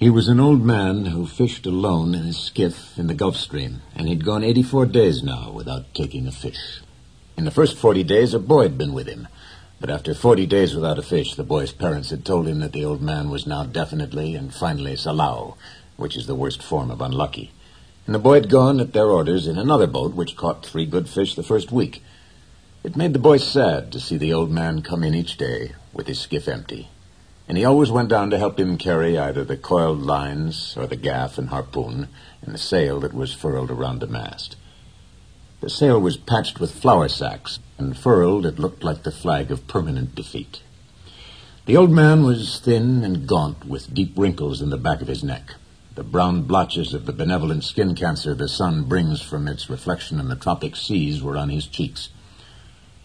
He was an old man who fished alone in his skiff in the Gulf Stream, and he'd gone 84 days now without taking a fish. In the first 40 days, a boy had been with him. But after 40 days without a fish, the boy's parents had told him that the old man was now definitely and finally Salao, which is the worst form of unlucky. And the boy had gone at their orders in another boat which caught three good fish the first week. It made the boy sad to see the old man come in each day with his skiff empty and he always went down to help him carry either the coiled lines or the gaff and harpoon and the sail that was furled around the mast. The sail was patched with flour sacks, and furled it looked like the flag of permanent defeat. The old man was thin and gaunt, with deep wrinkles in the back of his neck. The brown blotches of the benevolent skin cancer the sun brings from its reflection in the tropic seas were on his cheeks.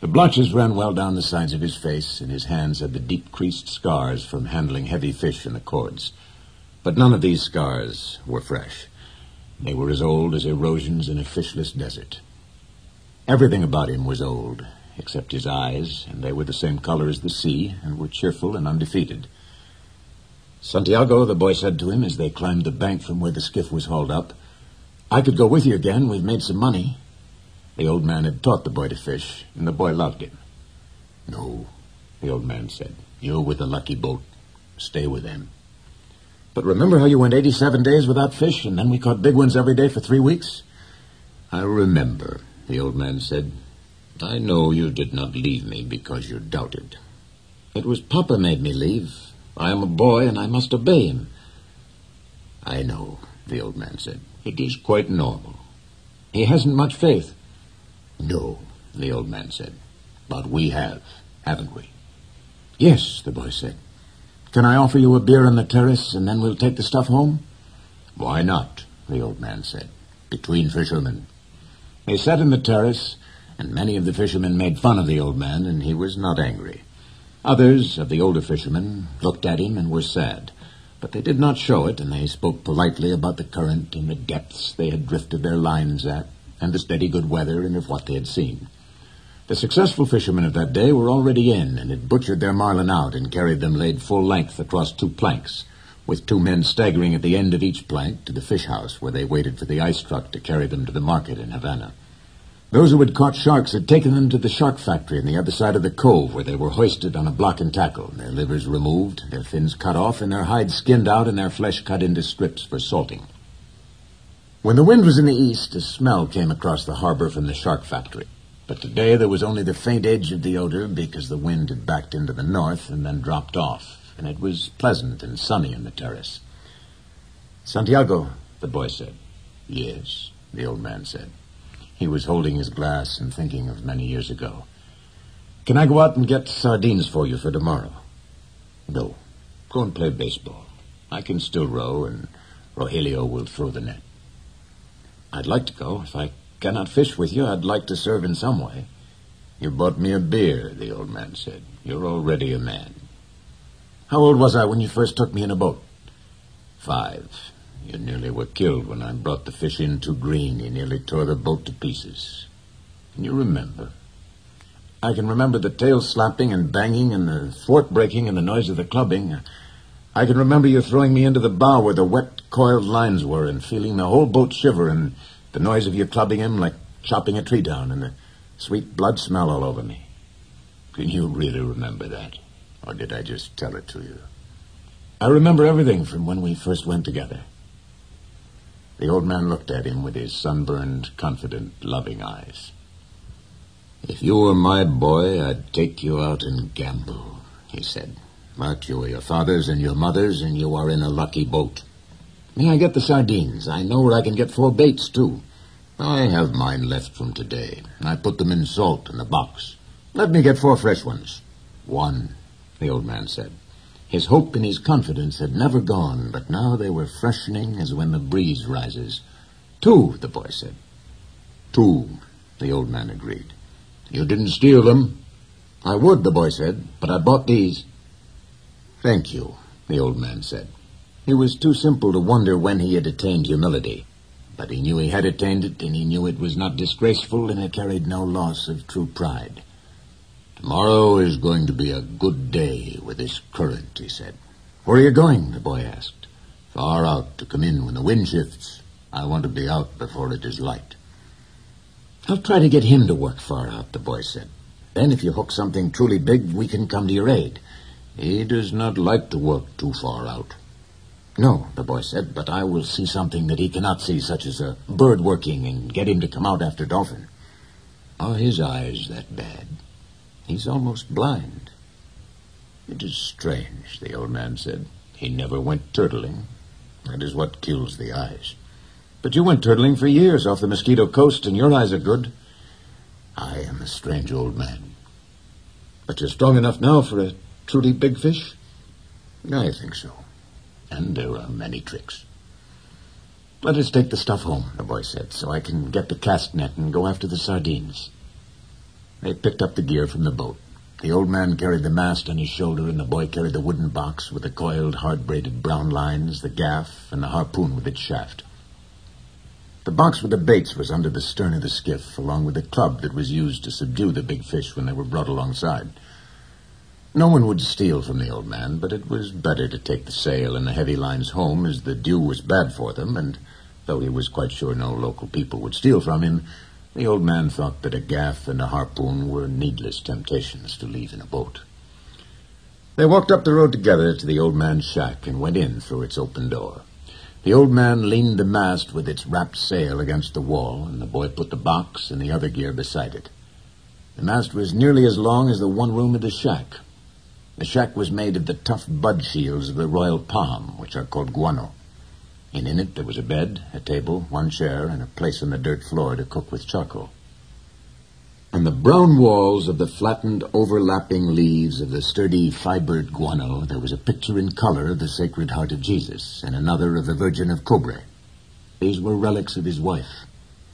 The blotches ran well down the sides of his face, and his hands had the deep creased scars from handling heavy fish in the cords. But none of these scars were fresh. They were as old as erosions in a fishless desert. Everything about him was old, except his eyes, and they were the same color as the sea, and were cheerful and undefeated. Santiago, the boy said to him as they climbed the bank from where the skiff was hauled up, I could go with you again. We've made some money. The old man had taught the boy to fish, and the boy loved him. No, the old man said. You're with the lucky boat. Stay with them. But remember how you went 87 days without fish, and then we caught big ones every day for three weeks? I remember, the old man said. I know you did not leave me because you doubted. It was Papa made me leave. I am a boy, and I must obey him. I know, the old man said. It is quite normal. He hasn't much faith. No, the old man said. But we have, haven't we? Yes, the boy said. Can I offer you a beer on the terrace and then we'll take the stuff home? Why not? the old man said. Between fishermen. They sat in the terrace, and many of the fishermen made fun of the old man, and he was not angry. Others of the older fishermen looked at him and were sad, but they did not show it, and they spoke politely about the current and the depths they had drifted their lines at, and the steady good weather and of what they had seen. The successful fishermen of that day were already in and had butchered their marlin out and carried them laid full length across two planks, with two men staggering at the end of each plank to the fish house where they waited for the ice truck to carry them to the market in Havana. Those who had caught sharks had taken them to the shark factory on the other side of the cove where they were hoisted on a block and tackle, their livers removed, their fins cut off, and their hides skinned out and their flesh cut into strips for salting. When the wind was in the east, a smell came across the harbor from the shark factory. But today there was only the faint edge of the odor because the wind had backed into the north and then dropped off, and it was pleasant and sunny on the terrace. Santiago, the boy said. Yes, the old man said. He was holding his glass and thinking of many years ago. Can I go out and get sardines for you for tomorrow? No. Go and play baseball. I can still row, and Rogelio will throw the net. I'd like to go. If I cannot fish with you, I'd like to serve in some way. You bought me a beer, the old man said. You're already a man. How old was I when you first took me in a boat? Five. You nearly were killed when I brought the fish in too green. You nearly tore the boat to pieces. Can you remember? I can remember the tail slapping and banging and the thwart breaking and the noise of the clubbing. I can remember you throwing me into the bow where the wet coiled lines were and feeling the whole boat shiver and the noise of you clubbing him like chopping a tree down and the sweet blood smell all over me. Can you really remember that? Or did I just tell it to you? I remember everything from when we first went together. The old man looked at him with his sunburned, confident, loving eyes. If you were my boy, I'd take you out and gamble, he said. But you are your father's and your mother's, and you are in a lucky boat. May I get the sardines? I know where I can get four baits, too. I have mine left from today. And I put them in salt in a box. Let me get four fresh ones. One, the old man said. His hope and his confidence had never gone, but now they were freshening as when the breeze rises. Two, the boy said. Two, the old man agreed. You didn't steal them. I would, the boy said, but I bought these. Thank you, the old man said. He was too simple to wonder when he had attained humility, but he knew he had attained it, and he knew it was not disgraceful, and it carried no loss of true pride. Tomorrow is going to be a good day with this current, he said. Where are you going? the boy asked. Far out to come in when the wind shifts. I want to be out before it is light. I'll try to get him to work far out, the boy said. Then if you hook something truly big, we can come to your aid. He does not like to work too far out. No, the boy said, but I will see something that he cannot see, such as a bird working, and get him to come out after dolphin. Are his eyes that bad? He's almost blind. It is strange, the old man said. He never went turtling. That is what kills the eyes. But you went turtling for years off the Mosquito Coast, and your eyes are good. I am a strange old man. But you're strong enough now for a truly big fish? I think so. And there are many tricks. Let us take the stuff home, the boy said, so I can get the cast net and go after the sardines. They picked up the gear from the boat. The old man carried the mast on his shoulder, and the boy carried the wooden box with the coiled, hard-braided brown lines, the gaff, and the harpoon with its shaft. The box with the baits was under the stern of the skiff, along with the club that was used to subdue the big fish when they were brought alongside. No one would steal from the old man, but it was better to take the sail and the heavy lines home, as the dew was bad for them, and though he was quite sure no local people would steal from him, the old man thought that a gaff and a harpoon were needless temptations to leave in a boat. They walked up the road together to the old man's shack and went in through its open door. The old man leaned the mast with its wrapped sail against the wall, and the boy put the box and the other gear beside it. The mast was nearly as long as the one room of the shack. The shack was made of the tough bud shields of the royal palm, which are called guano. And in it there was a bed, a table, one chair, and a place on the dirt floor to cook with charcoal. On the brown walls of the flattened, overlapping leaves of the sturdy, fibered guano, there was a picture in color of the Sacred Heart of Jesus and another of the Virgin of Cobre. These were relics of his wife.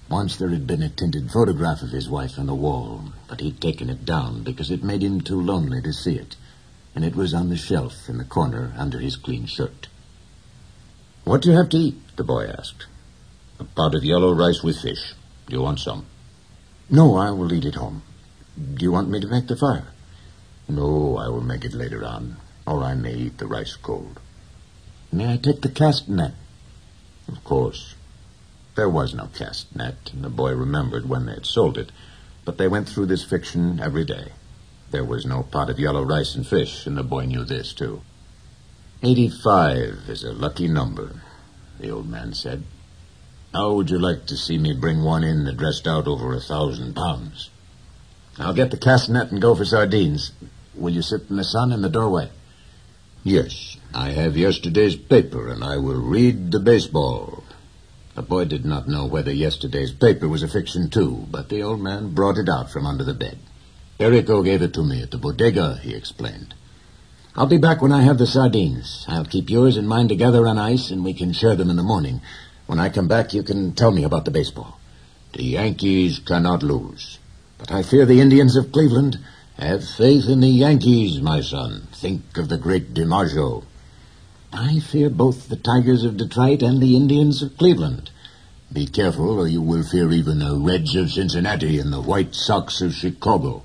Once there had been a tinted photograph of his wife on the wall, but he'd taken it down because it made him too lonely to see it, and it was on the shelf in the corner under his clean shirt. What do you have to eat? the boy asked. A pot of yellow rice with fish. Do you want some? No, I will eat it home. Do you want me to make the fire? No, I will make it later on, or I may eat the rice cold. May I take the cast net? Of course. There was no cast net, and the boy remembered when they had sold it, but they went through this fiction every day. There was no pot of yellow rice and fish, and the boy knew this, too. Eighty-five is a lucky number, the old man said. How would you like to see me bring one in that dressed out over a thousand pounds? I'll get the cast net and go for sardines. Will you sit in the sun in the doorway? Yes, I have yesterday's paper, and I will read the baseball. The boy did not know whether yesterday's paper was a fiction, too, but the old man brought it out from under the bed. Perico gave it to me at the bodega, he explained. I'll be back when I have the sardines. I'll keep yours and mine together on ice, and we can share them in the morning. When I come back, you can tell me about the baseball. The Yankees cannot lose. But I fear the Indians of Cleveland. Have faith in the Yankees, my son. Think of the great DiMaggio. I fear both the Tigers of Detroit and the Indians of Cleveland. Be careful, or you will fear even the Reds of Cincinnati and the White Sox of Chicago.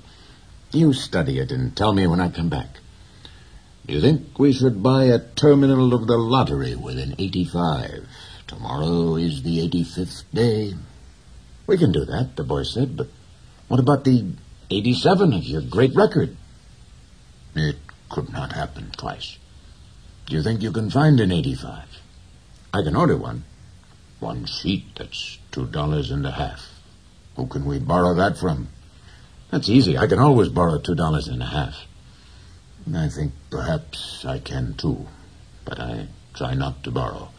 You study it and tell me when I come back. Do you think we should buy a terminal of the lottery within 85? Tomorrow is the 85th day. We can do that, the boy said, but what about the 87 of your great record? It could not happen twice. Do you think you can find an 85? I can order one. One sheet, that's two dollars and a half. Who can we borrow that from? That's easy. I can always borrow two dollars and a half. I think perhaps I can too, but I try not to borrow.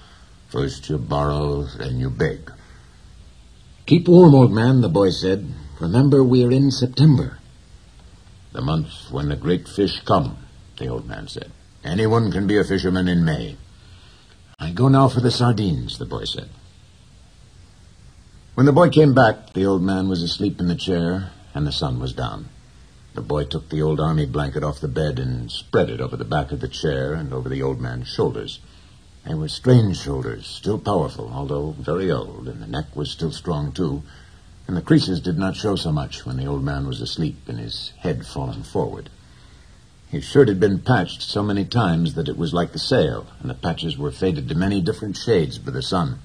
First you borrow, then you beg. Keep warm, old man, the boy said. Remember, we're in September. The month when the great fish come, the old man said. Anyone can be a fisherman in May. I go now for the sardines, the boy said. When the boy came back, the old man was asleep in the chair, and the sun was down. The boy took the old army blanket off the bed and spread it over the back of the chair and over the old man's shoulders. They were strange shoulders, still powerful, although very old, and the neck was still strong, too, and the creases did not show so much when the old man was asleep and his head fallen forward. His shirt had been patched so many times that it was like the sail, and the patches were faded to many different shades by the sun.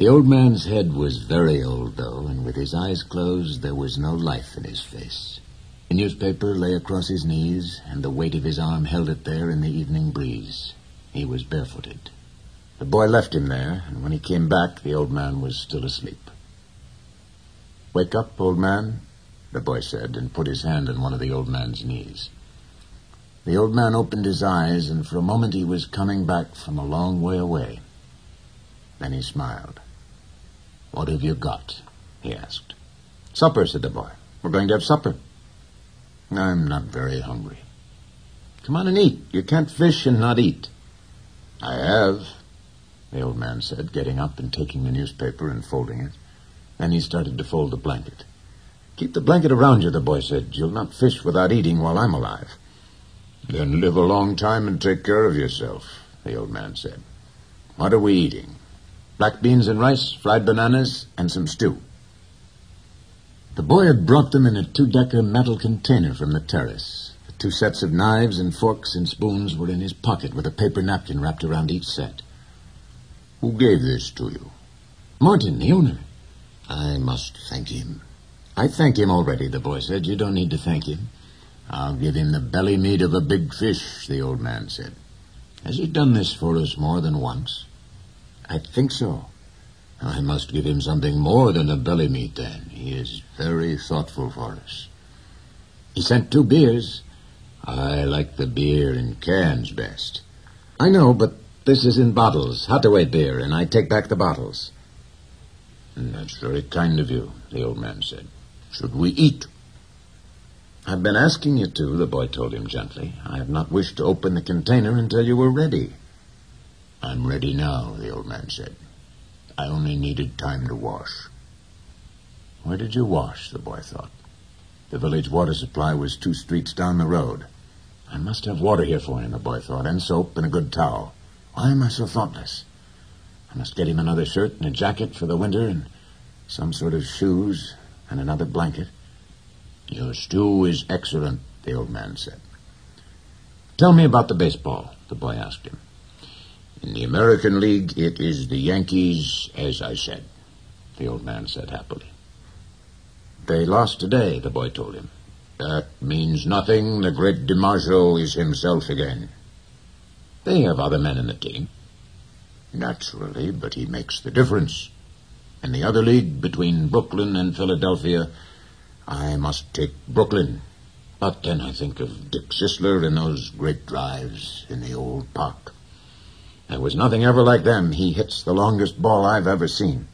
The old man's head was very old, though, and with his eyes closed, there was no life in his face. A newspaper lay across his knees, and the weight of his arm held it there in the evening breeze. He was barefooted. The boy left him there, and when he came back, the old man was still asleep. Wake up, old man, the boy said, and put his hand on one of the old man's knees. The old man opened his eyes, and for a moment he was coming back from a long way away. Then he smiled. What have you got? he asked. Supper, said the boy. We're going to have supper. I'm not very hungry. Come on and eat. You can't fish and not eat. I have, the old man said, getting up and taking the newspaper and folding it. Then he started to fold the blanket. Keep the blanket around you, the boy said. You'll not fish without eating while I'm alive. Then live a long time and take care of yourself, the old man said. What are we eating? Black beans and rice, fried bananas, and some stew. The boy had brought them in a two-decker metal container from the terrace. The two sets of knives and forks and spoons were in his pocket with a paper napkin wrapped around each set. Who gave this to you? Martin, the owner. I must thank him. I thank him already, the boy said. You don't need to thank him. I'll give him the belly meat of a big fish, the old man said. Has he done this for us more than once? I think so. I must give him something more than a belly meat, then. He is very thoughtful for us. He sent two beers. I like the beer in cans best. I know, but this is in bottles, Hatuey beer, and I take back the bottles. That's very kind of you, the old man said. Should we eat? I've been asking you to, the boy told him gently. I have not wished to open the container until you were ready. I'm ready now, the old man said. I only needed time to wash. Where did you wash? the boy thought. The village water supply was two streets down the road. I must have water here for him, the boy thought, and soap and a good towel. Why am I so thoughtless? I must get him another shirt and a jacket for the winter and some sort of shoes and another blanket. Your stew is excellent, the old man said. Tell me about the baseball, the boy asked him. In the American League, it is the Yankees, as I said, the old man said happily. They lost today, the boy told him. That means nothing. The great DiMaggio is himself again. They have other men in the team. Naturally, but he makes the difference. In the other league, between Brooklyn and Philadelphia, I must take Brooklyn. But then I think of Dick Sisler and those great drives in the old park. There was nothing ever like them. He hits the longest ball I've ever seen.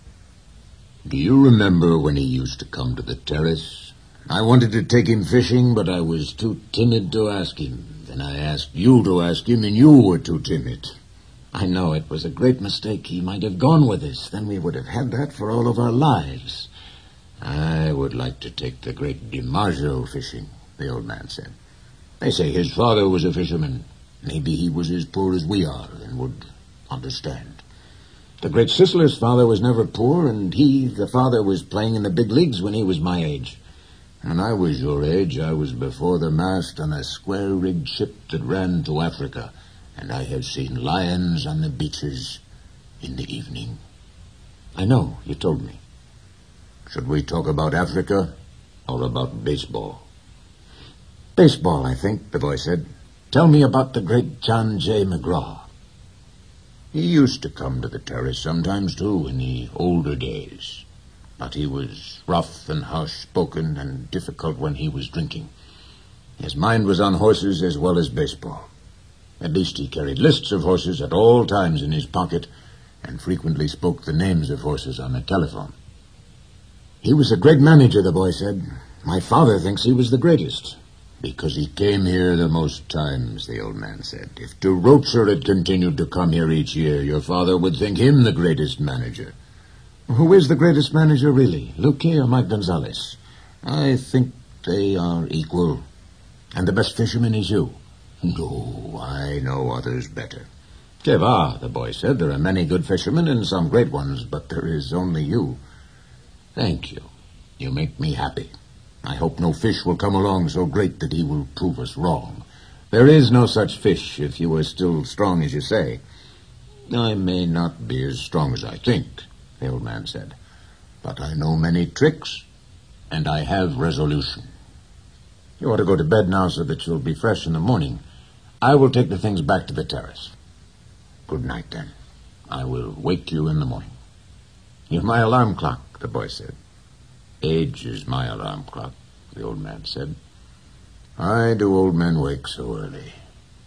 Do you remember when he used to come to the terrace? I wanted to take him fishing, but I was too timid to ask him. Then I asked you to ask him, and you were too timid. I know it was a great mistake. He might have gone with us. Then we would have had that for all of our lives. I would like to take the great DiMaggio fishing, the old man said. They say his father was a fisherman. Maybe he was as poor as we are and would understand. The great Sisler's father was never poor, and he, the father, was playing in the big leagues when he was my age. When I was your age, I was before the mast on a square-rigged ship that ran to Africa, and I have seen lions on the beaches in the evening. I know, you told me. Should we talk about Africa or about baseball? Baseball, I think, the boy said. Tell me about the great John J. McGraw. He used to come to the terrace sometimes, too, in the older days. But he was rough and harsh-spoken and difficult when he was drinking. His mind was on horses as well as baseball. At least he carried lists of horses at all times in his pocket and frequently spoke the names of horses on the telephone. He was a great manager, the boy said. My father thinks he was the greatest. Because he came here the most times, the old man said. If Durocher had continued to come here each year, your father would think him the greatest manager. Who is the greatest manager, really? Luque or Mike Gonzalez? I think they are equal. And the best fisherman is you. No, I know others better. Que va, the boy said. There are many good fishermen and some great ones, but there is only you. Thank you. You make me happy. I hope no fish will come along so great that he will prove us wrong. There is no such fish if you are still strong as you say. I may not be as strong as I think, the old man said, but I know many tricks, and I have resolution. You ought to go to bed now so that you'll be fresh in the morning. I will take the things back to the terrace. Good night, then. I will wake you in the morning. You're my alarm clock, the boy said. Age is my alarm clock, the old man said. Why do old men wake so early?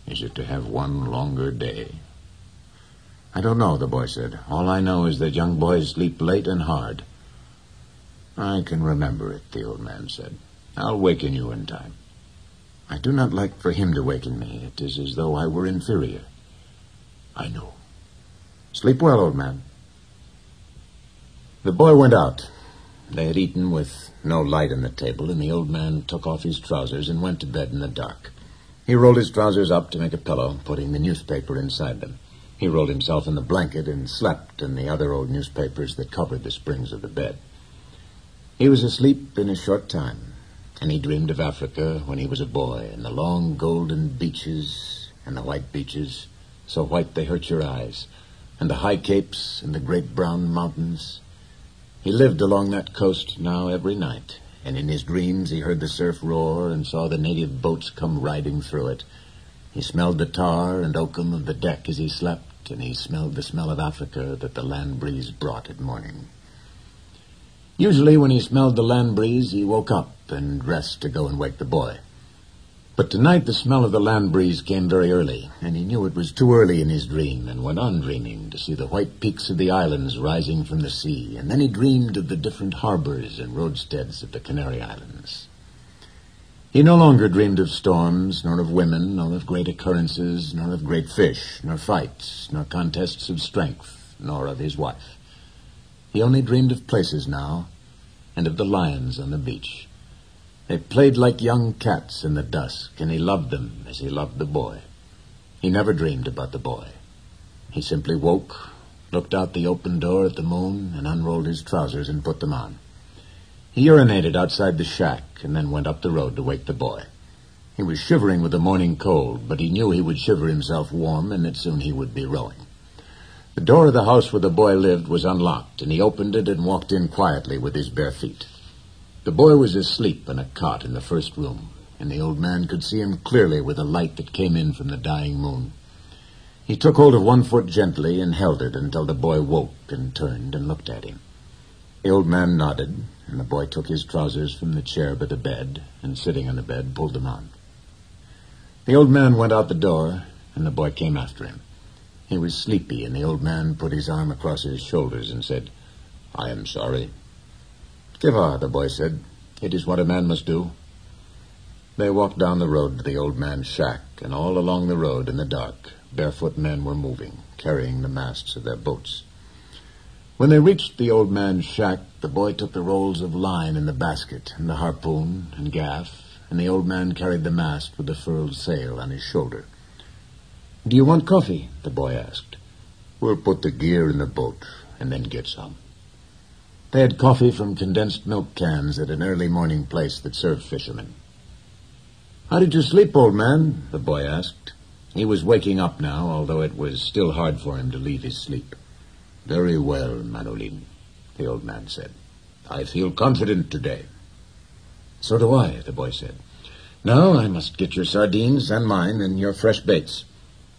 Is it to have one longer day? I don't know, the boy said. All I know is that young boys sleep late and hard. I can remember it, the old man said. I'll waken you in time. I do not like for him to waken me. It is as though I were inferior. I know. Sleep well, old man. The boy went out. They had eaten with no light on the table, and the old man took off his trousers and went to bed in the dark. He rolled his trousers up to make a pillow, putting the newspaper inside them. He rolled himself in the blanket and slept in the other old newspapers that covered the springs of the bed. He was asleep in a short time, and he dreamed of Africa when he was a boy, and the long golden beaches and the white beaches, so white they hurt your eyes, and the high capes and the great brown mountains. He lived along that coast now every night, and in his dreams he heard the surf roar and saw the native boats come riding through it. He smelled the tar and oakum of the deck as he slept, and he smelled the smell of Africa that the land breeze brought at morning. Usually, when he smelled the land breeze, he woke up and dressed to go and wake the boy. But tonight the smell of the land breeze came very early, and he knew it was too early in his dream, and went on dreaming to see the white peaks of the islands rising from the sea, and then he dreamed of the different harbors and roadsteads of the Canary Islands. He no longer dreamed of storms, nor of women, nor of great occurrences, nor of great fish, nor fights, nor contests of strength, nor of his wife. He only dreamed of places now, and of the lions on the beach. They played like young cats in the dusk, and he loved them as he loved the boy. He never dreamed about the boy. He simply woke, looked out the open door at the moon, and unrolled his trousers and put them on. He urinated outside the shack and then went up the road to wake the boy. He was shivering with the morning cold, but he knew he would shiver himself warm and that soon he would be rowing. The door of the house where the boy lived was unlocked, and he opened it and walked in quietly with his bare feet. The boy was asleep in a cot in the first room, and the old man could see him clearly with the light that came in from the dying moon. He took hold of one foot gently and held it until the boy woke and turned and looked at him. The old man nodded, and the boy took his trousers from the chair by the bed, and sitting on the bed, pulled them on. The old man went out the door, and the boy came after him. He was sleepy, and the old man put his arm across his shoulders and said, I am sorry. Que va, the boy said. It is what a man must do. They walked down the road to the old man's shack, and all along the road in the dark, barefoot men were moving, carrying the masts of their boats. When they reached the old man's shack, the boy took the rolls of line in the basket, and the harpoon and gaff, and the old man carried the mast with the furled sail on his shoulder. Do you want coffee? the boy asked. We'll put the gear in the boat and then get some. They had coffee from condensed milk cans at an early morning place that served fishermen. How did you sleep, old man? the boy asked. He was waking up now, although it was still hard for him to leave his sleep. Very well, Manolin, the old man said. I feel confident today. So do I, the boy said. Now I must get your sardines and mine and your fresh baits.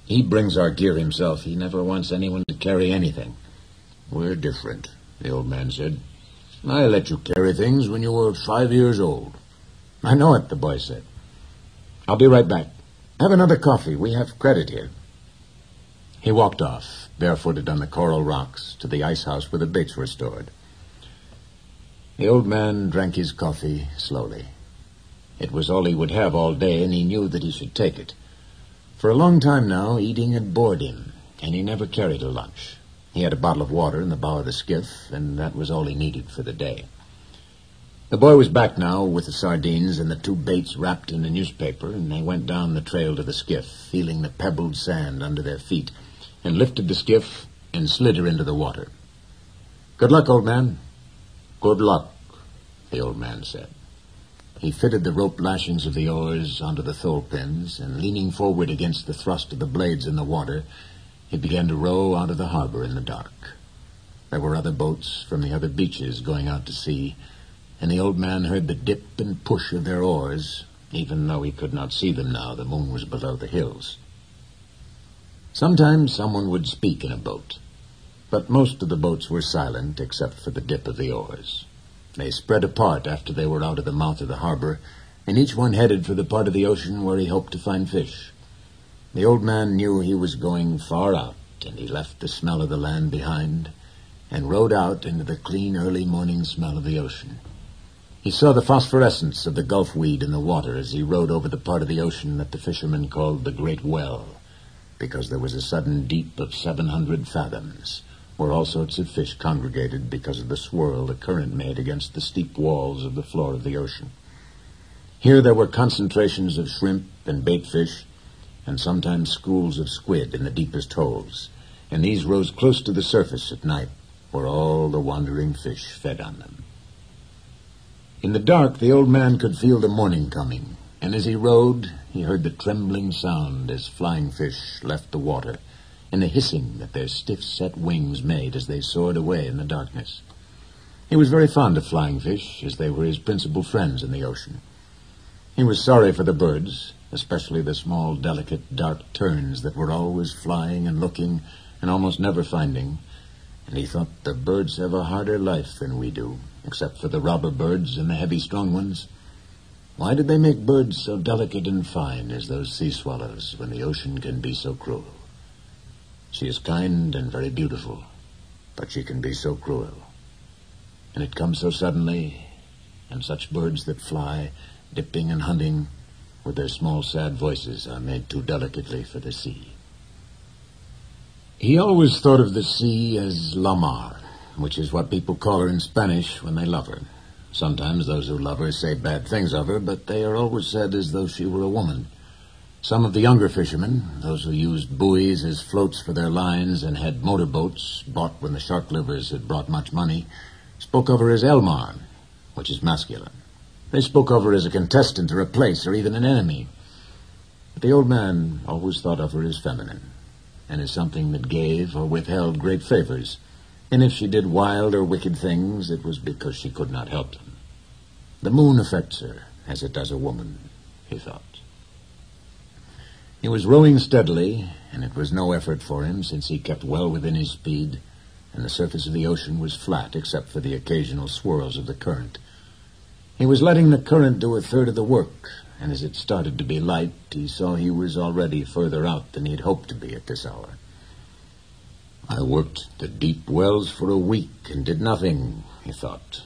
He brings our gear himself. He never wants anyone to carry anything. We're different, the old man said. I let you carry things when you were five years old. I know it, the boy said. I'll be right back. Have another coffee. We have credit here. He walked off, barefooted on the coral rocks, to the ice house where the baits were stored. The old man drank his coffee slowly. It was all he would have all day, and he knew that he should take it. For a long time now, eating had bored him, and he never carried a lunch. He had a bottle of water in the bow of the skiff, and that was all he needed for the day. The boy was back now with the sardines and the two baits wrapped in a newspaper, and they went down the trail to the skiff, feeling the pebbled sand under their feet and lifted the skiff and slid her into the water. Good luck, old man. Good luck, the old man said. He fitted the rope lashings of the oars onto the thole pins, and leaning forward against the thrust of the blades in the water, he began to row out of the harbor in the dark. There were other boats from the other beaches going out to sea, and the old man heard the dip and push of their oars, even though he could not see them now. The moon was below the hills. Sometimes someone would speak in a boat, but most of the boats were silent except for the dip of the oars. They spread apart after they were out of the mouth of the harbor, and each one headed for the part of the ocean where he hoped to find fish. The old man knew he was going far out, and he left the smell of the land behind and rode out into the clean early morning smell of the ocean. He saw the phosphorescence of the gulf weed in the water as he rode over the part of the ocean that the fishermen called the Great Well, because there was a sudden deep of seven hundred fathoms, where all sorts of fish congregated because of the swirl the current made against the steep walls of the floor of the ocean. Here there were concentrations of shrimp and bait fish, and sometimes schools of squid in the deepest holes, and these rose close to the surface at night, where all the wandering fish fed on them. In the dark, the old man could feel the morning coming, and as he rowed, he heard the trembling sound as flying fish left the water and the hissing that their stiff set wings made as they soared away in the darkness. He was very fond of flying fish, as they were his principal friends in the ocean. He was sorry for the birds, especially the small, delicate, dark terns that were always flying and looking and almost never finding, and he thought the birds have a harder life than we do, except for the robber birds and the heavy, strong ones. Why did they make birds so delicate and fine as those sea swallows when the ocean can be so cruel? She is kind and very beautiful, but she can be so cruel. And it comes so suddenly, and such birds that fly, dipping and hunting, with their small sad voices, are made too delicately for the sea. He always thought of the sea as la mar, which is what people call her in Spanish when they love her. Sometimes those who love her say bad things of her, but they are always said as though she were a woman. Some of the younger fishermen, those who used buoys as floats for their lines and had motorboats bought when the shark livers had brought much money, spoke of her as el mar, which is masculine. They spoke of her as a contestant or a place or even an enemy. But the old man always thought of her as feminine and as something that gave or withheld great favors. And if she did wild or wicked things, it was because she could not help them. The moon affects her as it does a woman, he thought. He was rowing steadily, and it was no effort for him since he kept well within his speed, and the surface of the ocean was flat except for the occasional swirls of the current. He was letting the current do a third of the work, and as it started to be light, he saw he was already further out than he had hoped to be at this hour. I worked the deep wells for a week and did nothing, he thought.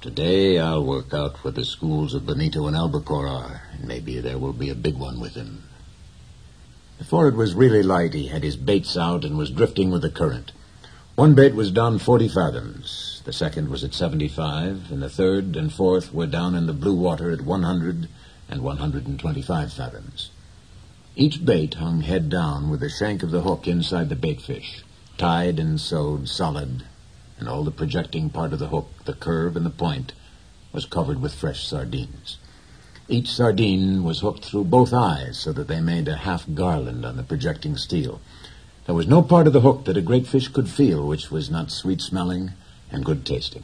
Today I'll work out where the schools of Bonito and Albacore are, and maybe there will be a big one with him. Before it was really light, he had his baits out and was drifting with the current. One bait was down 40 fathoms, the second was at 75, and the third and fourth were down in the blue water at 100 and 125 fathoms. Each bait hung head down with the shank of the hook inside the baitfish, tied and sewed solid, and all the projecting part of the hook, the curve and the point, was covered with fresh sardines. Each sardine was hooked through both eyes so that they made a half garland on the projecting steel. There was no part of the hook that a great fish could feel which was not sweet smelling and good tasting.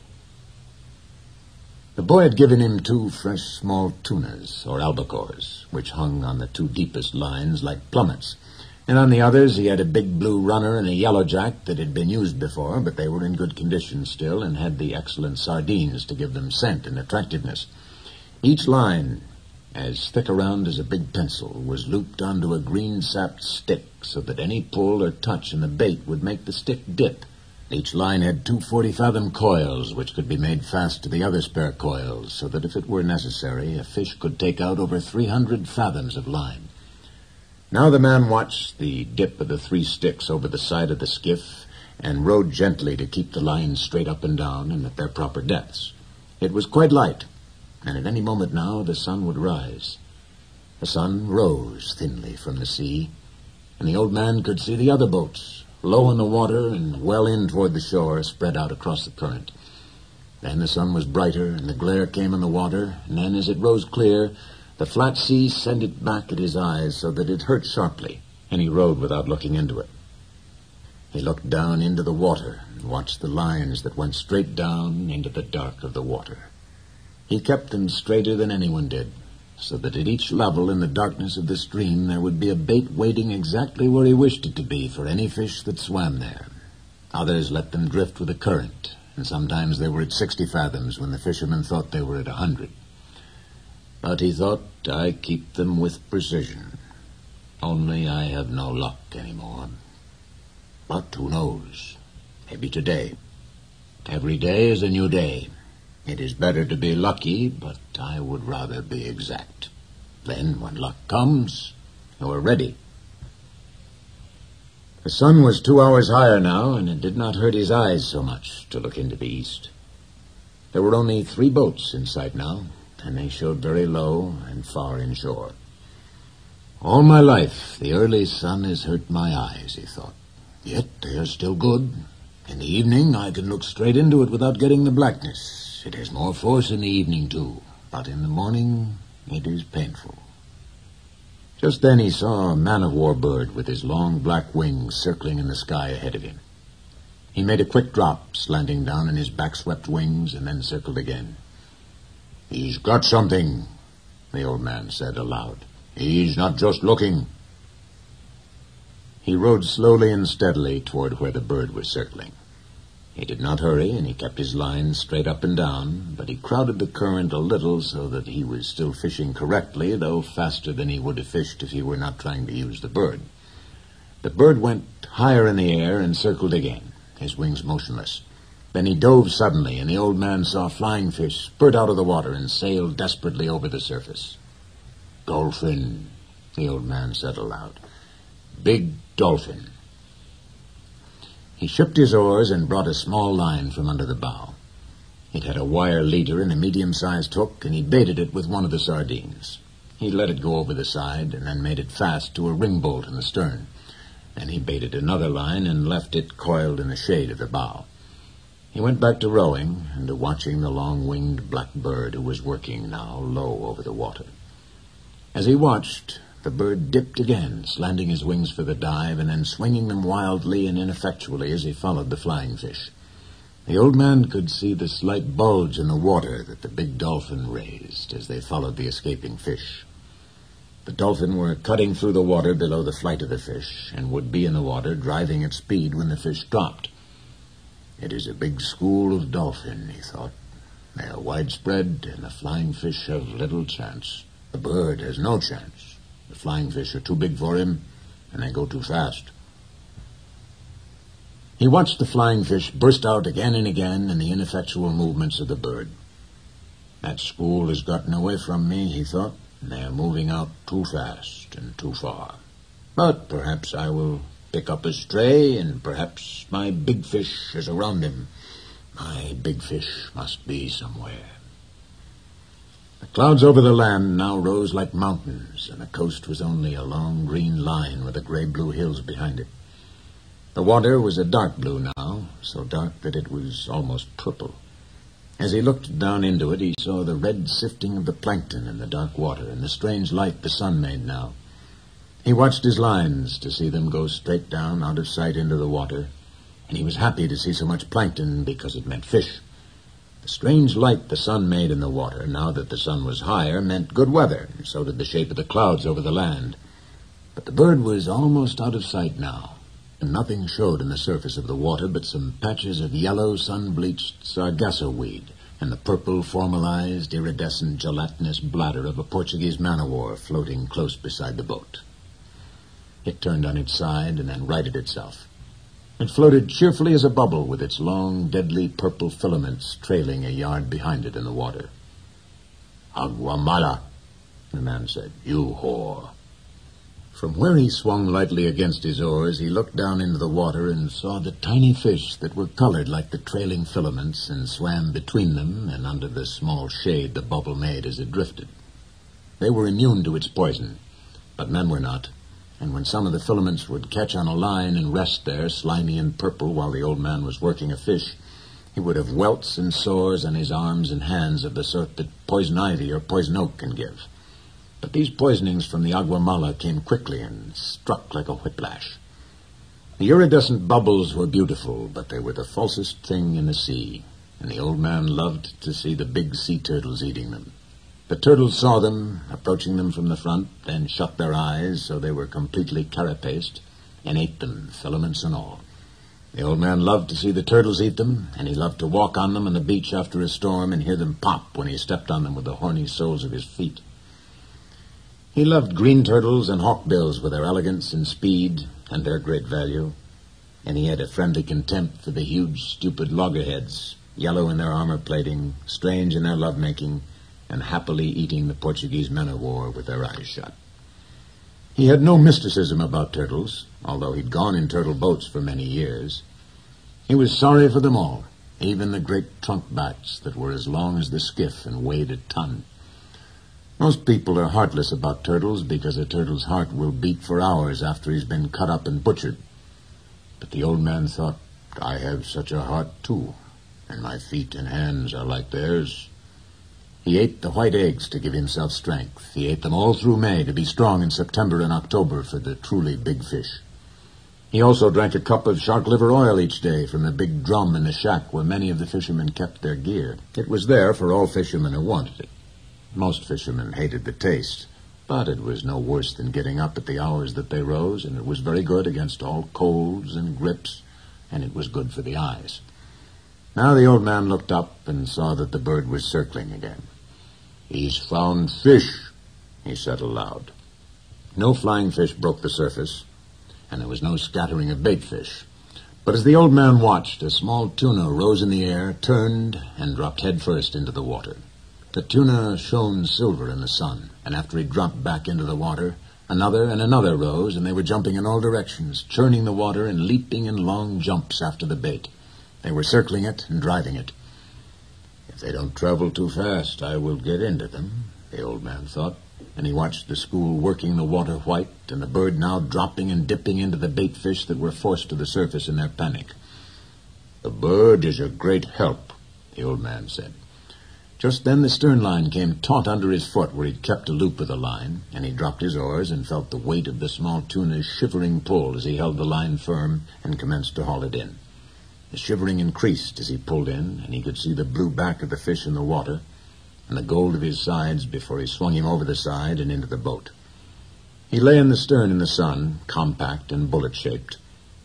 The boy had given him two fresh small tunas, or albacores, which hung on the two deepest lines like plummets. And on the others he had a big blue runner and a yellow jack that had been used before, but they were in good condition still and had the excellent sardines to give them scent and attractiveness. Each line as thick around as a big pencil, was looped onto a green-sapped stick so that any pull or touch in the bait would make the stick dip. Each line had two 40-fathom coils, which could be made fast to the other spare coils, so that if it were necessary, a fish could take out over 300 fathoms of line. Now the man watched the dip of the three sticks over the side of the skiff and rowed gently to keep the line straight up and down and at their proper depths. It was quite light, and at any moment now the sun would rise. The sun rose thinly from the sea, and the old man could see the other boats, low in the water and well in toward the shore, spread out across the current. Then the sun was brighter, and the glare came on the water, and then as it rose clear, the flat sea sent it back at his eyes so that it hurt sharply, and he rowed without looking into it. He looked down into the water and watched the lines that went straight down into the dark of the water. He kept them straighter than anyone did, so that at each level in the darkness of the stream there would be a bait waiting exactly where he wished it to be for any fish that swam there. Others let them drift with the current, and sometimes they were at sixty fathoms when the fishermen thought they were at a hundred. But he thought, I keep them with precision. Only I have no luck any more. But who knows? Maybe today. Every day is a new day. It is better to be lucky, but I would rather be exact. Then, when luck comes, you are ready. The sun was two hours higher now, and it did not hurt his eyes so much to look into the east. There were only three boats in sight now, and they showed very low and far inshore. All my life, the early sun has hurt my eyes, he thought. Yet they are still good. In the evening, I can look straight into it without getting the blackness. It has more force in the evening, too, but in the morning, it is painful. Just then he saw a man-of-war bird with his long black wings circling in the sky ahead of him. He made a quick drop, slanting down in his back-swept wings, and then circled again. He's got something, the old man said aloud. He's not just looking. He rode slowly and steadily toward where the bird was circling. He did not hurry, and he kept his line straight up and down, but he crowded the current a little so that he was still fishing correctly, though faster than he would have fished if he were not trying to use the bird. The bird went higher in the air and circled again, his wings motionless. Then he dove suddenly, and the old man saw flying fish spurt out of the water and sail desperately over the surface. Dolphin, the old man said aloud. Big dolphin. He shipped his oars and brought a small line from under the bow. It had a wire leader and a medium-sized hook, and he baited it with one of the sardines. He let it go over the side and then made it fast to a ring bolt in the stern. Then he baited another line and left it coiled in the shade of the bow. He went back to rowing and to watching the long-winged black bird who was working now low over the water. As he watched, the bird dipped again, slanting his wings for the dive and then swinging them wildly and ineffectually as he followed the flying fish. The old man could see the slight bulge in the water that the big dolphin raised as they followed the escaping fish. The dolphin were cutting through the water below the flight of the fish and would be in the water, driving at speed when the fish dropped. It is a big school of dolphin, he thought. They are widespread, and the flying fish have little chance. The bird has no chance. The flying fish are too big for him, and they go too fast. He watched the flying fish burst out again and again in the ineffectual movements of the bird. That school has gotten away from me, he thought. They are moving out too fast and too far. But perhaps I will pick up a stray, and perhaps my big fish is around him. My big fish must be somewhere. The clouds over the land now rose like mountains, and the coast was only a long green line with the gray-blue hills behind it. The water was a dark blue now, so dark that it was almost purple. As he looked down into it, he saw the red sifting of the plankton in the dark water and the strange light the sun made now. He watched his lines to see them go straight down out of sight into the water, and he was happy to see so much plankton because it meant fish. The strange light the sun made in the water, now that the sun was higher, meant good weather, and so did the shape of the clouds over the land. But the bird was almost out of sight now, and nothing showed in the surface of the water but some patches of yellow, sun-bleached sargasso weed and the purple, formalized, iridescent, gelatinous bladder of a Portuguese man-o-war floating close beside the boat. It turned on its side and then righted itself. It floated cheerfully as a bubble with its long, deadly purple filaments trailing a yard behind it in the water. Aguamala, the man said. You whore. From where he swung lightly against his oars, he looked down into the water and saw the tiny fish that were colored like the trailing filaments and swam between them and under the small shade the bubble made as it drifted. They were immune to its poison, but men were not and when some of the filaments would catch on a line and rest there, slimy and purple, while the old man was working a fish, He would have welts and sores on his arms and hands of the sort that poison ivy or poison oak can give. But these poisonings from the agua mala came quickly and struck like a whiplash. The iridescent bubbles were beautiful, but they were the falsest thing in the sea, and the old man loved to see the big sea turtles eating them. The turtles saw them, approaching them from the front, then shut their eyes so they were completely carapaced, and ate them, filaments and all. The old man loved to see the turtles eat them, and he loved to walk on them on the beach after a storm and hear them pop when he stepped on them with the horny soles of his feet. He loved green turtles and hawkbills with their elegance and speed and their great value, and he had a friendly contempt for the huge, stupid loggerheads, yellow in their armor plating, strange in their love-making, and happily eating the Portuguese men of war with their eyes shut. He had no mysticism about turtles, although he'd gone in turtle boats for many years. He was sorry for them all, even the great trunk backs that were as long as the skiff and weighed a ton. Most people are heartless about turtles because a turtle's heart will beat for hours after he's been cut up and butchered. But the old man thought, I have such a heart too, and my feet and hands are like theirs. He ate the white eggs to give himself strength. He ate them all through May to be strong in September and October for the truly big fish. He also drank a cup of shark liver oil each day from a big drum in the shack where many of the fishermen kept their gear. It was there for all fishermen who wanted it. Most fishermen hated the taste, but it was no worse than getting up at the hours that they rose, and it was very good against all colds and grippes, and it was good for the eyes. Now the old man looked up and saw that the bird was circling again. He's found fish, he said aloud. No flying fish broke the surface, and there was no scattering of bait fish. But as the old man watched, a small tuna rose in the air, turned, and dropped headfirst into the water. The tuna shone silver in the sun, and after he dropped back into the water, another and another rose, and they were jumping in all directions, churning the water and leaping in long jumps after the bait. They were circling it and driving it. They don't travel too fast, I will get into them, the old man thought, and he watched the school working the water white and the bird now dropping and dipping into the bait fish that were forced to the surface in their panic. The bird is a great help, the old man said. Just then the stern line came taut under his foot where he'd kept a loop of the line, and he dropped his oars and felt the weight of the small tuna's shivering pull as he held the line firm and commenced to haul it in. The shivering increased as he pulled in, and he could see the blue back of the fish in the water and the gold of his sides before he swung him over the side and into the boat. He lay in the stern in the sun, compact and bullet-shaped,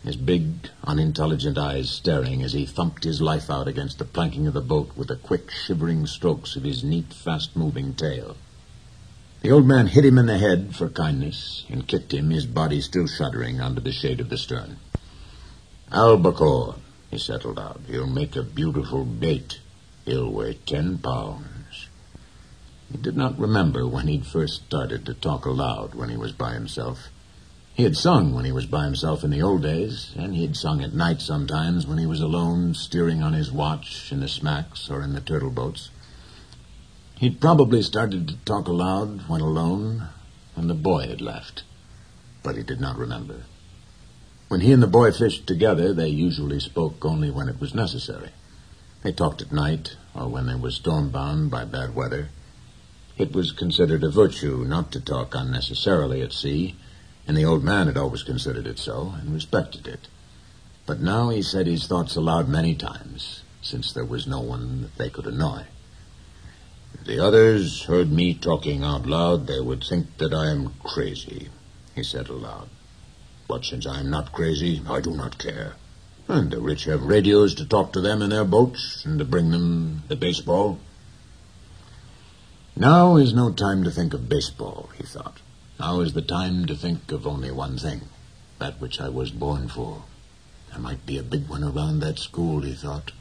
his big, unintelligent eyes staring as he thumped his life out against the planking of the boat with the quick, shivering strokes of his neat, fast-moving tail. The old man hit him in the head for kindness and kicked him, his body still shuddering, under the shade of the stern. Albacore, he settled out. He'll make a beautiful bait. He'll weigh ten pounds. He did not remember when he'd first started to talk aloud when he was by himself. He had sung when he was by himself in the old days, and he had sung at night sometimes when he was alone, steering on his watch in the smacks or in the turtle boats. He'd probably started to talk aloud when alone when the boy had left, but he did not remember. When he and the boy fished together, they usually spoke only when it was necessary. They talked at night or when they were storm-bound by bad weather. It was considered a virtue not to talk unnecessarily at sea, and the old man had always considered it so and respected it. But now he said his thoughts aloud many times, since there was no one that they could annoy. If the others heard me talking out loud, they would think that I am crazy, he said aloud. But since I am not crazy, I do not care. And the rich have radios to talk to them in their boats and to bring them the baseball. Now is no time to think of baseball, he thought. Now is the time to think of only one thing, that which I was born for. There might be a big one around that school, he thought.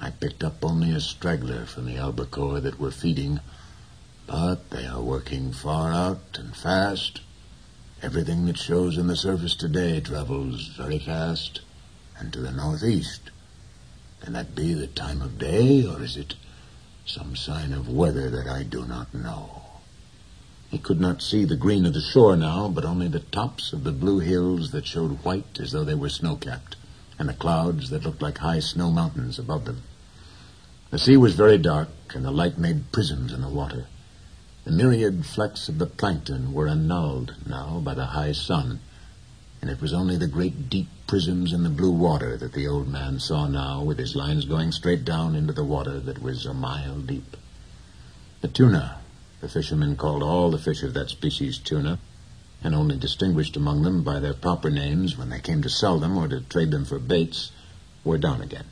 I picked up only a straggler from the albacore that were feeding, but they are working far out and fast. Everything that shows in the surface today travels very fast and to the northeast. Can that be the time of day, or is it some sign of weather that I do not know? He could not see the green of the shore now, but only the tops of the blue hills that showed white as though they were snow-capped, and the clouds that looked like high snow mountains above them. The sea was very dark, and the light made prisms in the water. The myriad flecks of the plankton were annulled now by the high sun, and it was only the great deep prisms in the blue water that the old man saw now, with his lines going straight down into the water that was a mile deep. The tuna, the fishermen called all the fish of that species tuna, and only distinguished among them by their proper names when they came to sell them or to trade them for baits, were down again.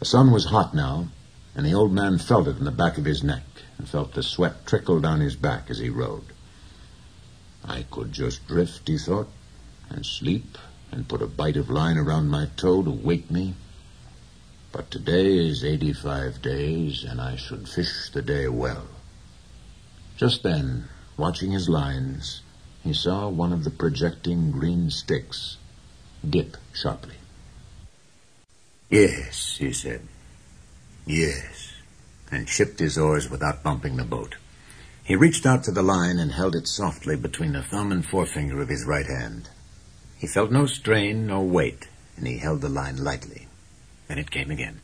The sun was hot now, and the old man felt it in the back of his neck and felt the sweat trickle down his back as he rode. I could just drift, he thought, and sleep and put a bite of line around my toe to wake me. But today is 85 days, and I should fish the day well. Just then, watching his lines, he saw one of the projecting green sticks dip sharply. Yes, he said. Yes, and shipped his oars without bumping the boat. He reached out to the line and held it softly between the thumb and forefinger of his right hand. He felt no strain, no weight, and he held the line lightly. Then it came again.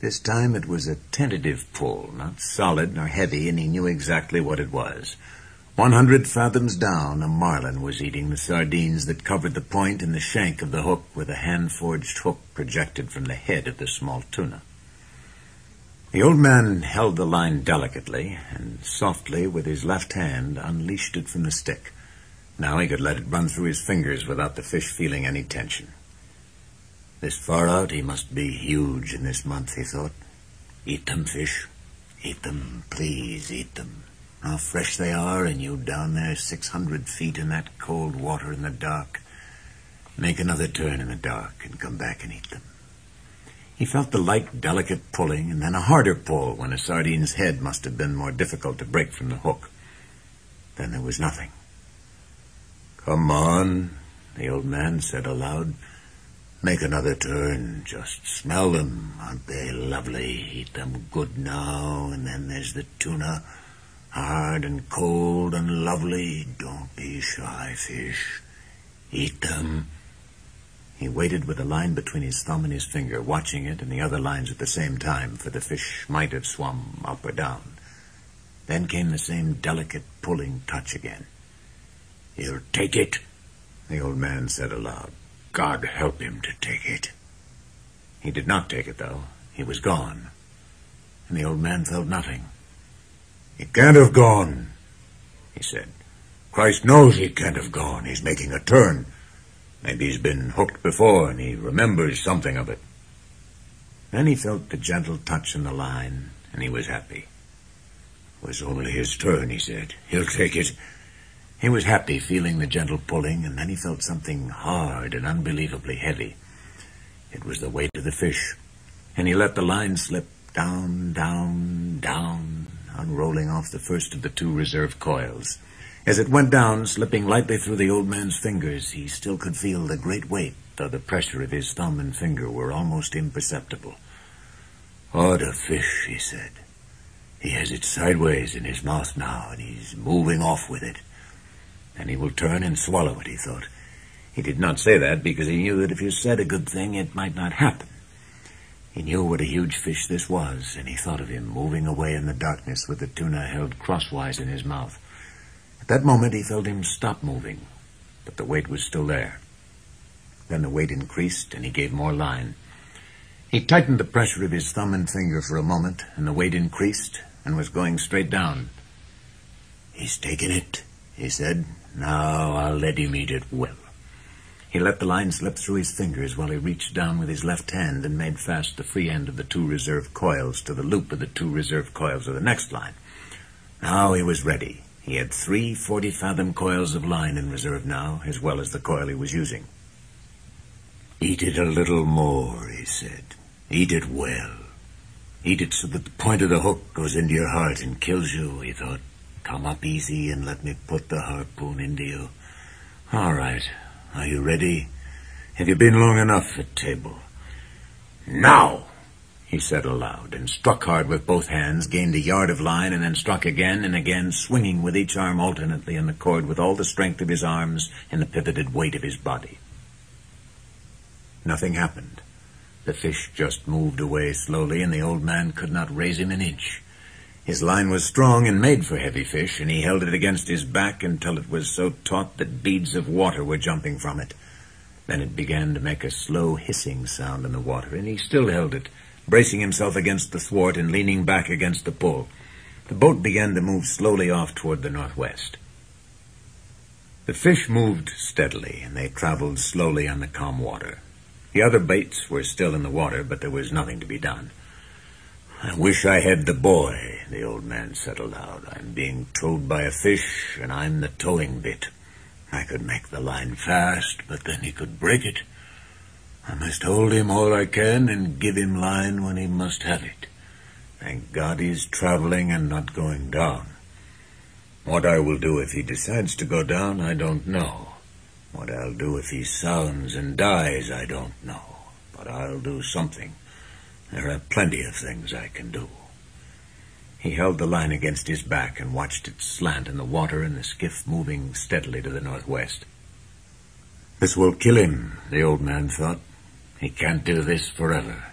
This time it was a tentative pull, not solid nor heavy, and he knew exactly what it was. One hundred fathoms down, a marlin was eating the sardines that covered the point and the shank of the hook where the hand-forged hook projected from the head of the small tuna. The old man held the line delicately and softly with his left hand unleashed it from the stick. Now he could let it run through his fingers without the fish feeling any tension. This far out he must be huge in this month, he thought. Eat them, fish. Eat them, please, eat them. How fresh they are, and you down there six hundred feet in that cold water in the dark. Make another turn in the dark and come back and eat them. He felt the light, delicate pulling, and then a harder pull when a sardine's head must have been more difficult to break from the hook. Then there was nothing. Come on, the old man said aloud. Make another turn. Just smell them. Aren't they lovely? Eat them good now, and then there's the tuna hard and cold and lovely. Don't be shy, fish. Eat them. He waited with a line between his thumb and his finger, watching it and the other lines at the same time, for the fish might have swum up or down. Then came the same delicate pulling touch again. He'll take it, the old man said aloud. God help him to take it. He did not take it, though. He was gone. And the old man felt nothing. He can't have gone, he said. Christ knows he can't have gone. He's making a turn. Maybe he's been hooked before and he remembers something of it. Then he felt the gentle touch in the line, and he was happy. It was only his turn, he said. He'll take it. He was happy feeling the gentle pulling, and then he felt something hard and unbelievably heavy. It was the weight of the fish, and he let the line slip down, down, down, unrolling off the first of the two reserve coils. As it went down, slipping lightly through the old man's fingers, he still could feel the great weight, though the pressure of his thumb and finger were almost imperceptible. What a fish, he said. He has it sideways in his mouth now, and he's moving off with it. And he will turn and swallow it, he thought. He did not say that because he knew that if you said a good thing, it might not happen. He knew what a huge fish this was, and he thought of him moving away in the darkness with the tuna held crosswise in his mouth. At that moment he felt him stop moving, but the weight was still there. Then the weight increased, and he gave more line. He tightened the pressure of his thumb and finger for a moment, and the weight increased and was going straight down. He's taken it, he said. Now I'll let him eat it well. He let the line slip through his fingers while he reached down with his left hand and made fast the free end of the two reserve coils to the loop of the two reserve coils of the next line. Now he was ready. He had three 40-fathom coils of line in reserve now, as well as the coil he was using. Eat it a little more, he said. Eat it well. Eat it so that the point of the hook goes into your heart and kills you, he thought. Come up easy and let me put the harpoon into you. All right, are you ready? Have you been long enough at table? Now, he said aloud, and struck hard with both hands, gained a yard of line, and then struck again and again, swinging with each arm alternately in the cord with all the strength of his arms and the pivoted weight of his body. Nothing happened. The fish just moved away slowly, and the old man could not raise him an inch. His line was strong and made for heavy fish, and he held it against his back until it was so taut that beads of water were jumping from it. Then it began to make a slow hissing sound in the water, and he still held it, bracing himself against the thwart and leaning back against the pull. The boat began to move slowly off toward the northwest. The fish moved steadily, and they traveled slowly on the calm water. The other baits were still in the water, but there was nothing to be done. I wish I had the boy, the old man said aloud. I'm being towed by a fish, and I'm the towing bitt. I could make the line fast, but then he could break it. I must hold him all I can and give him line when he must have it. Thank God he's traveling and not going down. What I will do if he decides to go down, I don't know. What I'll do if he sounds and dies, I don't know. But I'll do something. There are plenty of things I can do. He held the line against his back and watched it slant in the water and the skiff moving steadily to the northwest. This will kill him, the old man thought. He can't do this forever.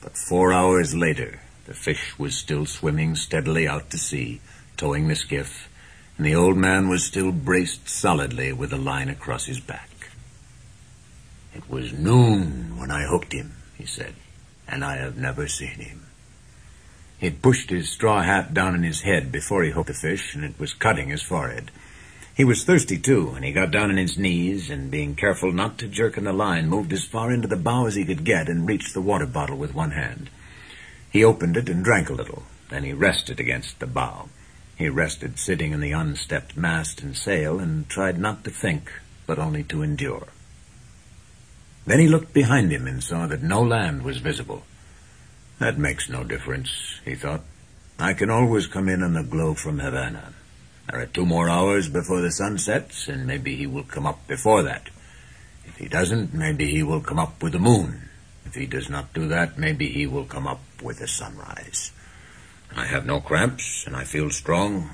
But four hours later, the fish was still swimming steadily out to sea, towing the skiff, and the old man was still braced solidly with a line across his back. It was noon when I hooked him, he said, and I have never seen him. He'd pushed his straw hat down on his head before he hooked the fish, and it was cutting his forehead. He was thirsty, too, and he got down on his knees, and being careful not to jerk in the line, moved as far into the bow as he could get and reached the water bottle with one hand. He opened it and drank a little. Then he rested against the bow. He rested sitting in the unstepped mast and sail and tried not to think, but only to endure. Then he looked behind him and saw that no land was visible. That makes no difference, he thought. I can always come in on the glow from Havana. There are two more hours before the sun sets, and maybe he will come up before that. If he doesn't, maybe he will come up with the moon. If he does not do that, maybe he will come up with the sunrise. I have no cramps, and I feel strong.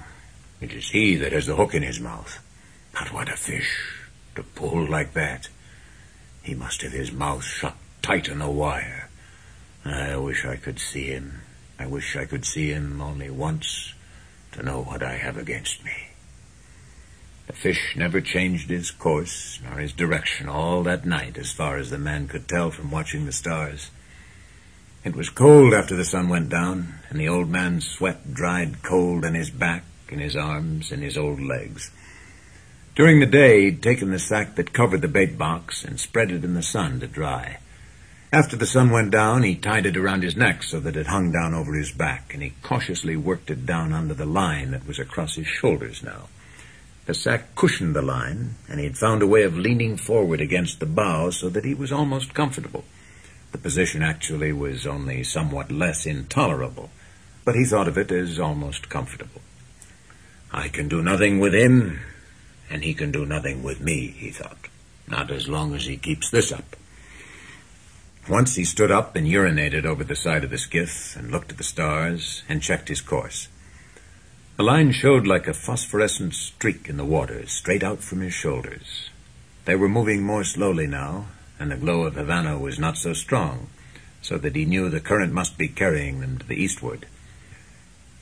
It is he that has the hook in his mouth. But what a fish, to pull like that. He must have his mouth shut tight on the wire. I wish I could see him. I wish I could see him only once to know what I have against me. The fish never changed his course nor his direction all that night as far as the man could tell from watching the stars. It was cold after the sun went down, and the old man's sweat dried cold on his back in his arms and his old legs. During the day, he'd taken the sack that covered the bait box and spread it in the sun to dry. After the sun went down, he tied it around his neck so that it hung down over his back, and he cautiously worked it down under the line that was across his shoulders now. The sack cushioned the line, and he had found a way of leaning forward against the bow so that he was almost comfortable. The position actually was only somewhat less intolerable, but he thought of it as almost comfortable. I can do nothing with him, and he can do nothing with me, he thought. Not as long as he keeps this up. Once he stood up and urinated over the side of the skiff and looked at the stars and checked his course. The line showed like a phosphorescent streak in the water straight out from his shoulders. They were moving more slowly now, and the glow of Havana was not so strong, so that he knew the current must be carrying them to the eastward.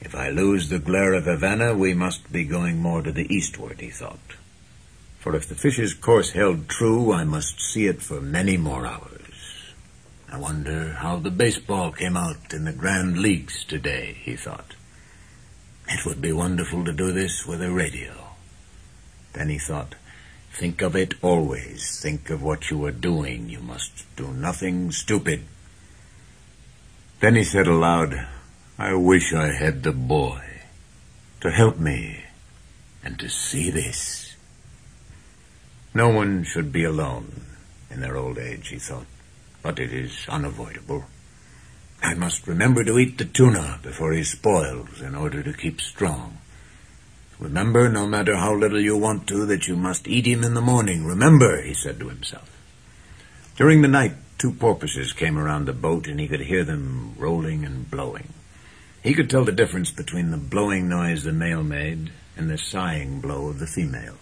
If I lose the glare of Havana, we must be going more to the eastward, he thought. For if the fish's course held true, I must see it for many more hours. I wonder how the baseball came out in the Grand Leagues today, he thought. It would be wonderful to do this with a radio. Then he thought, Think of it always. Think of what you are doing. You must do nothing stupid. Then he said aloud, I wish I had the boy to help me and to see this. No one should be alone in their old age, he thought, but it is unavoidable. I must remember to eat the tuna before he spoils in order to keep strong. Remember, no matter how little you want to, that you must eat him in the morning. Remember, he said to himself. During the night, two porpoises came around the boat, and he could hear them rolling and blowing. He could tell the difference between the blowing noise the male made and the sighing blow of the female.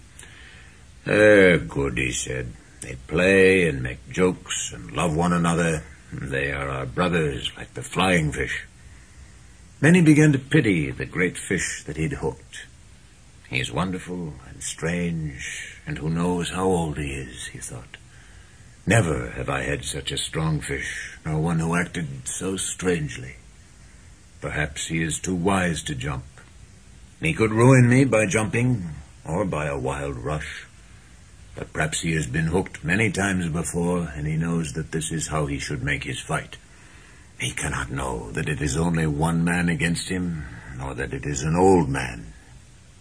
They're good, he said. They play and make jokes and love one another, They are our brothers, like the flying fish. Many began to pity the great fish that he'd hooked. He is wonderful and strange, and who knows how old he is, he thought. Never have I had such a strong fish, nor one who acted so strangely. Perhaps he is too wise to jump. He could ruin me by jumping, or by a wild rush. But perhaps he has been hooked many times before, and he knows that this is how he should make his fight. He cannot know that it is only one man against him, nor that it is an old man.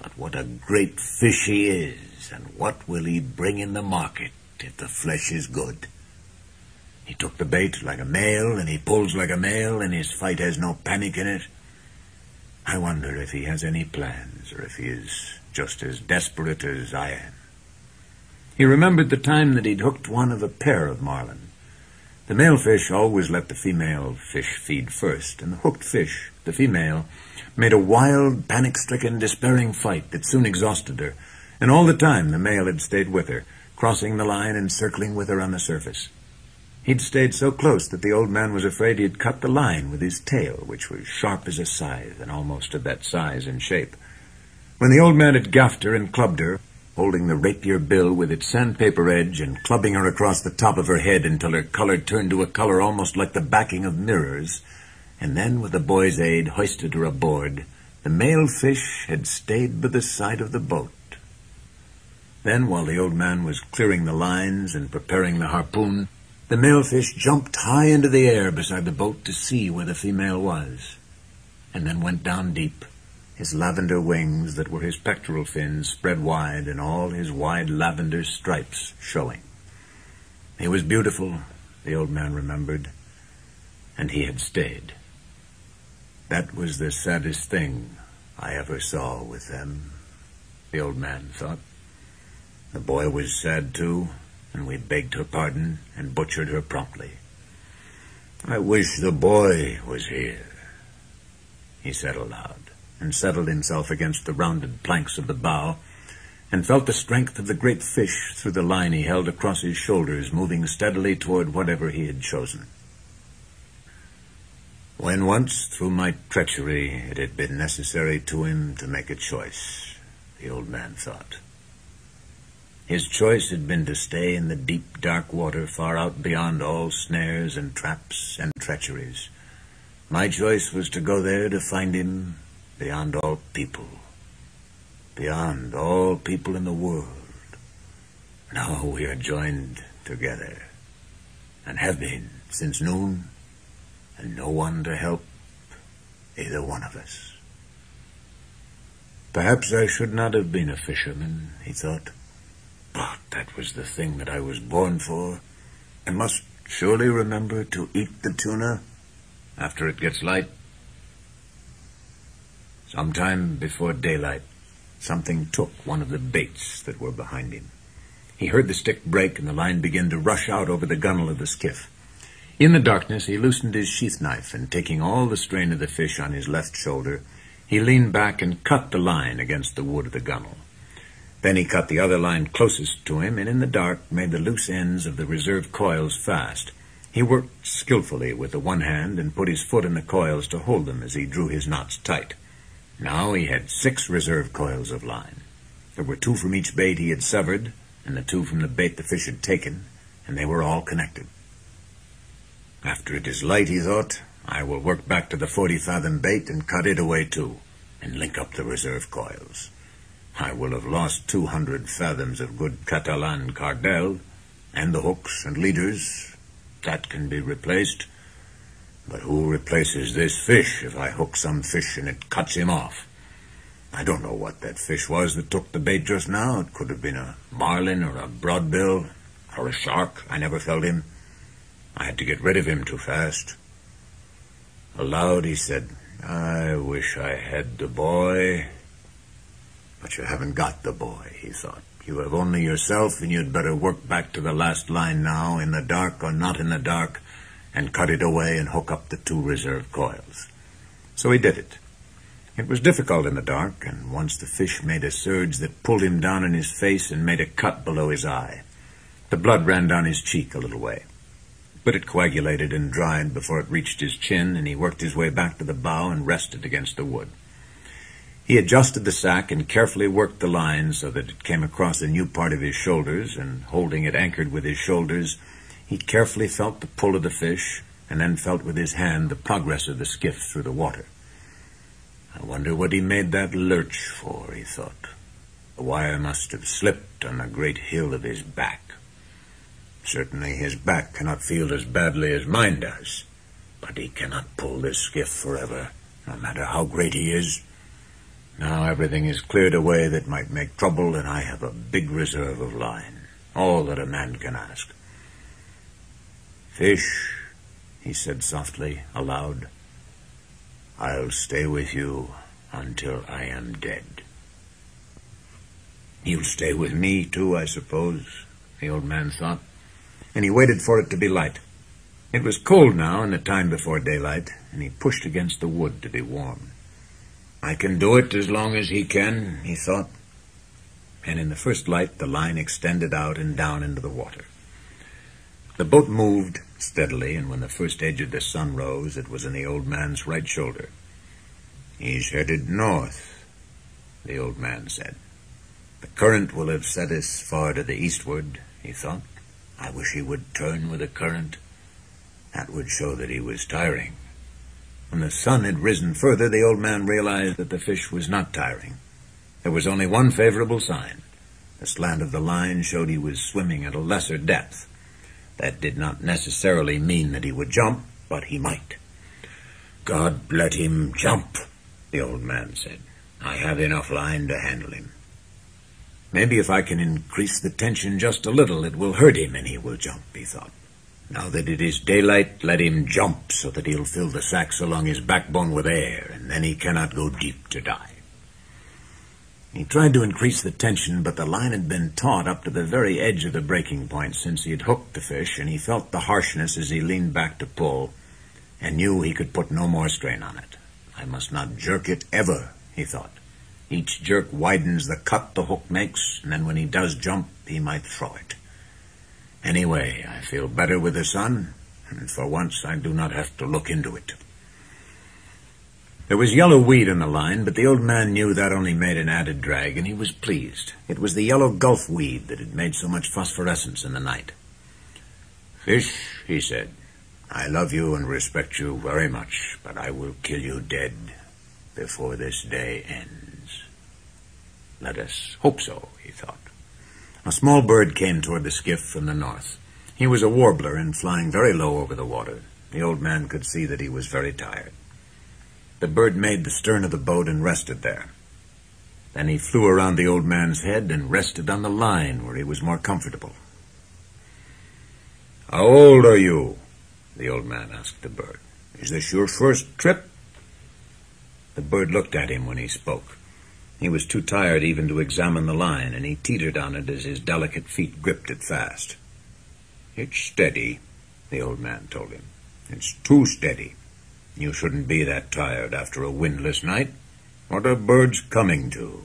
But what a great fish he is, and what will he bring in the market if the flesh is good? He took the bait like a male, and he pulls like a male, and his fight has no panic in it. I wonder if he has any plans, or if he is just as desperate as I am. He remembered the time that he'd hooked one of a pair of marlin. The male fish always let the female fish feed first, and the hooked fish, the female, made a wild, panic-stricken, despairing fight that soon exhausted her, and all the time the male had stayed with her, crossing the line and circling with her on the surface. He'd stayed so close that the old man was afraid he'd cut the line with his tail, which was sharp as a scythe and almost of that size and shape. When the old man had gaffed her and clubbed her, holding the rapier bill with its sandpaper edge and clubbing her across the top of her head until her color turned to a color almost like the backing of mirrors, and then, with the boy's aid, hoisted her aboard, the male fish had stayed by the side of the boat. Then, while the old man was clearing the lines and preparing the harpoon, the male fish jumped high into the air beside the boat to see where the female was, and then went down deep his lavender wings that were his pectoral fins spread wide and all his wide lavender stripes showing. He was beautiful, the old man remembered, and he had stayed. That was the saddest thing I ever saw with them, the old man thought. The boy was sad too, and we begged her pardon and butchered her promptly. I wish the boy was here, he said aloud and settled himself against the rounded planks of the bow, and felt the strength of the great fish through the line he held across his shoulders, moving steadily toward whatever he had chosen. When once, through my treachery, it had been necessary to him to make a choice, the old man thought. His choice had been to stay in the deep, dark water far out beyond all snares and traps and treacheries. My choice was to go there to find him beyond all people, beyond all people in the world. Now we are joined together, and have been since noon, and no one to help either one of us. Perhaps I should not have been a fisherman, he thought, but that was the thing that I was born for. and must surely remember to eat the tuna after it gets light. Sometime before daylight, something took one of the baits that were behind him. He heard the stick break and the line begin to rush out over the gunwale of the skiff. In the darkness, he loosened his sheath knife, and taking all the strain of the fish on his left shoulder, he leaned back and cut the line against the wood of the gunwale. Then he cut the other line closest to him, and in the dark made the loose ends of the reserve coils fast. He worked skillfully with the one hand and put his foot in the coils to hold them as he drew his knots tight. Now he had six reserve coils of line. There were two from each bait he had severed, and the two from the bait the fish had taken, and they were all connected. After it is light, he thought, I will work back to the forty fathom bait and cut it away too, and link up the reserve coils. I will have lost two hundred fathoms of good Catalan cordel, and the hooks and leaders. That can be replaced. But who replaces this fish if I hook some fish and it cuts him off? I don't know what that fish was that took the bait just now. It could have been a marlin or a broadbill or a shark. I never felt him. I had to get rid of him too fast. Aloud he said, I wish I had the boy. But you haven't got the boy, he thought. You have only yourself, and you'd better work back to the last line now, in the dark or not in the dark, and cut it away and hook up the two reserve coils. So he did it. It was difficult in the dark, and once the fish made a surge that pulled him down in his face and made a cut below his eye. The blood ran down his cheek a little way. But it coagulated and dried before it reached his chin, and he worked his way back to the bow and rested against the wood. He adjusted the sack and carefully worked the line so that it came across a new part of his shoulders, and holding it anchored with his shoulders, he carefully felt the pull of the fish, and then felt with his hand the progress of the skiff through the water. I wonder what he made that lurch for, he thought. The wire must have slipped on the great hill of his back. Certainly his back cannot feel as badly as mine does, but he cannot pull this skiff forever, no matter how great he is. Now everything is cleared away that might make trouble, and I have a big reserve of line, all that a man can ask. Fish, he said softly, aloud, I'll stay with you until I am dead. You'll stay with me, too, I suppose, the old man thought, and he waited for it to be light. It was cold now in the time before daylight, and he pushed against the wood to be warm. I can do it as long as he can, he thought. And in the first light, the line extended out and down into the water. The boat moved steadily, and when the first edge of the sun rose, it was in the old man's right shoulder. He's headed north, the old man said. The current will have set us far to the eastward, he thought. I wish he would turn with the current. That would show that he was tiring. When the sun had risen further, the old man realized that the fish was not tiring. There was only one favorable sign. The slant of the line showed he was swimming at a lesser depth. That did not necessarily mean that he would jump, but he might. God let him jump, the old man said. I have enough line to handle him. Maybe if I can increase the tension just a little, it will hurt him and he will jump, he thought. Now that it is daylight, let him jump so that he'll fill the sacks along his backbone with air, and then he cannot go deep to die. He tried to increase the tension, but the line had been taut up to the very edge of the breaking point since he had hooked the fish, and he felt the harshness as he leaned back to pull, and knew he could put no more strain on it. I must not jerk it ever, he thought. Each jerk widens the cut the hook makes, and then when he does jump, he might throw it. Anyway, I feel better with the sun, and for once I do not have to look into it. There was yellow weed on the line, but the old man knew that only made an added drag, and he was pleased. It was the yellow gulf weed that had made so much phosphorescence in the night. Fish, he said, I love you and respect you very much, but I will kill you dead before this day ends. Let us hope so, he thought. A small bird came toward the skiff from the north. He was a warbler and flying very low over the water. The old man could see that he was very tired. The bird made the stern of the boat and rested there. Then he flew around the old man's head and rested on the line where he was more comfortable. How old are you? The old man asked the bird. Is this your first trip? The bird looked at him when he spoke. He was too tired even to examine the line, and he teetered on it as his delicate feet gripped it fast. It's steady, the old man told him. It's too steady. You shouldn't be that tired after a windless night. What are birds coming to?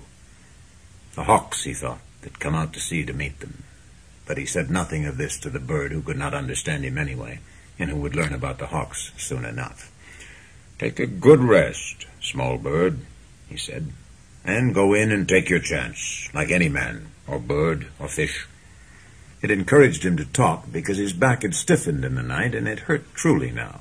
The hawks, he thought, that come out to sea to meet them. But he said nothing of this to the bird, who could not understand him anyway, and who would learn about the hawks soon enough. Take a good rest, small bird, he said and go in and take your chance, like any man, or bird, or fish. It encouraged him to talk because his back had stiffened in the night and it hurt truly now.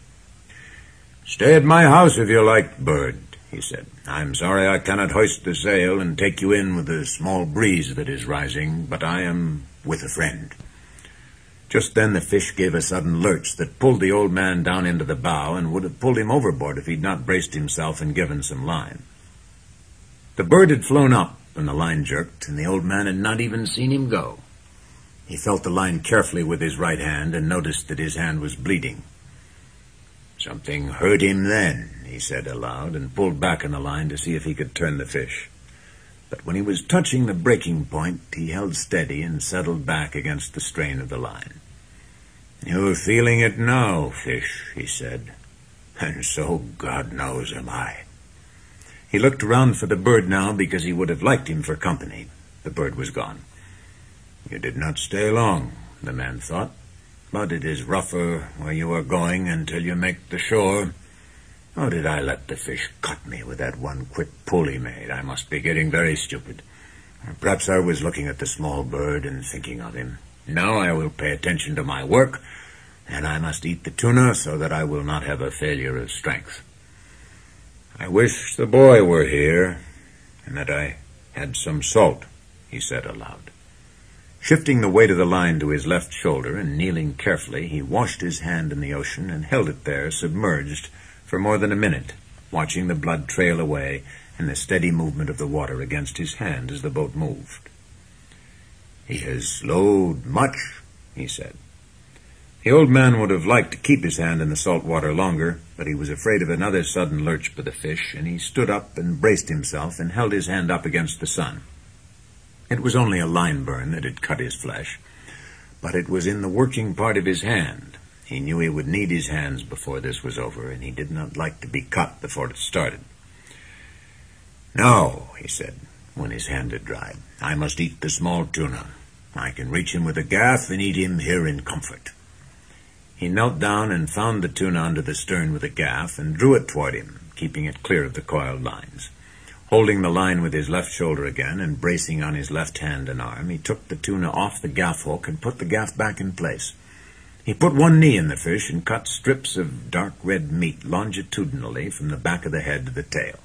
Stay at my house if you like, bird, he said. I'm sorry I cannot hoist the sail and take you in with the small breeze that is rising, but I am with a friend. Just then the fish gave a sudden lurch that pulled the old man down into the bow and would have pulled him overboard if he'd not braced himself and given some line. The bird had flown up, and the line jerked, and the old man had not even seen him go. He felt the line carefully with his right hand and noticed that his hand was bleeding. Something hurt him then, he said aloud, and pulled back on the line to see if he could turn the fish. But when he was touching the breaking point, he held steady and settled back against the strain of the line. You're feeling it now, fish, he said. And so, God knows, am I. He looked around for the bird now because he would have liked him for company. The bird was gone. You did not stay long, the man thought. But it is rougher where you are going until you make the shore. How did I let the fish cut me with that one quick pull he made? I must be getting very stupid. Perhaps I was looking at the small bird and thinking of him. Now I will pay attention to my work, and I must eat the tuna so that I will not have a failure of strength. I wish the boy were here, and that I had some salt, he said aloud. Shifting the weight of the line to his left shoulder and kneeling carefully, he washed his hand in the ocean and held it there, submerged, for more than a minute, watching the blood trail away and the steady movement of the water against his hand as the boat moved. He has slowed much, he said. The old man would have liked to keep his hand in the salt water longer, but he was afraid of another sudden lurch by the fish, and he stood up and braced himself and held his hand up against the sun. It was only a line burn that had cut his flesh, but it was in the working part of his hand, he knew he would need his hands before this was over, and he did not like to be cut before it started. No, he said, when his hand had dried. I must eat the small tuna. I can reach him with a gaff and eat him here in comfort. He knelt down and found the tuna under the stern with a gaff and drew it toward him, keeping it clear of the coiled lines. Holding the line with his left shoulder again and bracing on his left hand and arm, he took the tuna off the gaff hook and put the gaff back in place. He put one knee in the fish and cut strips of dark red meat longitudinally from the back of the head to the tail.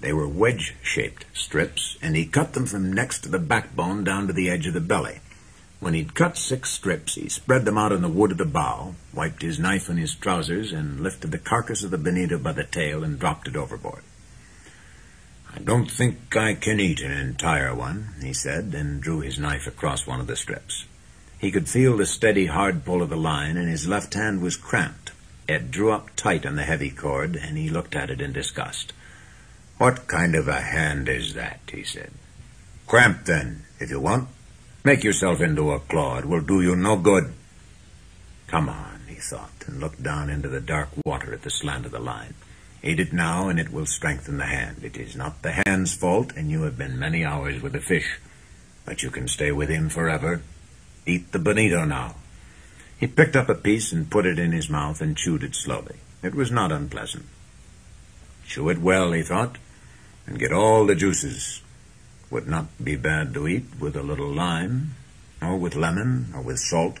They were wedge-shaped strips, and he cut them from next to the backbone down to the edge of the belly. When he'd cut six strips, he spread them out on the wood of the bow, wiped his knife on his trousers, and lifted the carcass of the bonito by the tail and dropped it overboard. I don't think I can eat an entire one, he said, and drew his knife across one of the strips. He could feel the steady, hard pull of the line, and his left hand was cramped. It drew up tight on the heavy cord, and he looked at it in disgust. What kind of a hand is that? he said. Cramped, then, if you want. Make yourself into a claw. It will do you no good. Come on, he thought, and looked down into the dark water at the slant of the line. Eat it now, and it will strengthen the hand. It is not the hand's fault, and you have been many hours with the fish. But you can stay with him forever. Eat the bonito now. He picked up a piece and put it in his mouth and chewed it slowly. It was not unpleasant. Chew it well, he thought, and get all the juices. Would not be bad to eat with a little lime, or with lemon, or with salt.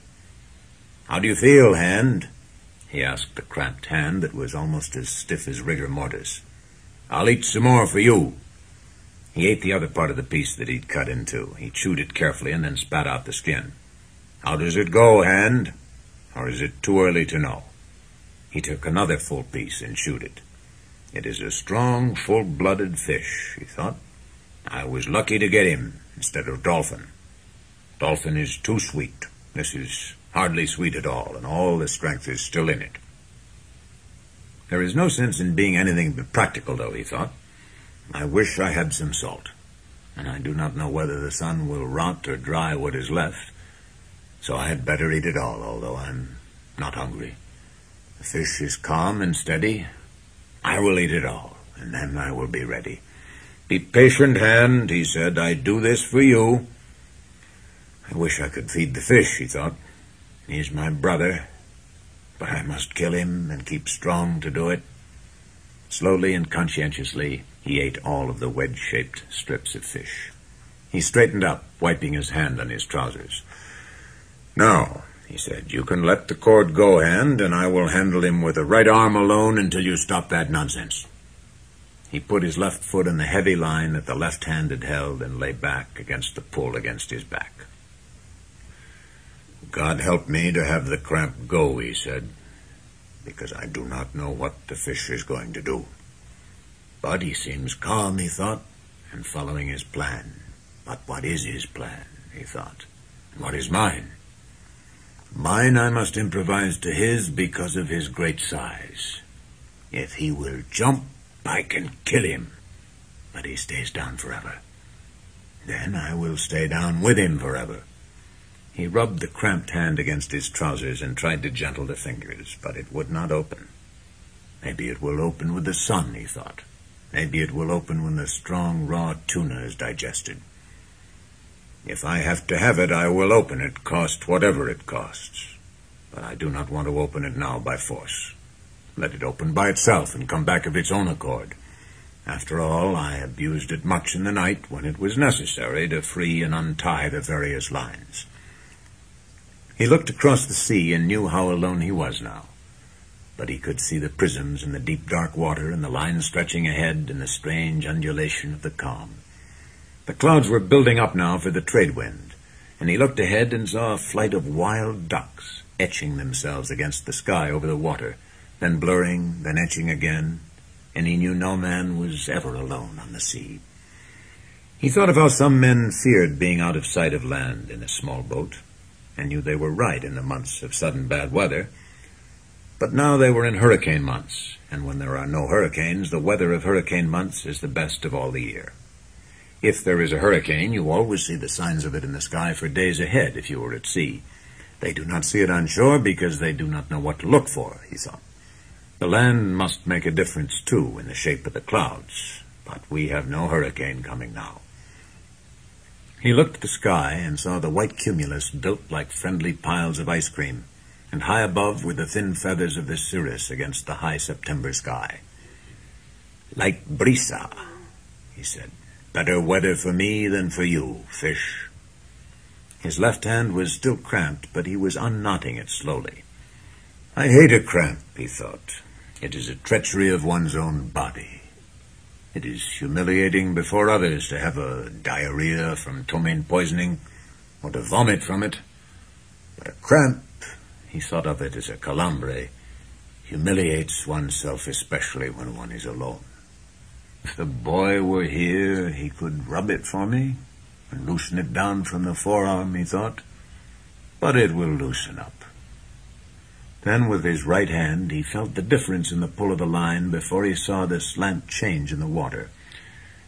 How do you feel, hand? He asked the cramped hand that was almost as stiff as rigor mortis. I'll eat some more for you. He ate the other part of the piece that he'd cut in two. He chewed it carefully and then spat out the skin. How does it go, Hand? Or is it too early to know? He took another full piece and chewed it. It is a strong, full-blooded fish, he thought. I was lucky to get him instead of dolphin. Dolphin is too sweet. This is hardly sweet at all, and all the strength is still in it. There is no sense in being anything but practical, though, he thought. I wish I had some salt, and I do not know whether the sun will rot or dry what is left. So I had better eat it all, although I'm not hungry. The fish is calm and steady. I will eat it all, and then I will be ready. Be patient, Hand, he said. I do this for you. I wish I could feed the fish, he thought. He's my brother, but I must kill him and keep strong to do it. Slowly and conscientiously, he ate all of the wedge-shaped strips of fish. He straightened up, wiping his hand on his trousers. Now, he said, you can let the cord go, Hand, and I will handle him with the right arm alone until you stop that nonsense. He put his left foot in the heavy line that the left hand had held and lay back against the pull against his back. God help me to have the cramp go, he said, because I do not know what the fish is going to do. But he seems calm, he thought, and following his plan. But what is his plan, he thought. What is mine? Mine I must improvise to his because of his great size. If he will jump, I can kill him. But he stays down forever. Then I will stay down with him forever. He rubbed the cramped hand against his trousers and tried to gentle the fingers, but it would not open. Maybe it will open with the sun, he thought. Maybe it will open when the strong, raw tuna is digested. If I have to have it, I will open it, cost whatever it costs. But I do not want to open it now by force. Let it open by itself and come back of its own accord. After all, I abused it much in the night when it was necessary to free and untie the various lines. He looked across the sea and knew how alone he was now. But he could see the prisms in the deep dark water and the lines stretching ahead and the strange undulation of the calm. The clouds were building up now for the trade wind, and he looked ahead and saw a flight of wild ducks etching themselves against the sky over the water, then blurring, then etching again, and he knew no man was ever alone on the sea. He thought of how some men feared being out of sight of land in a small boat, and knew they were right in the months of sudden bad weather. But now they were in hurricane months, and when there are no hurricanes, the weather of hurricane months is the best of all the year. If there is a hurricane, you always see the signs of it in the sky for days ahead if you are at sea. They do not see it on shore because they do not know what to look for, he thought. The land must make a difference, too, in the shape of the clouds, but we have no hurricane coming now. He looked at the sky and saw the white cumulus built like friendly piles of ice cream, and high above were the thin feathers of the cirrus against the high September sky. Like brisa, he said. Better weather for me than for you, fish. His left hand was still cramped, but he was unknotting it slowly. I hate a cramp, he thought. It is a treachery of one's own body. It is humiliating before others to have a diarrhea from ptomaine poisoning or to vomit from it. But a cramp, he thought of it as a calambre, humiliates oneself especially when one is alone. If the boy were here, he could rub it for me and loosen it down from the forearm, he thought. But it will loosen up. Then, with his right hand, he felt the difference in the pull of the line before he saw the slant change in the water.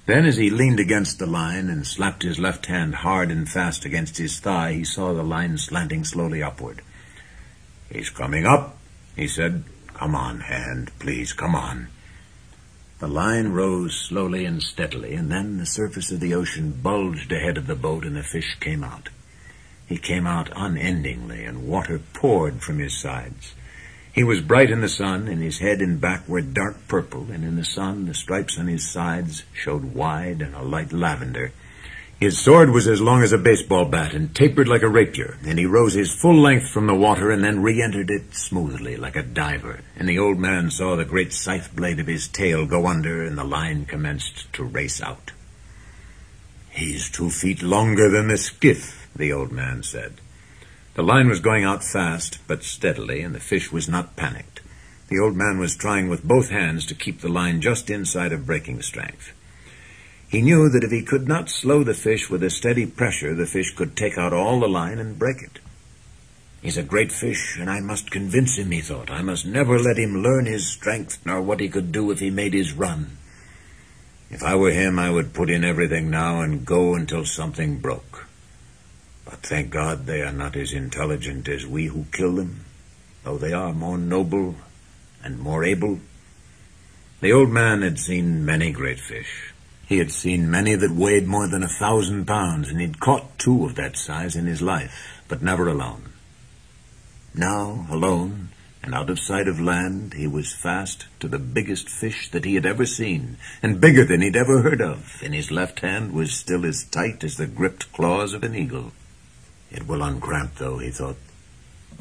Then, as he leaned against the line and slapped his left hand hard and fast against his thigh, he saw the line slanting slowly upward. He's coming up, he said. Come on, hand, please, come on. The line rose slowly and steadily, and then the surface of the ocean bulged ahead of the boat and the fish came out. He came out unendingly, and water poured from his sides. He was bright in the sun, and his head and back were dark purple, and in the sun the stripes on his sides showed wide and a light lavender. His sword was as long as a baseball bat and tapered like a rapier, and he rose his full length from the water and then re-entered it smoothly like a diver, and the old man saw the great scythe blade of his tail go under, and the line commenced to race out. He's two feet longer than the skiff, the old man said. The line was going out fast, but steadily, and the fish was not panicked. The old man was trying with both hands to keep the line just inside of breaking strength. He knew that if he could not slow the fish with a steady pressure, the fish could take out all the line and break it. He's a great fish, and I must convince him, he thought. I must never let him learn his strength, nor what he could do if he made his run. If I were him, I would put in everything now and go until something broke. But thank God they are not as intelligent as we who kill them, though they are more noble and more able. The old man had seen many great fish. He had seen many that weighed more than a thousand pounds, and he'd caught two of that size in his life, but never alone. Now, alone, and out of sight of land, he was fast to the biggest fish that he had ever seen, and bigger than he'd ever heard of, and his left hand was still as tight as the gripped claws of an eagle. It will uncramp, though, he thought.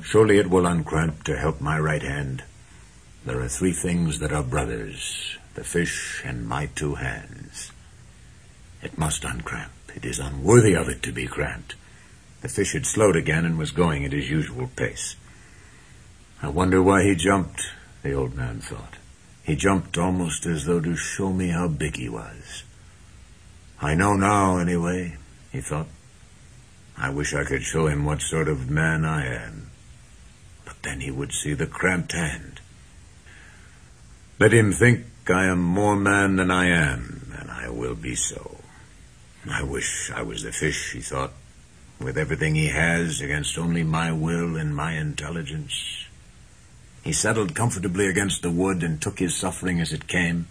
Surely it will uncramp to help my right hand. There are three things that are brothers, the fish and my two hands. It must uncramp. It is unworthy of it to be cramped. The fish had slowed again and was going at his usual pace. I wonder why he jumped, the old man thought. He jumped almost as though to show me how big he was. I know now, anyway, he thought. I wish I could show him what sort of man I am. But then he would see the cramped hand. Let him think I am more man than I am, and I will be so. I wish I was the fish, he thought, with everything he has against only my will and my intelligence. He settled comfortably against the wood and took his suffering as it came,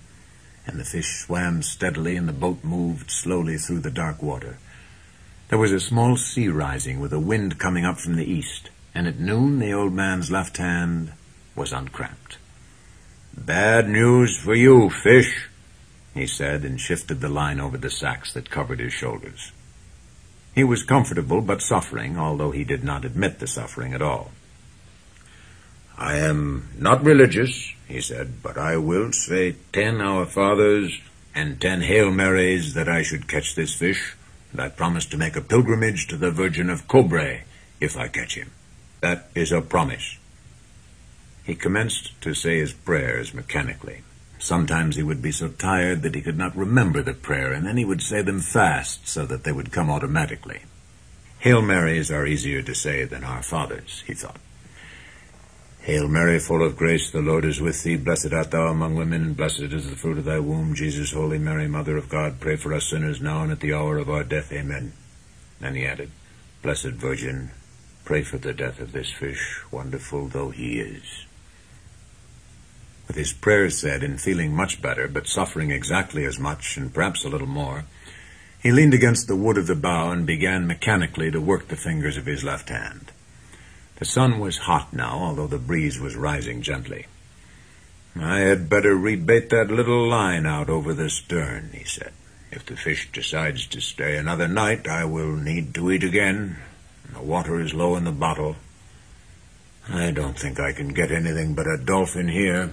and the fish swam steadily and the boat moved slowly through the dark water. There was a small sea rising with a wind coming up from the east, and at noon the old man's left hand was uncramped. Bad news for you, fish, he said, and shifted the line over the sacks that covered his shoulders. He was comfortable but suffering, although he did not admit the suffering at all. I am not religious, he said, but I will say ten Our Fathers and ten Hail Marys that I should catch this fish, and I promise to make a pilgrimage to the Virgin of Cobre if I catch him. That is a promise. He commenced to say his prayers mechanically. Sometimes he would be so tired that he could not remember the prayer, and then he would say them fast so that they would come automatically. Hail Marys are easier to say than Our Fathers, he thought. Hail Mary, full of grace, the Lord is with thee. Blessed art thou among women, and blessed is the fruit of thy womb. Jesus, Holy Mary, Mother of God, pray for us sinners now and at the hour of our death. Amen. Then he added, Blessed Virgin, pray for the death of this fish, wonderful though he is. With his prayers said and feeling much better, but suffering exactly as much and perhaps a little more, he leaned against the wood of the bow and began mechanically to work the fingers of his left hand. The sun was hot now, although the breeze was rising gently. I had better rebait that little line out over the stern, he said. If the fish decides to stay another night, I will need to eat again. The water is low in the bottle. I don't think I can get anything but a dolphin here.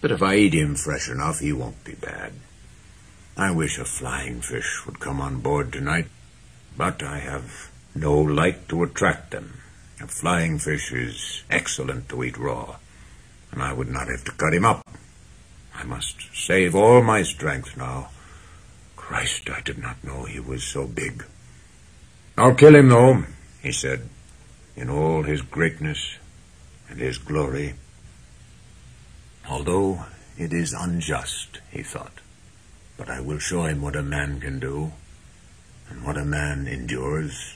But if I eat him fresh enough, he won't be bad. I wish a flying fish would come on board tonight, but I have no light to attract them. A flying fish is excellent to eat raw, and I would not have to cut him up. I must save all my strength now. Christ, I did not know he was so big. I'll kill him, though, he said, in all his greatness and his glory. Although it is unjust, he thought, but I will show him what a man can do and what a man endures.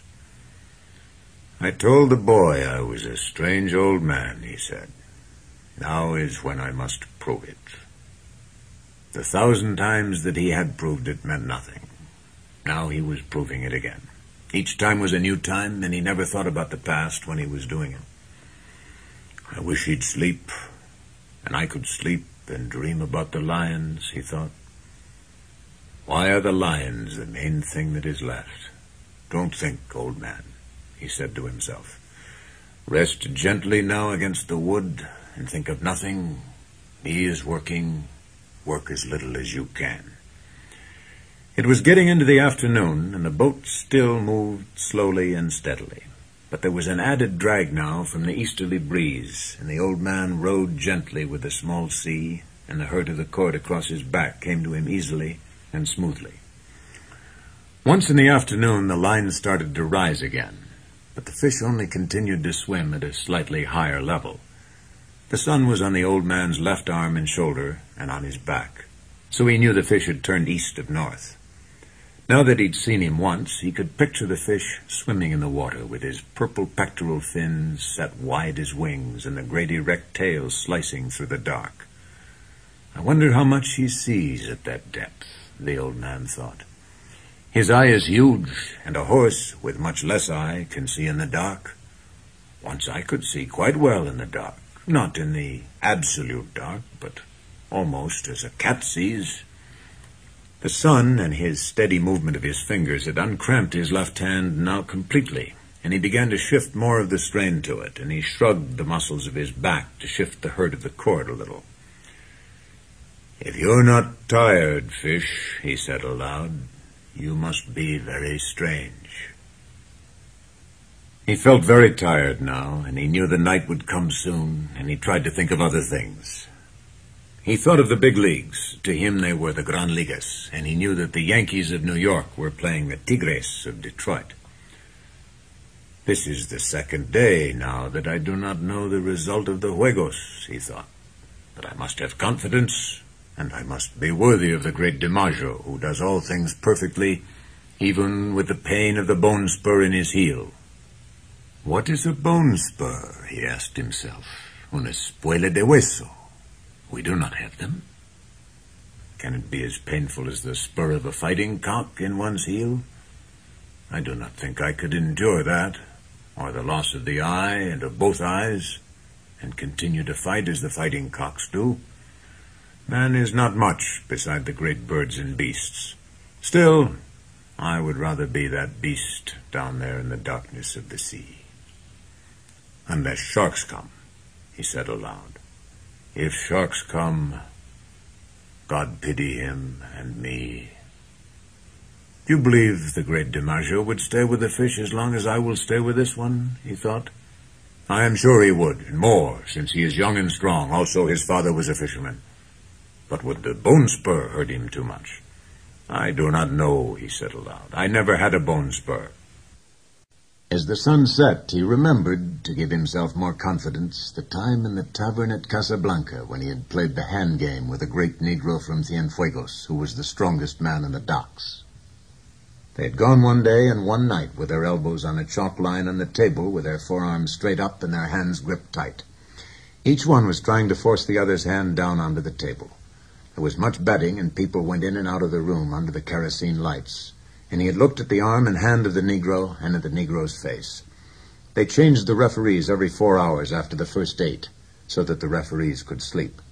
I told the boy I was a strange old man, he said. Now is when I must prove it. The thousand times that he had proved it meant nothing. Now he was proving it again. Each time was a new time, and he never thought about the past when he was doing it. I wish he'd sleep, and I could sleep and dream about the lions, he thought. Why are the lions the main thing that is left? Don't think, old man he said to himself. Rest gently now against the wood and think of nothing. He is working. Work as little as you can. It was getting into the afternoon, and the boat still moved slowly and steadily. But there was an added drag now from the easterly breeze, and the old man rowed gently with the small sea, and the hurt of the cord across his back came to him easily and smoothly. Once in the afternoon, the line started to rise again, but the fish only continued to swim at a slightly higher level. The sun was on the old man's left arm and shoulder and on his back, so he knew the fish had turned east of north. Now that he'd seen him once, he could picture the fish swimming in the water with his purple pectoral fins set wide as wings and the great erect tail slicing through the dark. I wonder how much he sees at that depth, the old man thought. His eye is huge, and a horse with much less eye can see in the dark. Once I could see quite well in the dark, not in the absolute dark, but almost as a cat sees. The sun and his steady movement of his fingers had uncramped his left hand now completely, and he began to shift more of the strain to it, and he shrugged the muscles of his back to shift the hurt of the cord a little. If you're not tired, fish, he said aloud, you must be very strange. He felt very tired now, and he knew the night would come soon, and he tried to think of other things. He thought of the big leagues. To him, they were the Gran Ligas, and he knew that the Yankees of New York were playing the Tigres of Detroit. This is the second day now that I do not know the result of the Juegos, he thought. But I must have confidence and I must be worthy of the great DiMaggio, who does all things perfectly, even with the pain of the bone spur in his heel. What is a bone spur? he asked himself. Una espuela de hueso. We do not have them. Can it be as painful as the spur of a fighting cock in one's heel? I do not think I could endure that, or the loss of the eye and of both eyes, and continue to fight as the fighting cocks do. Man is not much beside the great birds and beasts. Still, I would rather be that beast down there in the darkness of the sea. Unless sharks come, he said aloud. If sharks come, God pity him and me. You believe the great DiMaggio would stay with the fish as long as I will stay with this one? he thought. I am sure he would, and more, since he is young and strong. Also, his father was a fisherman. But would the bone spur hurt him too much? I do not know, he said aloud. I never had a bone spur. As the sun set, he remembered, to give himself more confidence, the time in the tavern at Casablanca when he had played the hand game with a great Negro from Cienfuegos, who was the strongest man in the docks. They had gone one day and one night with their elbows on a chalk line on the table, with their forearms straight up and their hands gripped tight. Each one was trying to force the other's hand down onto the table. There was much betting, and people went in and out of the room under the kerosene lights. And he had looked at the arm and hand of the Negro and at the Negro's face. They changed the referees every four hours after the first eight, so that the referees could sleep.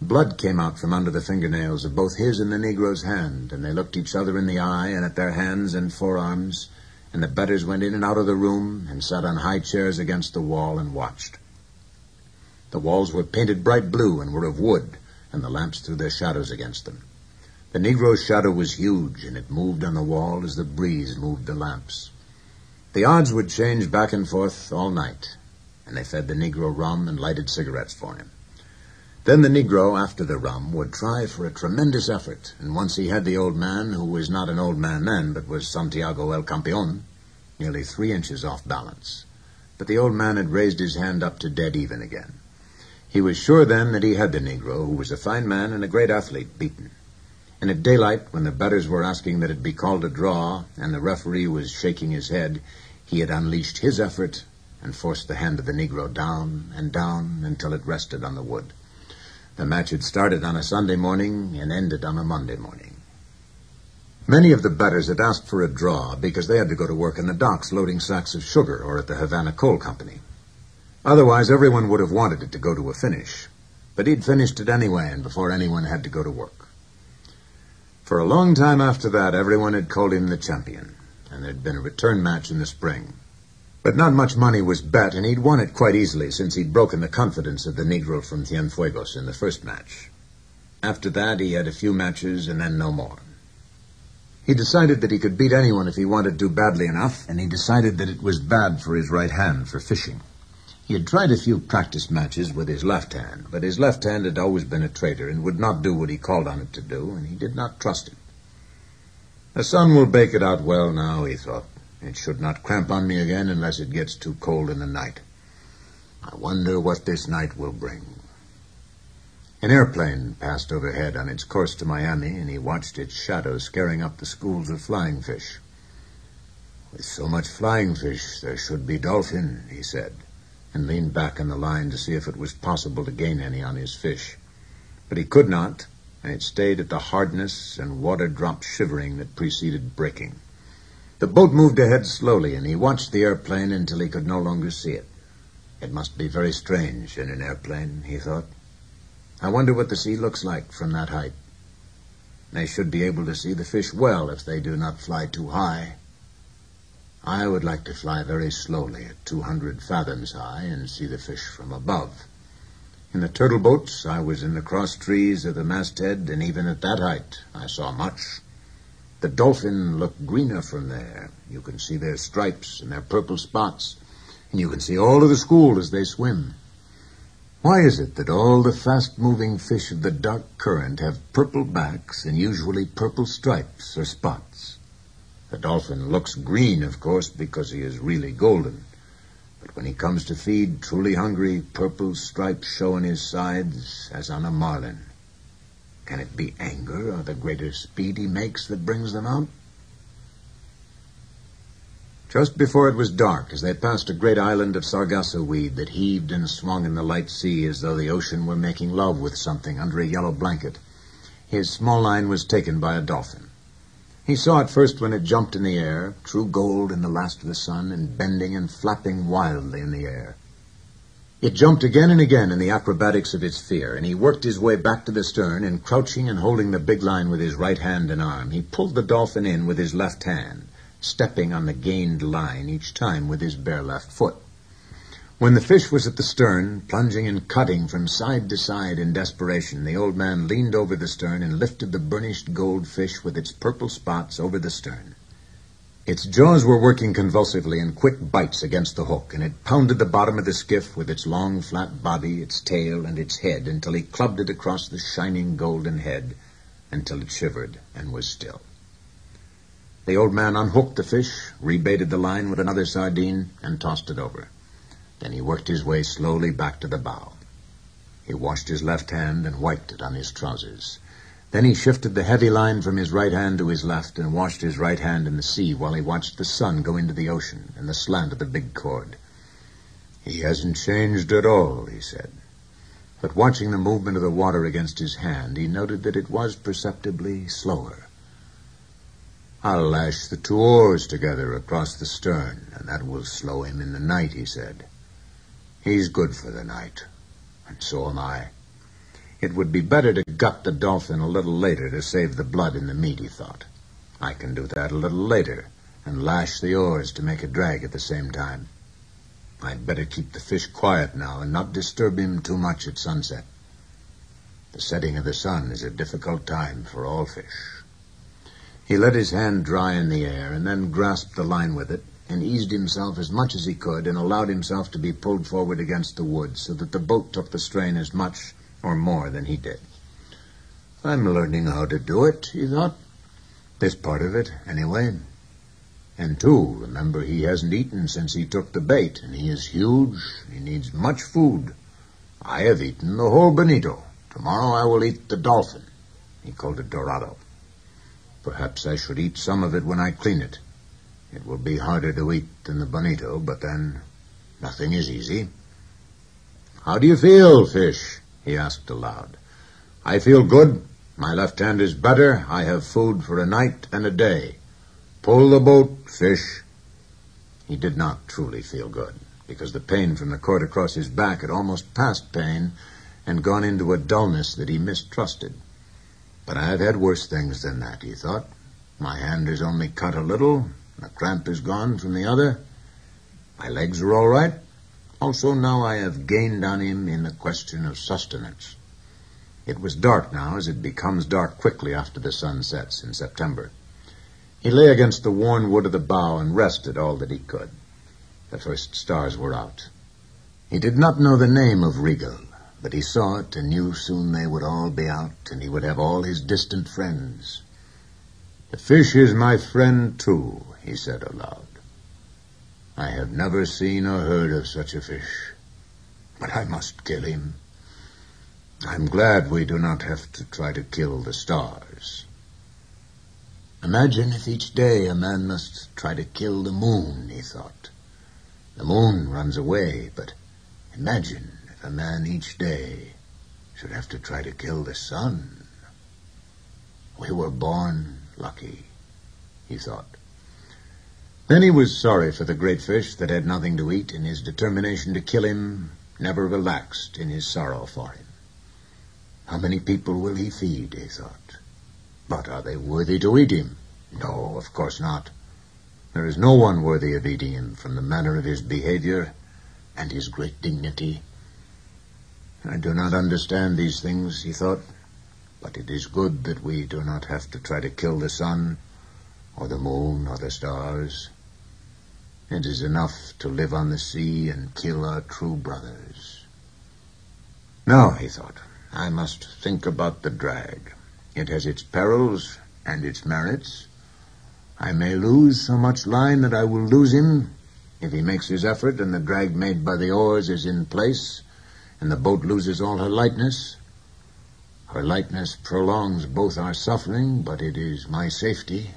Blood came out from under the fingernails of both his and the Negro's hand, and they looked each other in the eye and at their hands and forearms, and the bettors went in and out of the room and sat on high chairs against the wall and watched. The walls were painted bright blue and were of wood, and the lamps threw their shadows against them. The Negro's shadow was huge, and it moved on the wall as the breeze moved the lamps. The odds would change back and forth all night, and they fed the Negro rum and lighted cigarettes for him. Then the Negro, after the rum, would try for a tremendous effort, and once he had the old man, who was not an old man then, but was Santiago El Campeon, nearly three inches off balance. But the old man had raised his hand up to dead even again. He was sure then that he had the Negro, who was a fine man and a great athlete, beaten. And at daylight, when the bettors were asking that it be called a draw, and the referee was shaking his head, he had unleashed his effort and forced the hand of the Negro down and down until it rested on the wood. The match had started on a Sunday morning and ended on a Monday morning. Many of the bettors had asked for a draw because they had to go to work in the docks loading sacks of sugar or at the Havana Coal Company. Otherwise, everyone would have wanted it to go to a finish. But he'd finished it anyway, and before anyone had to go to work. For a long time after that, everyone had called him the champion, and there'd been a return match in the spring. But not much money was bet, and he'd won it quite easily since he'd broken the confidence of the Negro from Cienfuegos in the first match. After that, he had a few matches and then no more. He decided that he could beat anyone if he wanted to badly enough, and he decided that it was bad for his right hand for fishing. He had tried a few practice matches with his left hand, but his left hand had always been a traitor and would not do what he called on it to do, and he did not trust it. The sun will bake it out well now, he thought. It should not cramp on me again unless it gets too cold in the night. I wonder what this night will bring. An airplane passed overhead on its course to Miami, and he watched its shadow scaring up the schools of flying fish. With so much flying fish, there should be dolphin, he said, and leaned back on the line to see if it was possible to gain any on his fish. But he could not, and it stayed at the hardness and water drop shivering that preceded breaking. The boat moved ahead slowly, and he watched the airplane until he could no longer see it. It must be very strange in an airplane, he thought. I wonder what the sea looks like from that height. They should be able to see the fish well if they do not fly too high. I would like to fly very slowly at 200 fathoms high and see the fish from above. In the turtle boats, I was in the cross trees of the masthead, and even at that height I saw much. The dolphin look greener from there. You can see their stripes and their purple spots, and you can see all of the school as they swim. Why is it that all the fast-moving fish of the dark current have purple backs and usually purple stripes or spots? The dolphin looks green, of course, because he is really golden. But when he comes to feed, truly hungry, purple stripes show on his sides as on a marlin. Can it be anger or the greater speed he makes that brings them out? Just before it was dark, as they passed a great island of sargasso weed that heaved and swung in the light sea as though the ocean were making love with something under a yellow blanket, his small line was taken by a dolphin. He saw it first when it jumped in the air, true gold in the last of the sun, and bending and flapping wildly in the air. It jumped again and again in the acrobatics of its fear, and he worked his way back to the stern, and crouching and holding the big line with his right hand and arm, he pulled the dolphin in with his left hand, stepping on the gained line each time with his bare left foot. When the fish was at the stern, plunging and cutting from side to side in desperation, the old man leaned over the stern and lifted the burnished gold fish with its purple spots over the stern. Its jaws were working convulsively in quick bites against the hook, and it pounded the bottom of the skiff with its long, flat body, its tail, and its head until he clubbed it across the shining golden head until it shivered and was still. The old man unhooked the fish, rebaited the line with another sardine, and tossed it over. Then he worked his way slowly back to the bow. He washed his left hand and wiped it on his trousers. Then he shifted the heavy line from his right hand to his left and washed his right hand in the sea while he watched the sun go into the ocean and the slant of the big cord. He hasn't changed at all, he said. But watching the movement of the water against his hand, he noted that it was perceptibly slower. I'll lash the two oars together across the stern, and that will slow him in the night, he said. He's good for the night, and so am I. It would be better to gut the dolphin a little later to save the blood in the meat, he thought. I can do that a little later and lash the oars to make a drag at the same time. I'd better keep the fish quiet now and not disturb him too much at sunset. The setting of the sun is a difficult time for all fish. He let his hand dry in the air and then grasped the line with it and eased himself as much as he could and allowed himself to be pulled forward against the wood so that the boat took the strain as much or more than he did. I'm learning how to do it, he thought. This part of it, anyway. And too, remember he hasn't eaten since he took the bait, and he is huge. He needs much food. I have eaten the whole bonito. Tomorrow I will eat the dolphin. He called it Dorado. Perhaps I should eat some of it when I clean it. It will be harder to eat than the bonito, but then nothing is easy. How do you feel, fish? he asked aloud. I feel good. My left hand is better. I have food for a night and a day. Pull the boat, fish. He did not truly feel good, because the pain from the cord across his back had almost passed pain and gone into a dullness that he mistrusted. But I have had worse things than that, he thought. My hand is only cut a little, the cramp is gone from the other. My legs are all right. Also, now I have gained on him in the question of sustenance. It was dark now, as it becomes dark quickly after the sun sets in September. He lay against the worn wood of the bow and rested all that he could. The first stars were out. He did not know the name of Rigel, but he saw it and knew soon they would all be out, and he would have all his distant friends. The fish is my friend, too, he said aloud. I have never seen or heard of such a fish, but I must kill him. I'm glad we do not have to try to kill the stars. Imagine if each day a man must try to kill the moon, he thought. The moon runs away, but imagine if a man each day should have to try to kill the sun. We were born lucky, he thought. Then he was sorry for the great fish that had nothing to eat, and his determination to kill him never relaxed in his sorrow for him. How many people will he feed, he thought. But are they worthy to eat him? No, of course not. There is no one worthy of eating him from the manner of his behavior and his great dignity. I do not understand these things, he thought, but it is good that we do not have to try to kill the sun or the moon or the stars. It is enough to live on the sea and kill our true brothers. No, he thought, I must think about the drag. It has its perils and its merits. I may lose so much line that I will lose him if he makes his effort and the drag made by the oars is in place and the boat loses all her lightness. Her lightness prolongs both our suffering, but it is my safety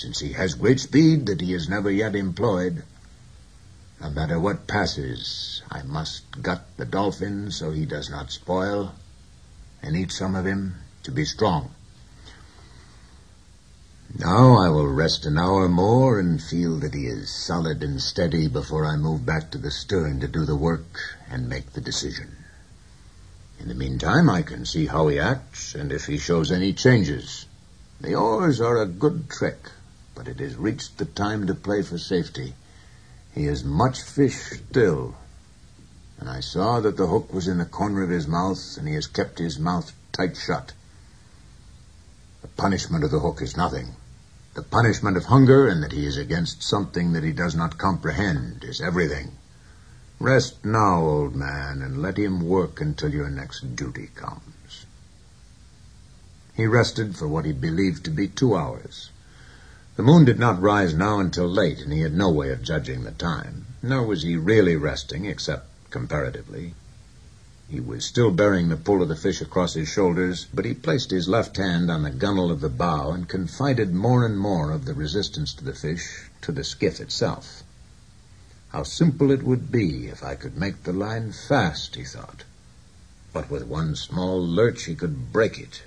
since he has great speed that he has never yet employed. No matter what passes, I must gut the dolphin so he does not spoil, and eat some of him to be strong. Now I will rest an hour more and feel that he is solid and steady before I move back to the stern to do the work and make the decision. In the meantime, I can see how he acts and if he shows any changes. The oars are a good trick, but it has reached the time to play for safety. He has much fish still, and I saw that the hook was in the corner of his mouth, and he has kept his mouth tight shut. The punishment of the hook is nothing. The punishment of hunger and that he is against something that he does not comprehend is everything. Rest now, old man, and let him work until your next duty comes. He rested for what he believed to be two hours. The moon did not rise now until late, and he had no way of judging the time, nor was he really resting, except comparatively. He was still bearing the pull of the fish across his shoulders, but he placed his left hand on the gunwale of the bow and confided more and more of the resistance to the fish to the skiff itself. How simple it would be if I could make the line fast, he thought. But with one small lurch he could break it.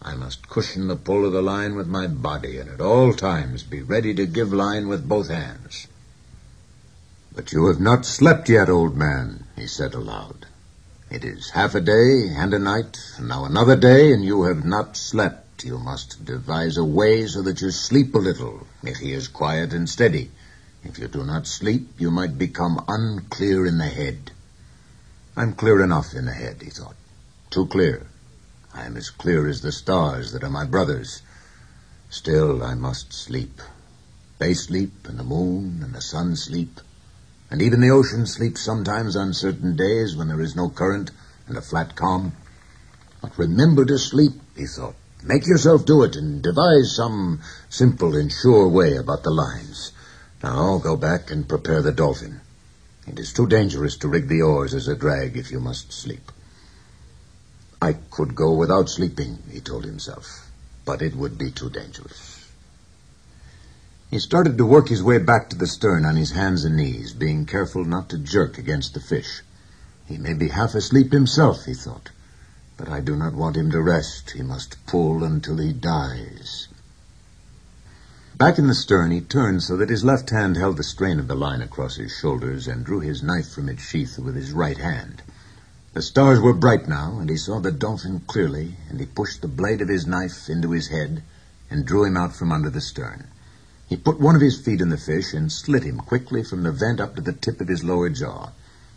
I must cushion the pull of the line with my body and at all times be ready to give line with both hands. But you have not slept yet, old man, he said aloud. It is half a day and a night, and now another day, and you have not slept. You must devise a way so that you sleep a little, if he is quiet and steady. If you do not sleep, you might become unclear in the head. I'm clear enough in the head, he thought. Too clear. I am as clear as the stars that are my brothers. Still, I must sleep. They sleep, and the moon and the sun sleep, and even the ocean sleeps sometimes on certain days when there is no current and a flat calm. But remember to sleep, he thought. Make yourself do it and devise some simple and sure way about the lines. Now go back and prepare the dolphin. It is too dangerous to rig the oars as a drag if you must sleep. I could go without sleeping, he told himself, but it would be too dangerous. He started to work his way back to the stern on his hands and knees, being careful not to jerk against the fish. He may be half asleep himself, he thought, but I do not want him to rest. He must pull until he dies. Back in the stern, he turned so that his left hand held the strain of the line across his shoulders and drew his knife from its sheath with his right hand. The stars were bright now, and he saw the dolphin clearly, and he pushed the blade of his knife into his head and drew him out from under the stern. He put one of his feet in the fish and slit him quickly from the vent up to the tip of his lower jaw.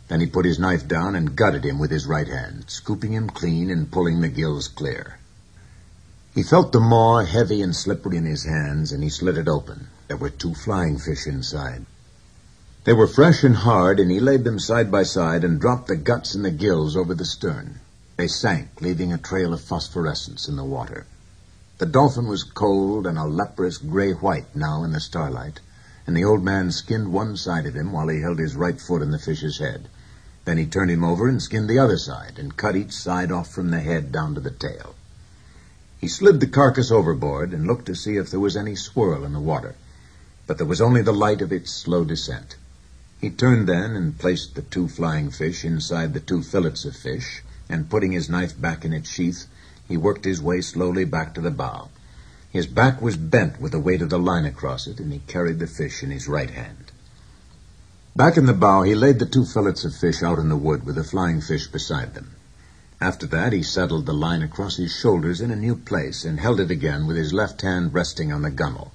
Then he put his knife down and gutted him with his right hand, scooping him clean and pulling the gills clear. He felt the maw heavy and slippery in his hands, and he slit it open. There were two flying fish inside. They were fresh and hard, and he laid them side by side and dropped the guts and the gills over the stern. They sank, leaving a trail of phosphorescence in the water. The dolphin was cold and a leprous gray-white now in the starlight, and the old man skinned one side of him while he held his right foot in the fish's head. Then he turned him over and skinned the other side and cut each side off from the head down to the tail. He slid the carcass overboard and looked to see if there was any swirl in the water, but there was only the light of its slow descent. He turned then and placed the two flying fish inside the two fillets of fish, and putting his knife back in its sheath, he worked his way slowly back to the bow. His back was bent with the weight of the line across it, and he carried the fish in his right hand. Back in the bow, he laid the two fillets of fish out in the wood with the flying fish beside them. After that, he settled the line across his shoulders in a new place and held it again with his left hand resting on the gunwale.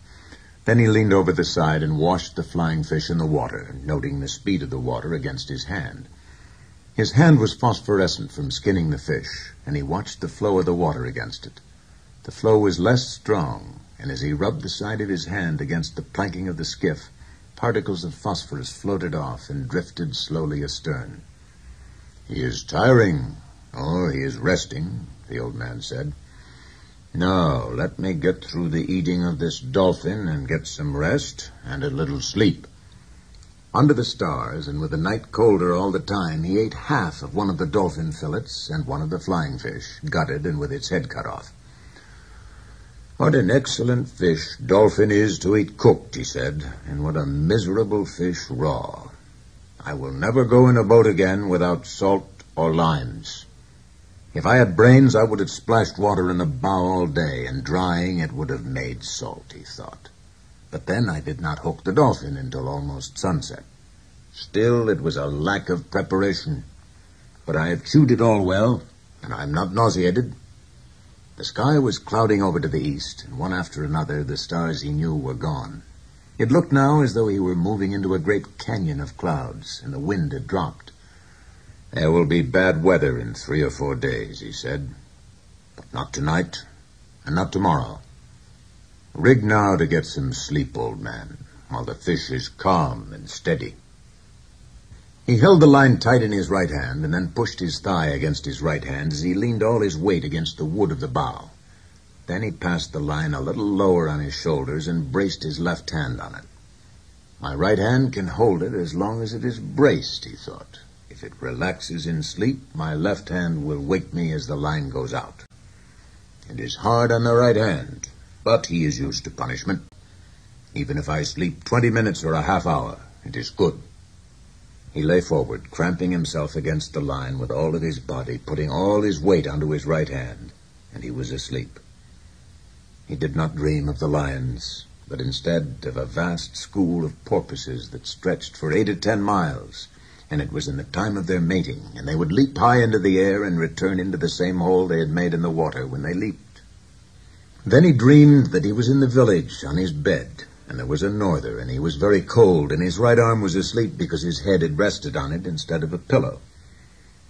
Then he leaned over the side and washed the flying fish in the water, noting the speed of the water against his hand. His hand was phosphorescent from skinning the fish, and he watched the flow of the water against it. The flow was less strong, and as he rubbed the side of his hand against the planking of the skiff, particles of phosphorus floated off and drifted slowly astern. He is tiring, or he is resting, the old man said. Now, let me get through the eating of this dolphin and get some rest and a little sleep. Under the stars, and with the night colder all the time, he ate half of one of the dolphin fillets and one of the flying fish, gutted and with its head cut off. What an excellent fish dolphin is to eat cooked, he said, and what a miserable fish raw. I will never go in a boat again without salt or limes. If I had brains, I would have splashed water in the bow all day, and drying it would have made salt, he thought. But then I did not hook the dolphin until almost sunset. Still, it was a lack of preparation. But I have chewed it all well, and I am not nauseated. The sky was clouding over to the east, and one after another the stars he knew were gone. It looked now as though he were moving into a great canyon of clouds, and the wind had dropped. There will be bad weather in three or four days, he said. But not tonight, and not tomorrow. Rig now to get some sleep, old man, while the fish is calm and steady. He held the line tight in his right hand and then pushed his thigh against his right hand as he leaned all his weight against the wood of the bow. Then he passed the line a little lower on his shoulders and braced his left hand on it. My right hand can hold it as long as it is braced, he thought. If it relaxes in sleep, my left hand will wake me as the line goes out. It is hard on the right hand, but he is used to punishment. Even if I sleep twenty minutes or a half hour, it is good. He lay forward, cramping himself against the line with all of his body, putting all his weight onto his right hand, and he was asleep. He did not dream of the lions, but instead of a vast school of porpoises that stretched for eight or ten miles, and it was in the time of their mating, and they would leap high into the air and return into the same hole they had made in the water when they leaped. Then he dreamed that he was in the village on his bed, and there was a norther, and he was very cold, and his right arm was asleep because his head had rested on it instead of a pillow.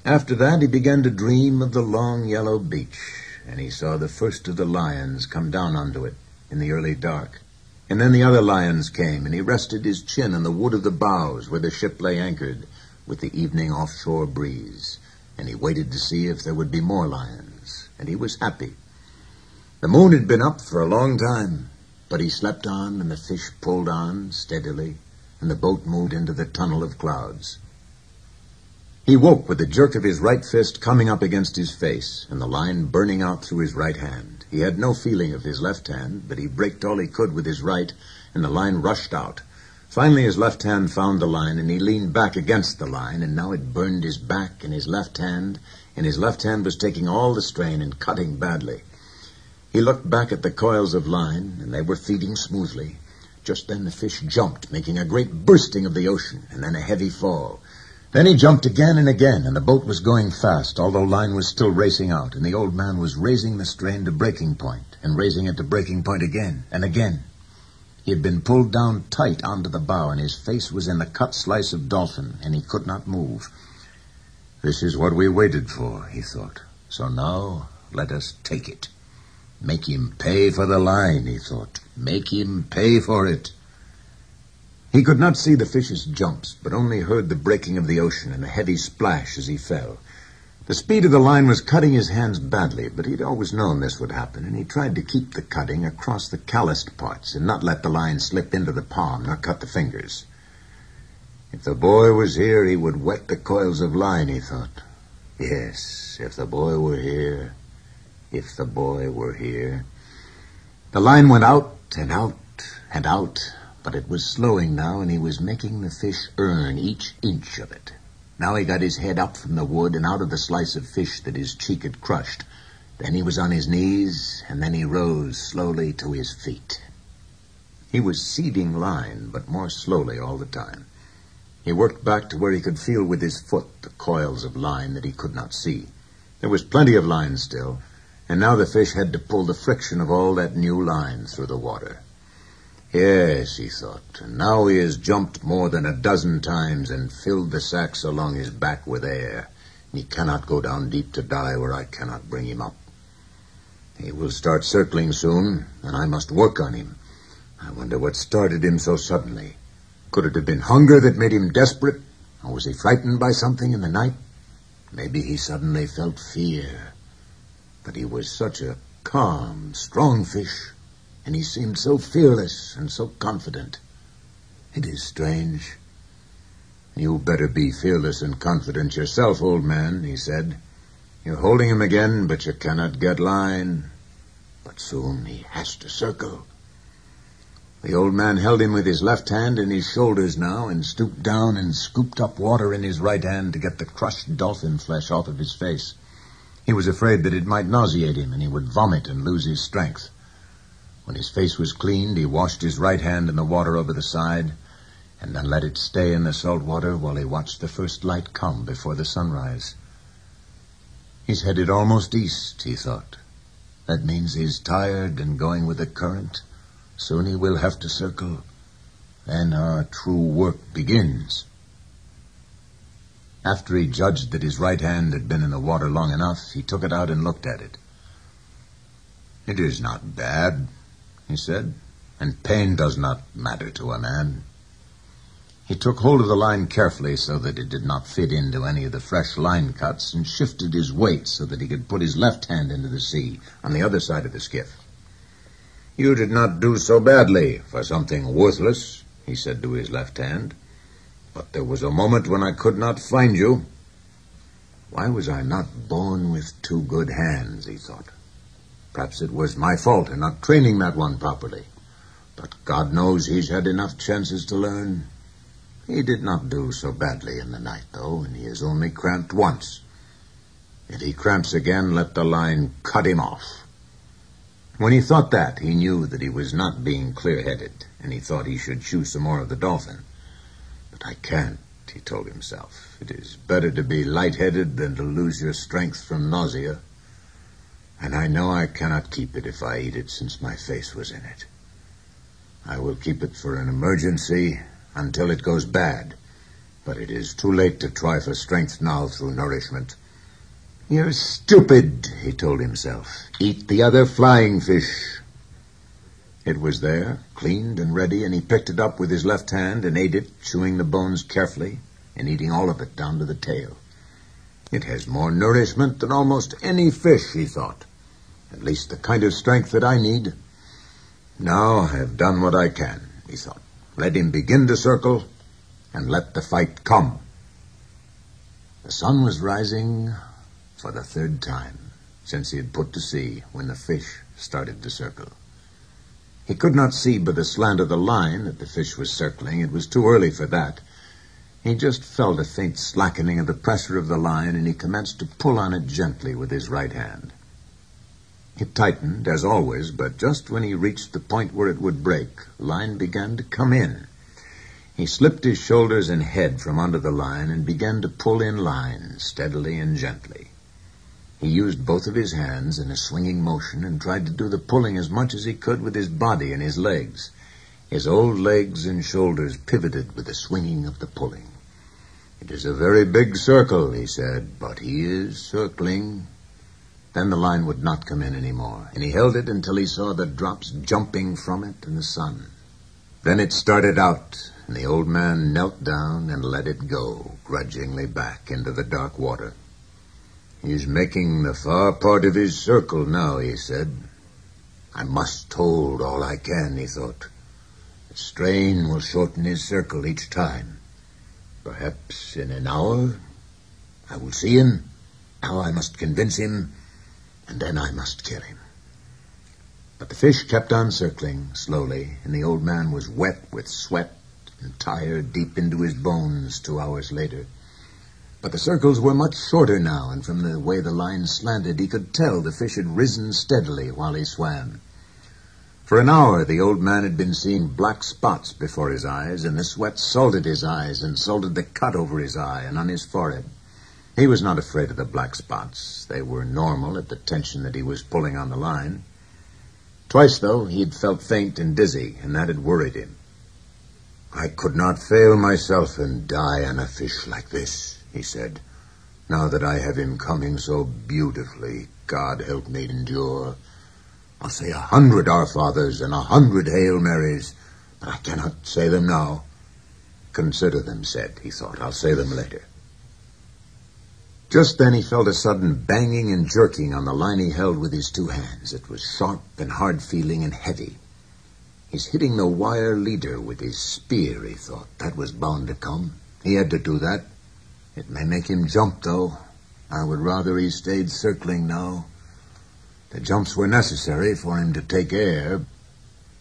After that he began to dream of the long yellow beach, and he saw the first of the lions come down onto it in the early dark. And then the other lions came, and he rested his chin on the wood of the bows where the ship lay anchored, with the evening offshore breeze, and he waited to see if there would be more lions, and he was happy. The moon had been up for a long time, but he slept on, and the fish pulled on steadily, and the boat moved into the tunnel of clouds. He woke with the jerk of his right fist coming up against his face, and the line burning out through his right hand. He had no feeling of his left hand, but he braked all he could with his right, and the line rushed out. Finally, his left hand found the line, and he leaned back against the line, and now it burned his back and his left hand, and his left hand was taking all the strain and cutting badly. He looked back at the coils of line, and they were feeding smoothly. Just then the fish jumped, making a great bursting of the ocean, and then a heavy fall. Then he jumped again and again, and the boat was going fast, although line was still racing out, and the old man was raising the strain to breaking point, and raising it to breaking point again and again. He had been pulled down tight onto the bow, and his face was in the cut slice of dolphin, and he could not move. This is what we waited for, he thought. So now let us take it. Make him pay for the line, he thought. Make him pay for it. He could not see the fish's jumps, but only heard the breaking of the ocean and a heavy splash as he fell. The speed of the line was cutting his hands badly, but he'd always known this would happen, and he tried to keep the cutting across the calloused parts and not let the line slip into the palm nor cut the fingers. If the boy was here, he would wet the coils of line, he thought. Yes, if the boy were here, if the boy were here. The line went out and out and out, but it was slowing now, and he was making the fish earn each inch of it. Now he got his head up from the wood and out of the slice of fish that his cheek had crushed. Then he was on his knees, and then he rose slowly to his feet. He was ceding line, but more slowly all the time. He worked back to where he could feel with his foot the coils of line that he could not see. There was plenty of line still, and now the fish had to pull the friction of all that new line through the water. Yes, he thought, now he has jumped more than a dozen times and filled the sacks along his back with air. He cannot go down deep to die where I cannot bring him up. He will start circling soon, and I must work on him. I wonder what started him so suddenly. Could it have been hunger that made him desperate? Or was he frightened by something in the night? Maybe he suddenly felt fear. But he was such a calm, strong fish and he seemed so fearless and so confident. It is strange. You better be fearless and confident yourself, old man, he said. You're holding him again, but you cannot get line. But soon he has to circle. The old man held him with his left hand in his shoulders now and stooped down and scooped up water in his right hand to get the crushed dolphin flesh off of his face. He was afraid that it might nauseate him and he would vomit and lose his strength. When his face was cleaned, he washed his right hand in the water over the side and then let it stay in the salt water while he watched the first light come before the sunrise. He's headed almost east, he thought. That means he's tired and going with the current. Soon he will have to circle. Then our true work begins. After he judged that his right hand had been in the water long enough, he took it out and looked at it. It is not bad, he said, and pain does not matter to a man. He took hold of the line carefully so that it did not fit into any of the fresh line cuts and shifted his weight so that he could put his left hand into the sea on the other side of the skiff. You did not do so badly for something worthless, he said to his left hand. But there was a moment when I could not find you. Why was I not born with two good hands, he thought. Perhaps it was my fault in not training that one properly. But God knows he's had enough chances to learn. He did not do so badly in the night, though, and he has only cramped once. If he cramps again, let the line cut him off. When he thought that, he knew that he was not being clear-headed, and he thought he should chew some more of the dolphin. But I can't, he told himself. It is better to be light-headed than to lose your strength from nausea. And I know I cannot keep it if I eat it since my face was in it. I will keep it for an emergency until it goes bad. But it is too late to try for strength now through nourishment. You're stupid, he told himself. Eat the other flying fish. It was there, cleaned and ready, and he picked it up with his left hand and ate it, chewing the bones carefully and eating all of it down to the tail. It has more nourishment than almost any fish, he thought. At least the kind of strength that I need. Now I have done what I can, he thought. Let him begin to circle, and let the fight come. The sun was rising for the third time since he had put to sea when the fish started to circle. He could not see by the slant of the line that the fish was circling. It was too early for that. He just felt a faint slackening of the pressure of the line, and he commenced to pull on it gently with his right hand. It tightened, as always, but just when he reached the point where it would break, line began to come in. He slipped his shoulders and head from under the line and began to pull in line, steadily and gently. He used both of his hands in a swinging motion and tried to do the pulling as much as he could with his body and his legs. His old legs and shoulders pivoted with the swinging of the pulling. It is a very big circle, he said, but he is circling. Then the line would not come in any more, and he held it until he saw the drops jumping from it in the sun. Then it started out, and the old man knelt down and let it go, grudgingly back into the dark water. He's making the far part of his circle now, he said. I must hold all I can, he thought. The strain will shorten his circle each time. Perhaps in an hour I will see him. Now I must convince him, and then I must kill him. But the fish kept on circling slowly, and the old man was wet with sweat and tired deep into his bones two hours later. But the circles were much shorter now, and from the way the line slanted, he could tell the fish had risen steadily while he swam. For an hour, the old man had been seeing black spots before his eyes, and the sweat salted his eyes and salted the cut over his eye and on his forehead. He was not afraid of the black spots. They were normal at the tension that he was pulling on the line. Twice, though, he had felt faint and dizzy, and that had worried him. I could not fail myself and die on a fish like this he said. Now that I have him coming so beautifully, God help me endure. I'll say a hundred Our Fathers and a hundred Hail Marys, but I cannot say them now. Consider them said, he thought. I'll say them later. Just then he felt a sudden banging and jerking on the line he held with his two hands. It was sharp and hard feeling and heavy. He's hitting the wire leader with his spear, he thought. That was bound to come. He had to do that. It may make him jump, though. I would rather he stayed circling now. The jumps were necessary for him to take air,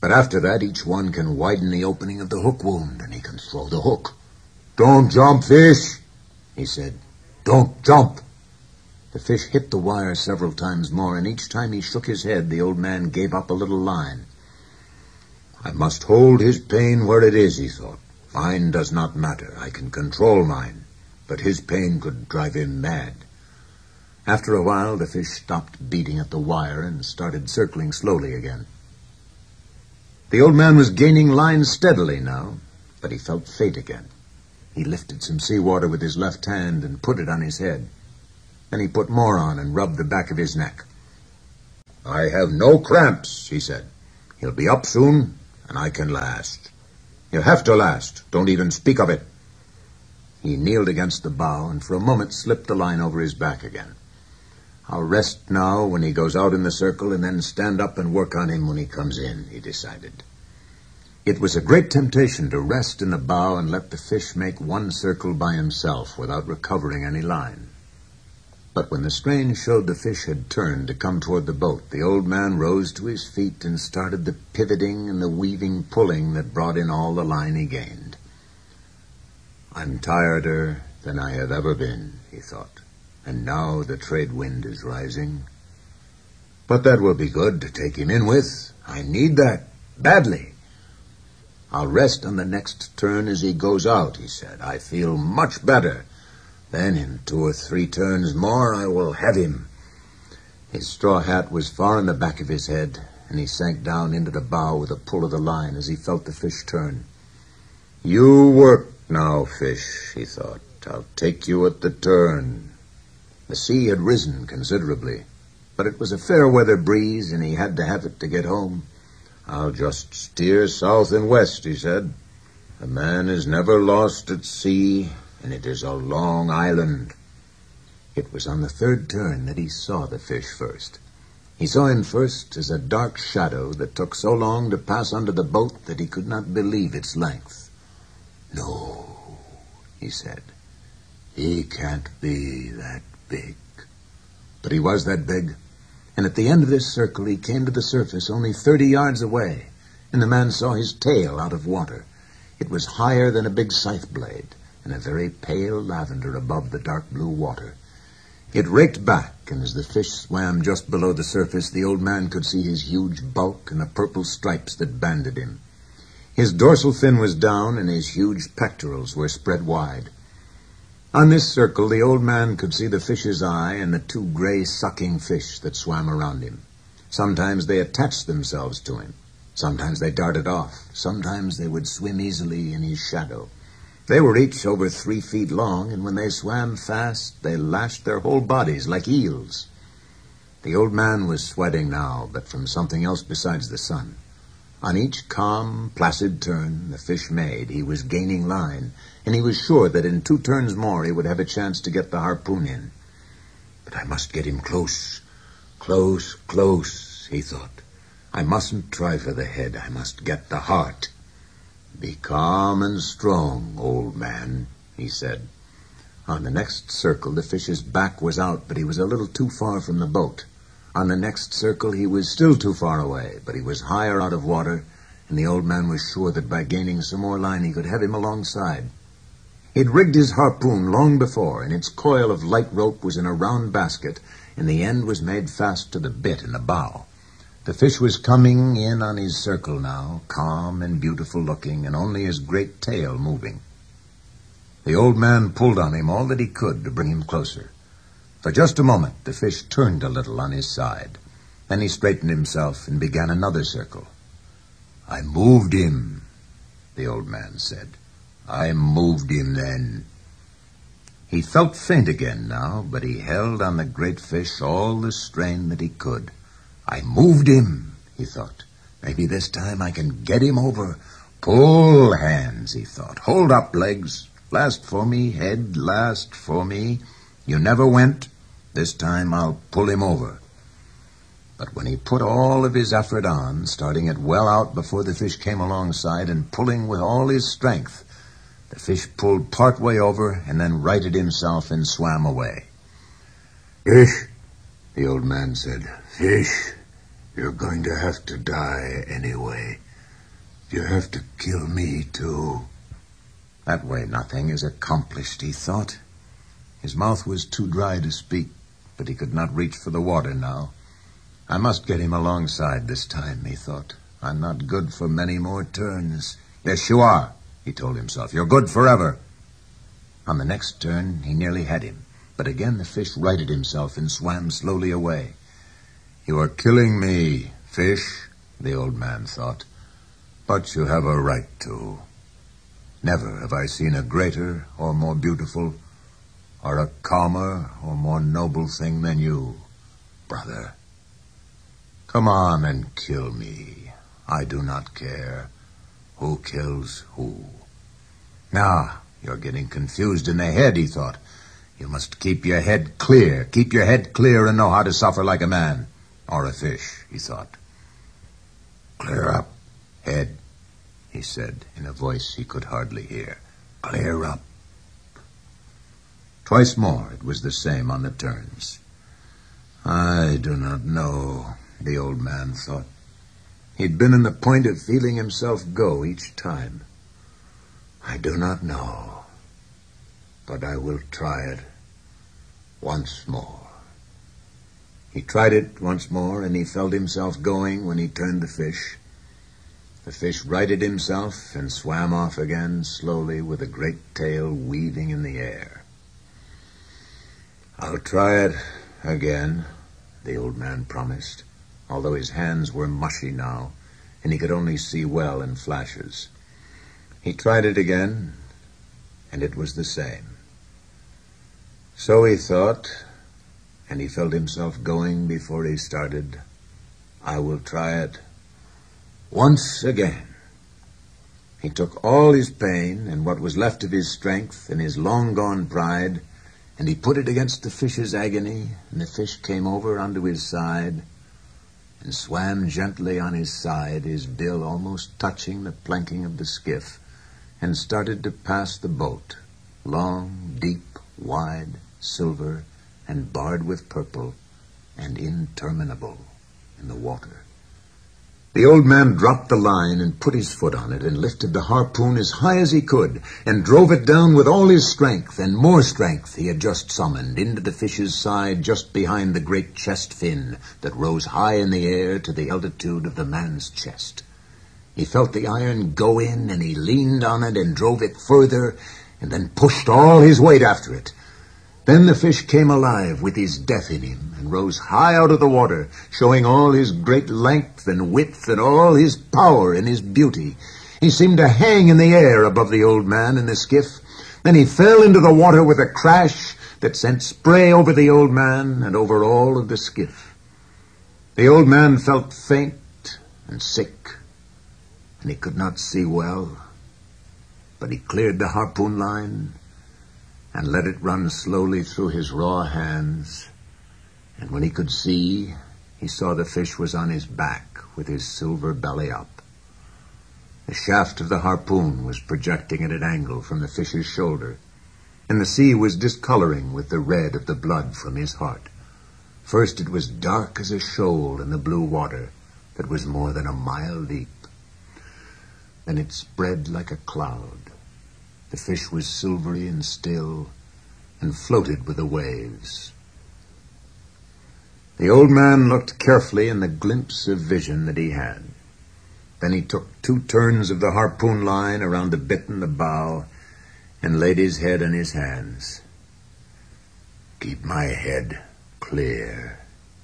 but after that each one can widen the opening of the hook wound, and he can throw the hook. Don't jump, fish, he said. Don't jump. The fish hit the wire several times more, and each time he shook his head, the old man gave up a little line. I must hold his pain where it is, he thought. Mine does not matter. I can control mine. But his pain could drive him mad. After a while, the fish stopped beating at the wire and started circling slowly again. The old man was gaining line steadily now, but he felt faint again. He lifted some seawater with his left hand and put it on his head. Then he put more on and rubbed the back of his neck. I have no cramps, he said. He'll be up soon, and I can last. He'll have to last. Don't even speak of it. He kneeled against the bow and for a moment slipped the line over his back again. I'll rest now when he goes out in the circle and then stand up and work on him when he comes in, he decided. It was a great temptation to rest in the bow and let the fish make one circle by himself without recovering any line. But when the strain showed the fish had turned to come toward the boat, the old man rose to his feet and started the pivoting and the weaving pulling that brought in all the line he gained. I'm tireder than I have ever been, he thought, and now the trade wind is rising. But that will be good to take him in with. I need that badly. I'll rest on the next turn as he goes out, he said. I feel much better. Then, in two or three turns more, I will have him. His straw hat was far in the back of his head, and he sank down into the bow with a pull of the line as he felt the fish turn. You work now, fish, he thought. I'll take you at the turn. The sea had risen considerably, but it was a fair weather breeze, and he had to have it to get home. I'll just steer south and west, he said. A man is never lost at sea, and it is a long island. It was on the third turn that he saw the fish first. He saw him first as a dark shadow that took so long to pass under the boat that he could not believe its length. No, he said. He can't be that big. But he was that big. And at the end of this circle he came to the surface only thirty yards away, and the man saw his tail out of water. It was higher than a big scythe blade and a very pale lavender above the dark blue water. It raked back, and as the fish swam just below the surface, the old man could see his huge bulk and the purple stripes that banded him. His dorsal fin was down, and his huge pectorals were spread wide. On this circle, the old man could see the fish's eye and the two gray sucking fish that swam around him. Sometimes they attached themselves to him. Sometimes they darted off. Sometimes they would swim easily in his shadow. They were each over three feet long, and when they swam fast, they lashed their whole bodies like eels. The old man was sweating now, but from something else besides the sun. On each calm, placid turn the fish made, he was gaining line, and he was sure that in two turns more he would have a chance to get the harpoon in. But I must get him close, close, close, he thought. I mustn't try for the head, I must get the heart. Be calm and strong, old man, he said. On the next circle, the fish's back was out, but he was a little too far from the boat. On the next circle, he was still too far away, but he was higher out of water, and the old man was sure that by gaining some more line he could have him alongside. He'd rigged his harpoon long before, and its coil of light rope was in a round basket, and the end was made fast to the bitt in the bow. The fish was coming in on his circle now, calm and beautiful looking, and only his great tail moving. The old man pulled on him all that he could to bring him closer. For just a moment, the fish turned a little on his side. Then he straightened himself and began another circle. I moved him, the old man said. I moved him then. He felt faint again now, but he held on the great fish all the strain that he could. I moved him, he thought. Maybe this time I can get him over. Pull hands, he thought. Hold up, legs. Last for me, head last for me. You never went. This time I'll pull him over. But when he put all of his effort on, starting it well out before the fish came alongside and pulling with all his strength, the fish pulled part way over and then righted himself and swam away. Fish, the old man said. Fish, you're going to have to die anyway. You have to kill me, too. That way nothing is accomplished, he thought. His mouth was too dry to speak, but he could not reach for the water now. I must get him alongside this time, he thought. I'm not good for many more turns. Yes, you are, he told himself. You're good forever. On the next turn, he nearly had him, but again the fish righted himself and swam slowly away. You are killing me, fish, the old man thought. But you have a right to. Never have I seen a greater or more beautiful or a calmer or more noble thing than you, brother. Come on and kill me. I do not care who kills who. Now, you're getting confused in the head, he thought. You must keep your head clear. Keep your head clear and know how to suffer like a man. Or a fish, he thought. Clear up, head, he said in a voice he could hardly hear. Clear up. Twice more it was the same on the turns. I do not know, the old man thought. He'd been on the point of feeling himself go each time. I do not know, but I will try it once more. He tried it once more, and he felt himself going when he turned the fish. The fish righted himself and swam off again slowly with a great tail weaving in the air. I'll try it again, the old man promised although his hands were mushy now, and he could only see well in flashes. He tried it again, and it was the same. So he thought, and he felt himself going before he started. I will try it once again. He took all his pain and what was left of his strength and his long gone pride, and he put it against the fish's agony, and the fish came over onto his side and swam gently on his side, his bill almost touching the planking of the skiff, and started to pass the boat, long, deep, wide, silver, and barred with purple, and interminable in the water. The old man dropped the line and put his foot on it and lifted the harpoon as high as he could and drove it down with all his strength and more strength he had just summoned into the fish's side just behind the great chest fin that rose high in the air to the altitude of the man's chest. He felt the iron go in and he leaned on it and drove it further and then pushed all his weight after it. Then the fish came alive with his death in him and rose high out of the water, showing all his great length and width and all his power and his beauty. He seemed to hang in the air above the old man in the skiff. Then he fell into the water with a crash that sent spray over the old man and over all of the skiff. The old man felt faint and sick, and he could not see well, but he cleared the harpoon line and let it run slowly through his raw hands. And when he could see, he saw the fish was on his back with his silver belly up. The shaft of the harpoon was projecting at an angle from the fish's shoulder, and the sea was discoloring with the red of the blood from his heart. First it was dark as a shoal in the blue water that was more than a mile deep. Then it spread like a cloud the fish was silvery and still and floated with the waves. The old man looked carefully in the glimpse of vision that he had. Then he took two turns of the harpoon line around the bitt in the bow and laid his head in his hands. Keep my head clear,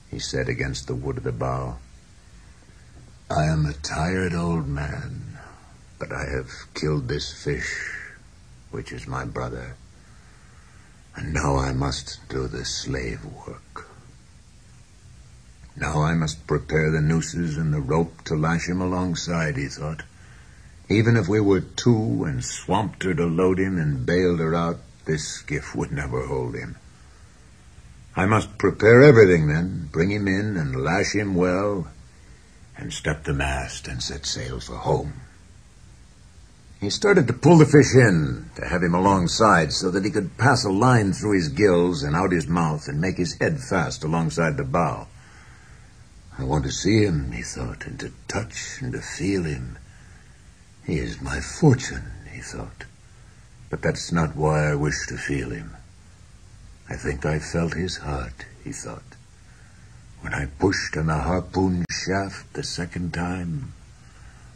he said against the wood of the bow. I am a tired old man, but I have killed this fish which is my brother. And now I must do the slave work. Now I must prepare the nooses and the rope to lash him alongside, he thought. Even if we were two and swamped her to load him and bailed her out, this skiff would never hold him. I must prepare everything then, bring him in and lash him well, and step the mast and set sail for home. He started to pull the fish in to have him alongside so that he could pass a line through his gills and out his mouth and make his head fast alongside the bow. I want to see him, he thought, and to touch and to feel him. He is my fortune, he thought. But that's not why I wish to feel him. I think I felt his heart he thought. When I pushed on the harpoon shaft the second time,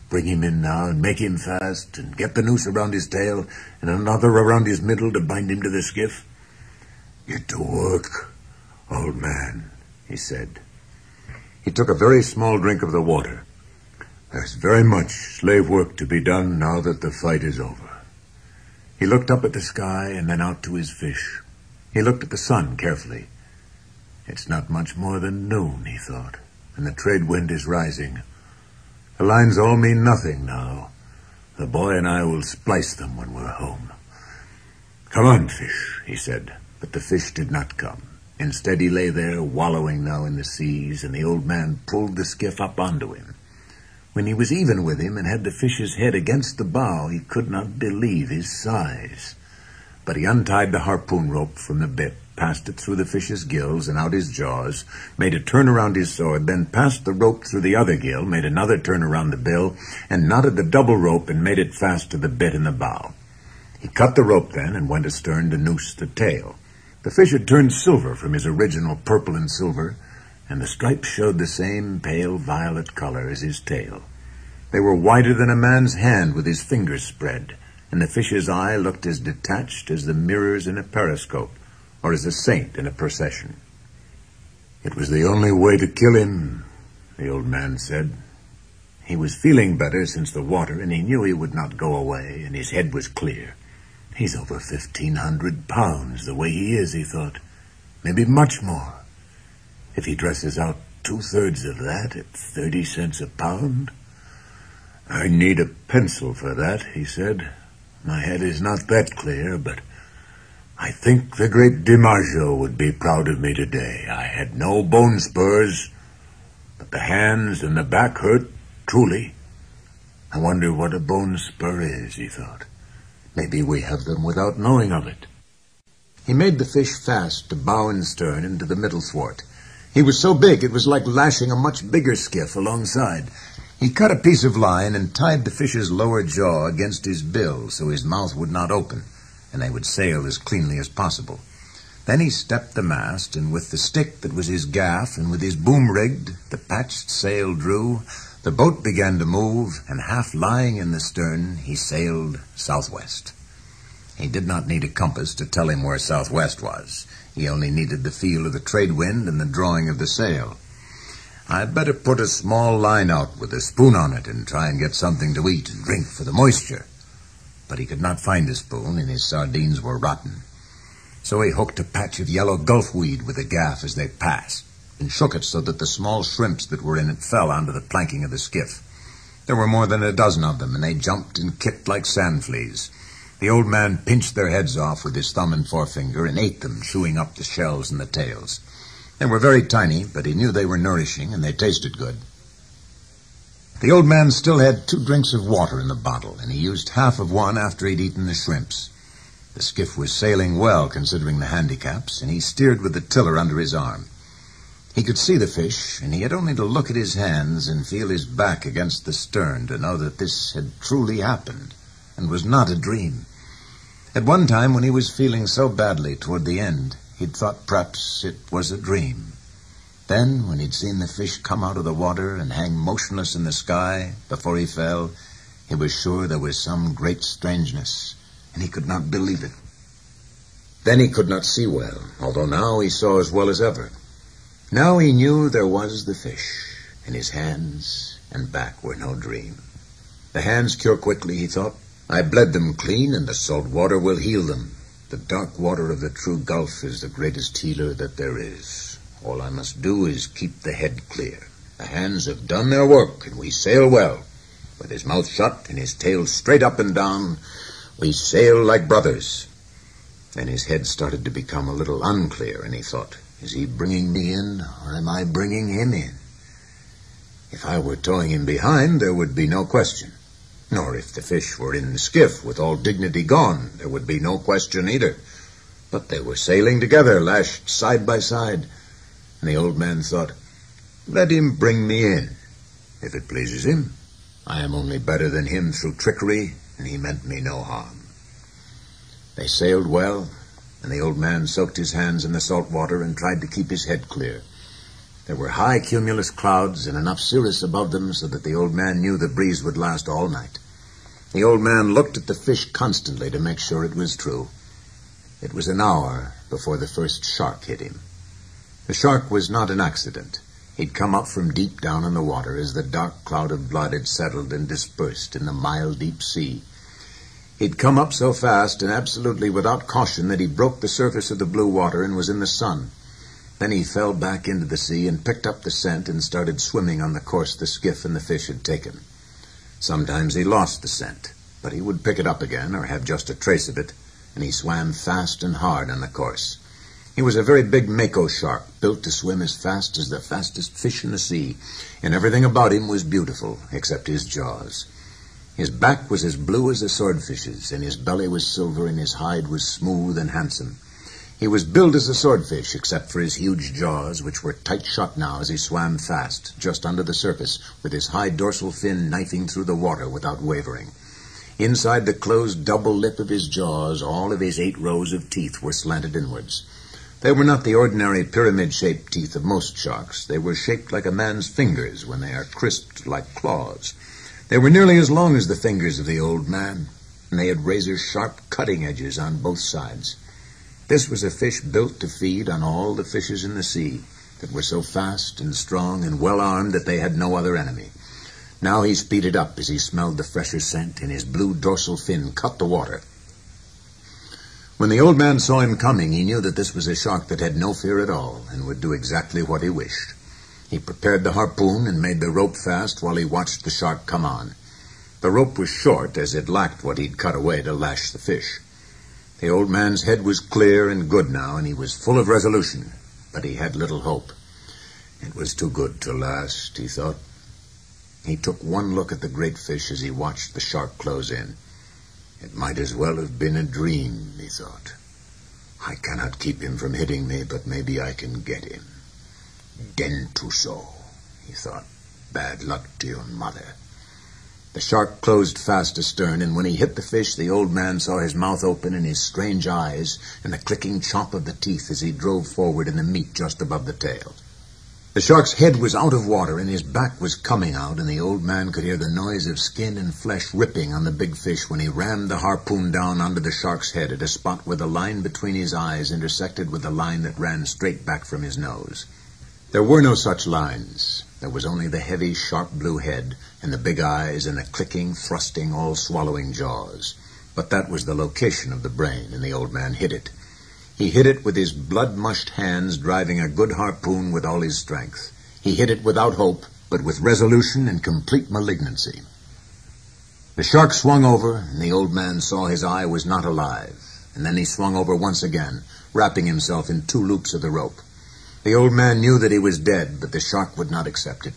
bring him in now and make him fast and get the noose around his tail and another around his middle to bind him to the skiff. Get to work, old man, he said. He took a very small drink of the water. There's very much slave work to be done now that the fight is over. He looked up at the sky and then out to his fish. He looked at the sun carefully. It's not much more than noon, he thought, and the trade wind is rising. The lines all mean nothing now. The boy and I will splice them when we're home. Come on, fish, he said, but the fish did not come. Instead, he lay there, wallowing now in the seas, and the old man pulled the skiff up onto him. When he was even with him and had the fish's head against the bow, he could not believe his size. But he untied the harpoon rope from the bitt, passed it through the fish's gills and out his jaws, made a turn around his sword, then passed the rope through the other gill, made another turn around the bill, and knotted the double rope and made it fast to the bitt in the bow. He cut the rope then and went astern to noose the tail. The fish had turned silver from his original purple and silver, and the stripes showed the same pale violet color as his tail. They were wider than a man's hand with his fingers spread, and the fish's eye looked as detached as the mirrors in a periscope, or as a saint in a procession. It was the only way to kill him, the old man said. He was feeling better since the water, and he knew he would not go away, and his head was clear. He's over fifteen hundred pounds, the way he is, he thought. Maybe much more. If he dresses out two-thirds of that at thirty cents a pound. I need a pencil for that, he said. My head is not that clear, but I think the great DiMaggio would be proud of me today. I had no bone spurs, but the hands and the back hurt, truly. I wonder what a bone spur is, he thought. Maybe we have them without knowing of it. He made the fish fast to bow and stern and to the middle thwart. He was so big it was like lashing a much bigger skiff alongside. He cut a piece of line and tied the fish's lower jaw against his bill so his mouth would not open, and they would sail as cleanly as possible. Then he stepped the mast, and with the stick that was his gaff, and with his boom rigged, the patched sail drew, the boat began to move, and half lying in the stern, he sailed southwest. He did not need a compass to tell him where southwest was. He only needed the feel of the trade wind and the drawing of the sail. I'd better put a small line out with a spoon on it and try and get something to eat and drink for the moisture. But he could not find a spoon, and his sardines were rotten. So he hooked a patch of yellow gulfweed with a gaff as they passed and shook it so that the small shrimps that were in it fell onto the planking of the skiff. There were more than a dozen of them, and they jumped and kicked like sand fleas. The old man pinched their heads off with his thumb and forefinger and ate them, chewing up the shells and the tails. They were very tiny, but he knew they were nourishing, and they tasted good. The old man still had two drinks of water in the bottle, and he used half of one after he'd eaten the shrimps. The skiff was sailing well, considering the handicaps, and he steered with the tiller under his arm. He could see the fish, and he had only to look at his hands and feel his back against the stern to know that this had truly happened and was not a dream. At one time, when he was feeling so badly toward the end, he'd thought perhaps it was a dream. Then, when he'd seen the fish come out of the water and hang motionless in the sky before he fell, he was sure there was some great strangeness, and he could not believe it. Then he could not see well, although now he saw as well as ever. Now he knew there was the fish, and his hands and back were no dream. The hands cure quickly, he thought. I bled them clean, and the salt water will heal them. The dark water of the true gulf is the greatest healer that there is. All I must do is keep the head clear. The hands have done their work, and we sail well. With his mouth shut and his tail straight up and down, we sail like brothers. Then his head started to become a little unclear, and he thought, is he bringing me in, or am I bringing him in? If I were towing him behind, there would be no question. Nor if the fish were in the skiff with all dignity gone, there would be no question either. But they were sailing together, lashed side by side, and the old man thought, let him bring me in, if it pleases him. I am only better than him through trickery, and he meant me no harm. They sailed well, and the old man soaked his hands in the salt water and tried to keep his head clear. There were high cumulus clouds and enough cirrus above them so that the old man knew the breeze would last all night. The old man looked at the fish constantly to make sure it was true. It was an hour before the first shark hit him. The shark was not an accident. He'd come up from deep down in the water as the dark cloud of blood had settled and dispersed in the mile deep sea. He'd come up so fast and absolutely without caution that he broke the surface of the blue water and was in the sun. Then he fell back into the sea and picked up the scent and started swimming on the course the skiff and the fish had taken. Sometimes he lost the scent, but he would pick it up again or have just a trace of it, and he swam fast and hard on the course. He was a very big mako shark, built to swim as fast as the fastest fish in the sea, and everything about him was beautiful except his jaws. His back was as blue as a swordfish's, and his belly was silver, and his hide was smooth and handsome. He was built as a swordfish, except for his huge jaws, which were tight shut now as he swam fast, just under the surface, with his high dorsal fin knifing through the water without wavering. Inside the closed double lip of his jaws, all of his eight rows of teeth were slanted inwards. They were not the ordinary pyramid-shaped teeth of most sharks. They were shaped like a man's fingers when they are crisped like claws. They were nearly as long as the fingers of the old man, and they had razor-sharp cutting edges on both sides. This was a fish built to feed on all the fishes in the sea that were so fast and strong and well armed that they had no other enemy. Now he speeded up as he smelled the fresher scent, and his blue dorsal fin cut the water. When the old man saw him coming, he knew that this was a shark that had no fear at all and would do exactly what he wished. He prepared the harpoon and made the rope fast while he watched the shark come on. The rope was short, as it lacked what he'd cut away to lash the fish. The old man's head was clear and good now, and he was full of resolution, but he had little hope. It was too good to last, he thought. He took one look at the great fish as he watched the shark close in. It might as well have been a dream, he thought. I cannot keep him from hitting me, but maybe I can get him. Dentuso, he thought. Bad luck to your mother. The shark closed fast astern, and when he hit the fish, the old man saw his mouth open and his strange eyes and the clicking chomp of the teeth as he drove forward in the meat just above the tail. The shark's head was out of water and his back was coming out, and the old man could hear the noise of skin and flesh ripping on the big fish when he rammed the harpoon down onto the shark's head at a spot where the line between his eyes intersected with the line that ran straight back from his nose. There were no such lines. There was only the heavy, sharp blue head and the big eyes and the clicking, thrusting, all-swallowing jaws. But that was the location of the brain, and the old man hit it. He hit it with his blood-mushed hands, driving a good harpoon with all his strength. He hit it without hope, but with resolution and complete malignancy. The shark swung over, and the old man saw his eye was not alive. And then he swung over once again, wrapping himself in two loops of the rope. The old man knew that he was dead, but the shark would not accept it.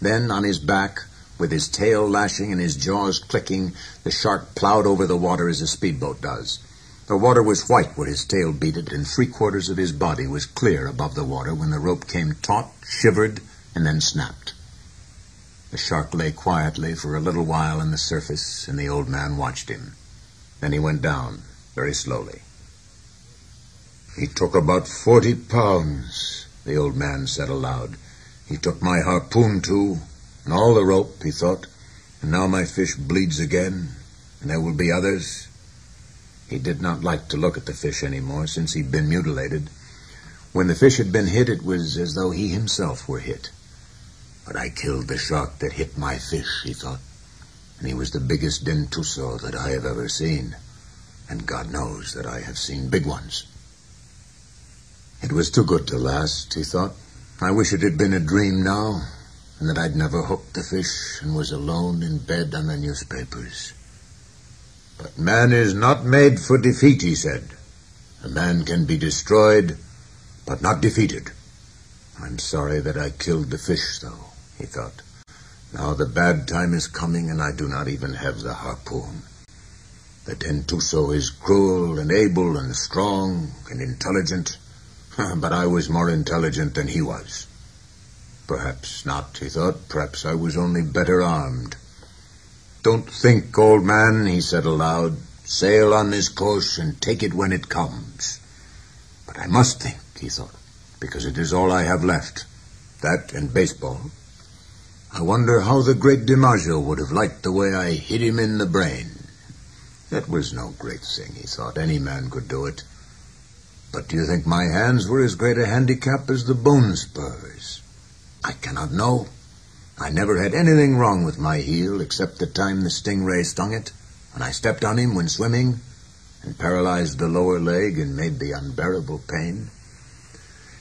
Then, on his back, with his tail lashing and his jaws clicking, the shark plowed over the water as a speedboat does. The water was white where his tail beat it, and three quarters of his body was clear above the water when the rope came taut, shivered, and then snapped. The shark lay quietly for a little while on the surface, and the old man watched him. Then he went down, very slowly. He took about forty pounds, the old man said aloud. He took my harpoon, too, and all the rope, he thought, and now my fish bleeds again, and there will be others. He did not like to look at the fish any more since he'd been mutilated. When the fish had been hit, it was as though he himself were hit. But I killed the shark that hit my fish, he thought, and he was the biggest dentuso that I have ever seen, and God knows that I have seen big ones. It was too good to last, he thought. I wish it had been a dream now, and that I'd never hooked the fish and was alone in bed on the newspapers. But man is not made for defeat, he said. A man can be destroyed, but not defeated. I'm sorry that I killed the fish, though, he thought. Now the bad time is coming, and I do not even have the harpoon. The Dentuso is cruel and able and strong and intelligent, but I was more intelligent than he was. Perhaps not, he thought. Perhaps I was only better armed. Don't think, old man, he said aloud. Sail on this course and take it when it comes. But I must think, he thought, because it is all I have left. That and baseball. I wonder how the great DiMaggio would have liked the way I hit him in the brain. That was no great thing, he thought. Any man could do it. But do you think my hands were as great a handicap as the bone spurs? I cannot know. I never had anything wrong with my heel except the time the stingray stung it, when I stepped on him when swimming, and paralyzed the lower leg and made the unbearable pain.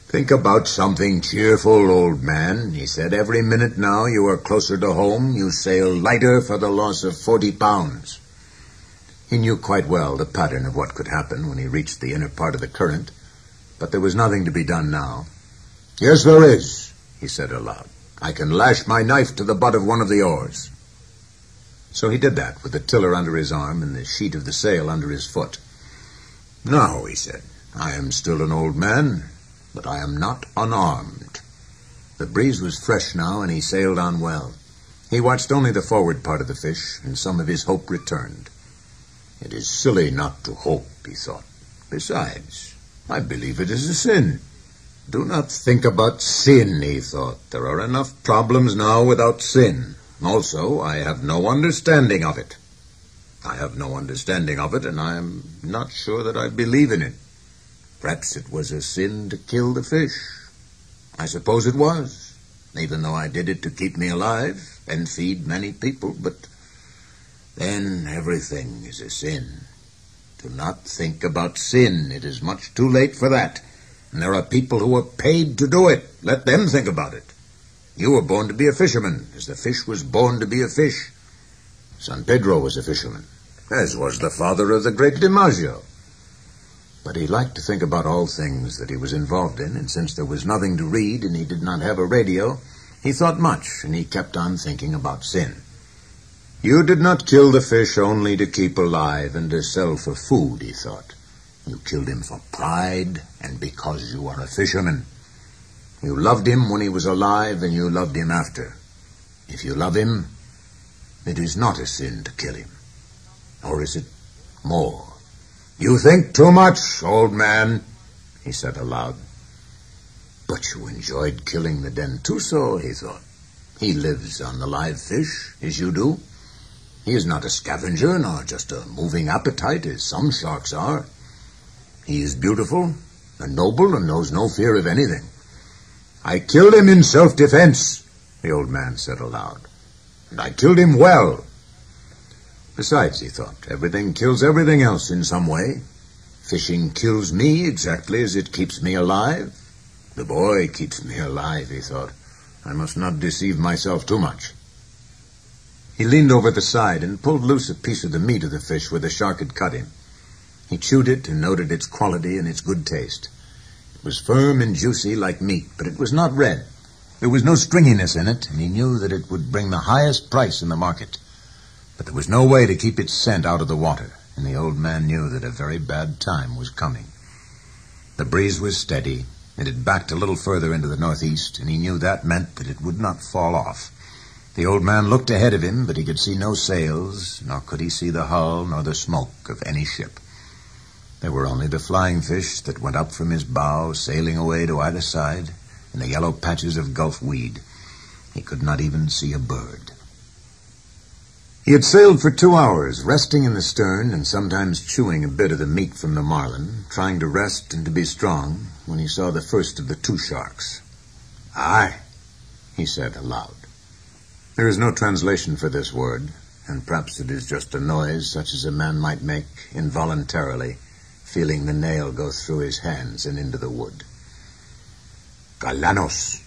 Think about something cheerful, old man, he said. Every minute now you are closer to home, you sail lighter for the loss of forty pounds. He knew quite well the pattern of what could happen when he reached the inner part of the current, but there was nothing to be done now. Yes, there is, he said aloud. I can lash my knife to the butt of one of the oars. So he did that, with the tiller under his arm and the sheet of the sail under his foot. No, he said, I am still an old man, but I am not unarmed. The breeze was fresh now, and he sailed on well. He watched only the forward part of the fish, and some of his hope returned. It is silly not to hope, he thought. Besides, I believe it is a sin. Do not think about sin, he thought. There are enough problems now without sin. Also, I have no understanding of it. I have no understanding of it, and I am not sure that I believe in it. Perhaps it was a sin to kill the fish. I suppose it was, even though I did it to keep me alive and feed many people, but then everything is a sin. Do not think about sin. It is much too late for that. And there are people who are paid to do it. Let them think about it. You were born to be a fisherman, as the fish was born to be a fish. San Pedro was a fisherman, as was the father of the great DiMaggio. But he liked to think about all things that he was involved in, and since there was nothing to read and he did not have a radio, he thought much, and he kept on thinking about sin. You did not kill the fish only to keep alive and to sell for food, he thought. You killed him for pride and because you are a fisherman. You loved him when he was alive and you loved him after. If you love him, it is not a sin to kill him. Or is it more? You think too much, old man, he said aloud. But you enjoyed killing the dentuso, he thought. He lives on the live fish, as you do. He is not a scavenger, nor just a moving appetite, as some sharks are. He is beautiful and noble and knows no fear of anything. I killed him in self-defense, the old man said aloud. And I killed him well. Besides, he thought, everything kills everything else in some way. Fishing kills me exactly as it keeps me alive. The boy keeps me alive, he thought. I must not deceive myself too much. He leaned over the side and pulled loose a piece of the meat of the fish where the shark had cut him. He chewed it and noted its quality and its good taste. It was firm and juicy like meat, but it was not red. There was no stringiness in it, and he knew that it would bring the highest price in the market. But there was no way to keep its scent out of the water, and the old man knew that a very bad time was coming. The breeze was steady, and it backed a little further into the northeast, and he knew that meant that it would not fall off. The old man looked ahead of him, but he could see no sails, nor could he see the hull nor the smoke of any ship. There were only the flying fish that went up from his bow, sailing away to either side, and the yellow patches of gulf weed. He could not even see a bird. He had sailed for two hours, resting in the stern and sometimes chewing a bit of the meat from the marlin, trying to rest and to be strong, when he saw the first of the two sharks. Aye, he said aloud. There is no translation for this word, and perhaps it is just a noise such as a man might make involuntarily feeling the nail go through his hands and into the wood. Galanos,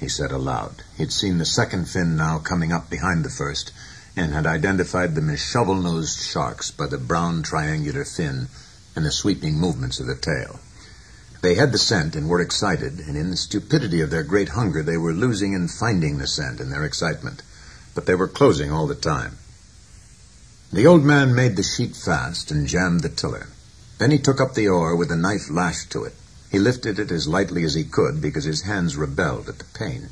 he said aloud. He'd seen the second fin now coming up behind the first, and had identified them as shovel-nosed sharks by the brown triangular fin and the sweeping movements of the tail. They had the scent and were excited, and in the stupidity of their great hunger they were losing and finding the scent in their excitement, but they were closing all the time. The old man made the sheet fast and jammed the tiller. Then he took up the oar with a knife lashed to it. He lifted it as lightly as he could because his hands rebelled at the pain.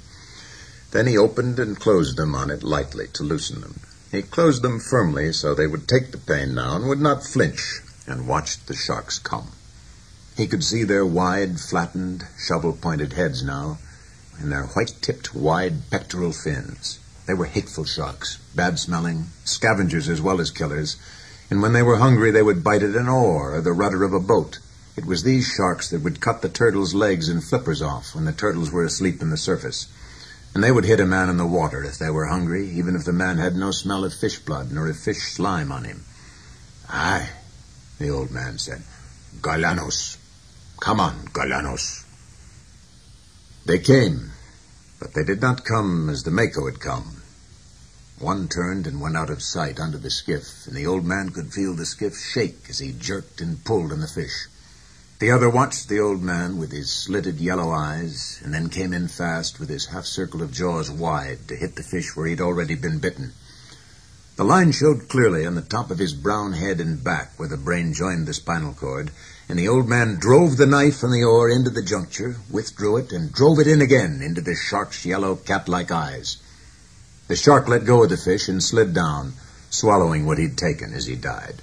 Then he opened and closed them on it lightly to loosen them. He closed them firmly so they would take the pain now and would not flinch, and watched the sharks come. He could see their wide, flattened, shovel-pointed heads now, and their white-tipped, wide pectoral fins. They were hateful sharks, bad-smelling, scavengers as well as killers, and when they were hungry they would bite at an oar or the rudder of a boat. It was these sharks that would cut the turtles' legs and flippers off when the turtles were asleep in the surface. And they would hit a man in the water if they were hungry, even if the man had no smell of fish blood nor of fish slime on him. Aye, the old man said. Galanos. Come on, Galanos. They came, but they did not come as the Mako had come. One turned and went out of sight under the skiff, and the old man could feel the skiff shake as he jerked and pulled on the fish. The other watched the old man with his slitted yellow eyes, and then came in fast with his half circle of jaws wide to hit the fish where he'd already been bitten. The line showed clearly on the top of his brown head and back where the brain joined the spinal cord, and the old man drove the knife and the oar into the juncture, withdrew it, and drove it in again into the shark's yellow cat-like eyes. The shark let go of the fish and slid down, swallowing what he'd taken as he died.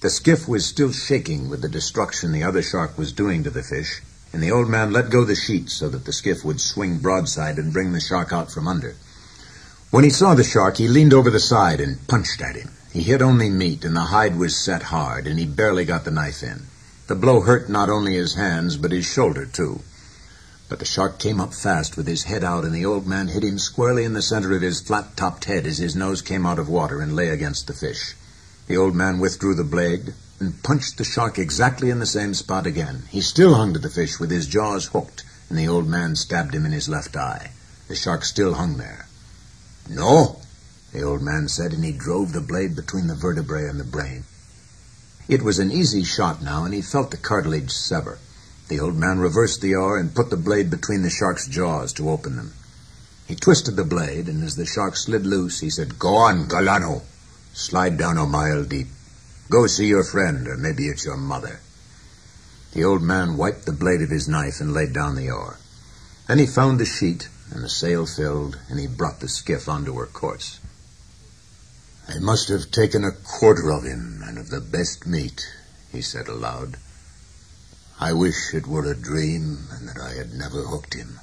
The skiff was still shaking with the destruction the other shark was doing to the fish, and the old man let go the sheet so that the skiff would swing broadside and bring the shark out from under. When he saw the shark, he leaned over the side and punched at him. He hit only meat, and the hide was set hard, and he barely got the knife in. The blow hurt not only his hands, but his shoulder, too. But the shark came up fast with his head out, and the old man hit him squarely in the center of his flat-topped head as his nose came out of water and lay against the fish. The old man withdrew the blade and punched the shark exactly in the same spot again. He still hung to the fish with his jaws hooked, and the old man stabbed him in his left eye. The shark still hung there. No, the old man said, and he drove the blade between the vertebrae and the brain. It was an easy shot now, and he felt the cartilage sever. The old man reversed the oar and put the blade between the shark's jaws to open them. He twisted the blade, and as the shark slid loose, he said, Go on, Galano. Slide down a mile deep. Go see your friend, or maybe it's your mother. The old man wiped the blade of his knife and laid down the oar. Then he found the sheet, and the sail filled, and he brought the skiff onto her course. I must have taken a quarter of him, and of the best meat, he said aloud. I wish it were a dream, and that I had never hooked him.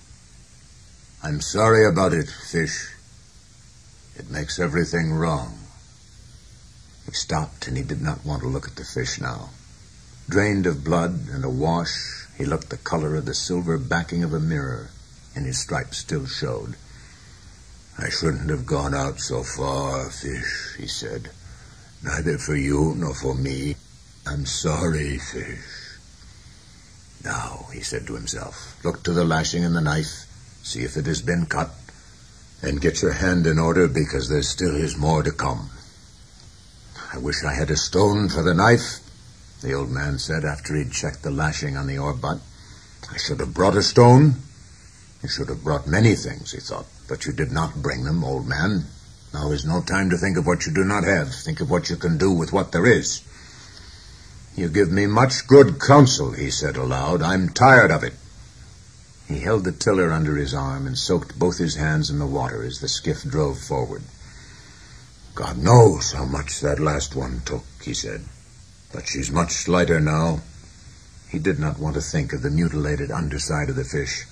I'm sorry about it, fish. It makes everything wrong. He stopped, and he did not want to look at the fish now. Drained of blood and awash, he looked the color of the silver backing of a mirror, and his stripes still showed. I shouldn't have gone out so far, fish, he said. Neither for you nor for me. I'm sorry, fish. Now, he said to himself, look to the lashing and the knife, see if it has been cut, and get your hand in order because there still is more to come. I wish I had a stone for the knife, the old man said after he'd checked the lashing on the oar butt. I should have brought a stone. You should have brought many things, he thought, but you did not bring them, old man. Now is no time to think of what you do not have. Think of what you can do with what there is. You give me much good counsel, he said aloud. I'm tired of it. He held the tiller under his arm and soaked both his hands in the water as the skiff drove forward. God knows how much that last one took, he said. But she's much lighter now. He did not want to think of the mutilated underside of the fish.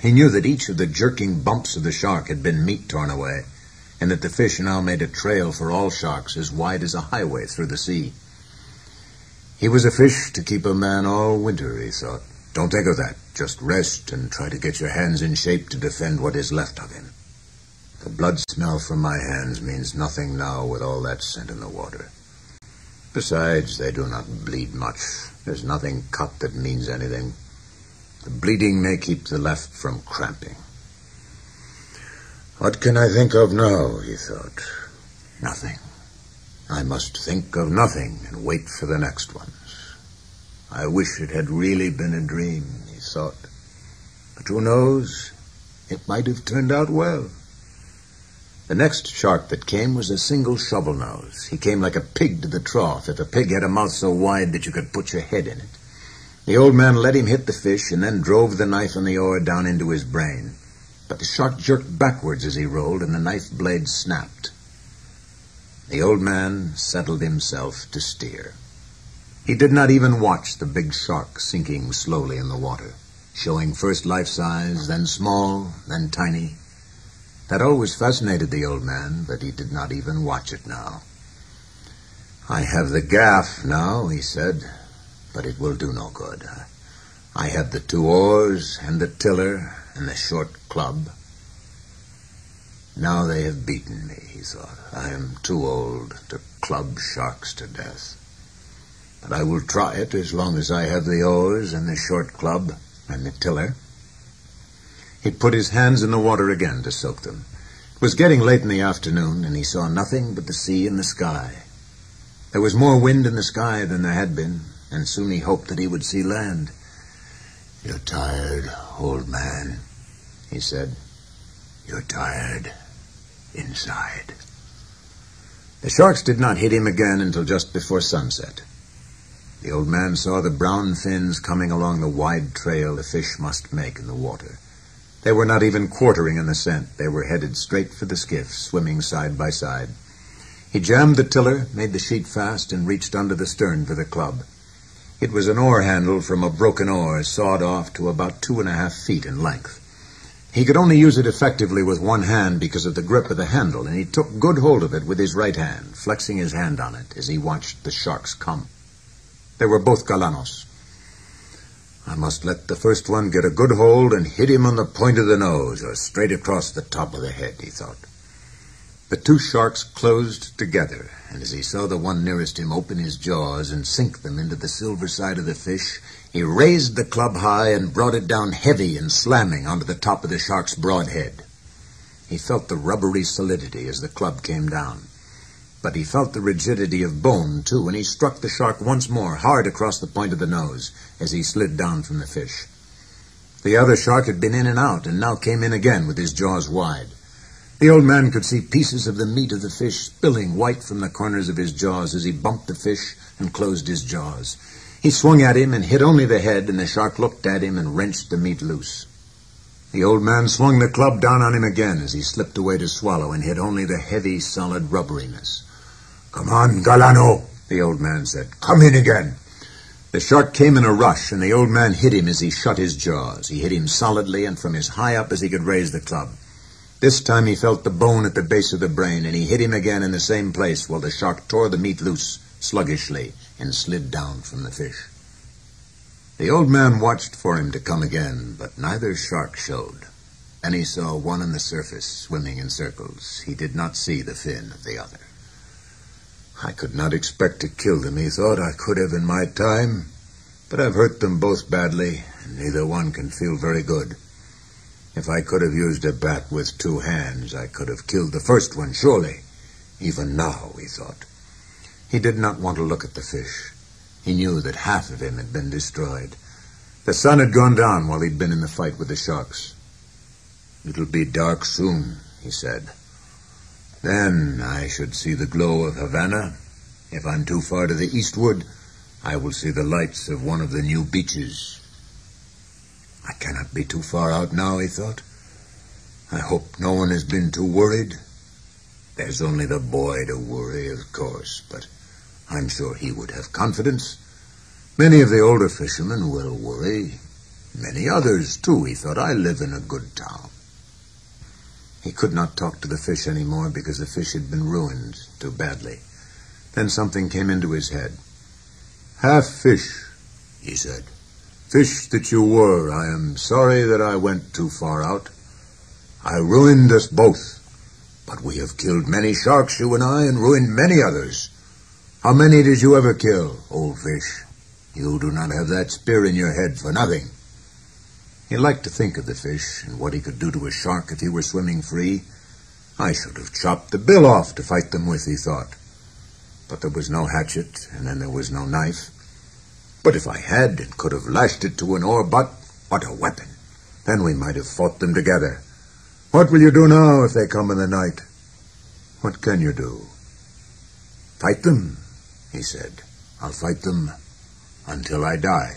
He knew that each of the jerking bumps of the shark had been meat torn away, and that the fish now made a trail for all sharks as wide as a highway through the sea. He was a fish to keep a man all winter, he thought. Don't think of that. Just rest and try to get your hands in shape to defend what is left of him. The blood smell from my hands means nothing now with all that scent in the water. Besides, they do not bleed much. There's nothing cut that means anything. The bleeding may keep the left from cramping. What can I think of now, he thought. Nothing. I must think of nothing and wait for the next ones. I wish it had really been a dream, he thought. But who knows? It might have turned out well. The next shark that came was a single shovel nose. He came like a pig to the trough, if a pig had a mouth so wide that you could put your head in it. The old man let him hit the fish and then drove the knife and the oar down into his brain. But the shark jerked backwards as he rolled, and the knife blade snapped. The old man settled himself to steer. He did not even watch the big shark sinking slowly in the water, showing first life size, then small, then tiny. That always fascinated the old man, but he did not even watch it now. I have the gaff now, he said, but it will do no good. I have the two oars and the tiller and the short club. Now they have beaten me, he thought. I am too old to club sharks to death. But I will try it as long as I have the oars and the short club and the tiller. He put his hands in the water again to soak them. It was getting late in the afternoon, and he saw nothing but the sea and the sky. There was more wind in the sky than there had been, and soon he hoped that he would see land. You're tired, old man, he said. You're tired inside. The sharks did not hit him again until just before sunset. The old man saw the brown fins coming along the wide trail the fish must make in the water. They were not even quartering in the scent. They were headed straight for the skiff, swimming side by side. He jammed the tiller, made the sheet fast, and reached under the stern for the club. It was an oar handle from a broken oar, sawed off to about two and a half feet in length. He could only use it effectively with one hand because of the grip of the handle, and he took good hold of it with his right hand, flexing his hand on it as he watched the sharks come. They were both galanos. I must let the first one get a good hold and hit him on the point of the nose or straight across the top of the head, he thought. The two sharks closed together, and as he saw the one nearest him open his jaws and sink them into the silver side of the fish, he raised the club high and brought it down heavy and slamming onto the top of the shark's broad head. He felt the rubbery solidity as the club came down. But he felt the rigidity of bone, too, and he struck the shark once more, hard across the point of the nose, as he slid down from the fish. The other shark had been in and out, and now came in again with his jaws wide. The old man could see pieces of the meat of the fish spilling white from the corners of his jaws as he bumped the fish and closed his jaws. He swung at him and hit only the head, and the shark looked at him and wrenched the meat loose. The old man swung the club down on him again as he slipped away to swallow and hit only the heavy, solid rubberiness. Come on, Galano, the old man said. Come in again. The shark came in a rush, and the old man hit him as he shut his jaws. He hit him solidly and from as high up as he could raise the club. This time he felt the bone at the base of the brain, and he hit him again in the same place while the shark tore the meat loose sluggishly and slid down from the fish. The old man watched for him to come again, but neither shark showed. Then he saw one on the surface, swimming in circles. He did not see the fin of the other. I could not expect to kill them, he thought. I could have in my time, but I've hurt them both badly, and neither one can feel very good. If I could have used a bat with two hands, I could have killed the first one, surely. Even now, he thought. He did not want to look at the fish. He knew that half of him had been destroyed. The sun had gone down while he'd been in the fight with the sharks. It'll be dark soon, he said. Then I should see the glow of Havana. If I'm too far to the eastward, I will see the lights of one of the new beaches. I cannot be too far out now, he thought. I hope no one has been too worried. There's only the boy to worry, of course, but I'm sure he would have confidence. Many of the older fishermen will worry. Many others, too, he thought. I live in a good town. He could not talk to the fish any more because the fish had been ruined too badly. Then something came into his head. Half fish, he said. Fish that you were, I am sorry that I went too far out. I ruined us both. But we have killed many sharks, you and I, and ruined many others. How many did you ever kill, old fish? You do not have that spear in your head for nothing. He liked to think of the fish and what he could do to a shark if he were swimming free. I should have chopped the bill off to fight them with, he thought. But there was no hatchet, and then there was no knife. But if I had and could have lashed it to an oar butt, what a weapon! Then we might have fought them together. What will you do now if they come in the night? What can you do? Fight them, he said. I'll fight them until I die.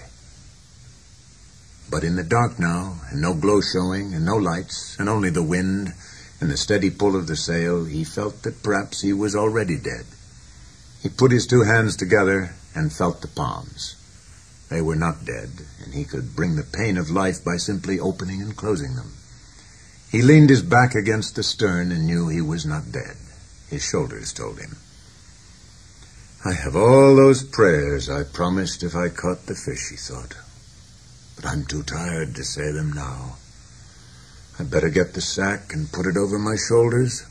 But in the dark now, and no glow showing, and no lights, and only the wind, and the steady pull of the sail, he felt that perhaps he was already dead. He put his two hands together and felt the palms. They were not dead, and he could bring the pain of life by simply opening and closing them. He leaned his back against the stern and knew he was not dead. His shoulders told him. I have all those prayers I promised if I caught the fish, he thought. But I'm too tired to say them now. I'd better get the sack and put it over my shoulders.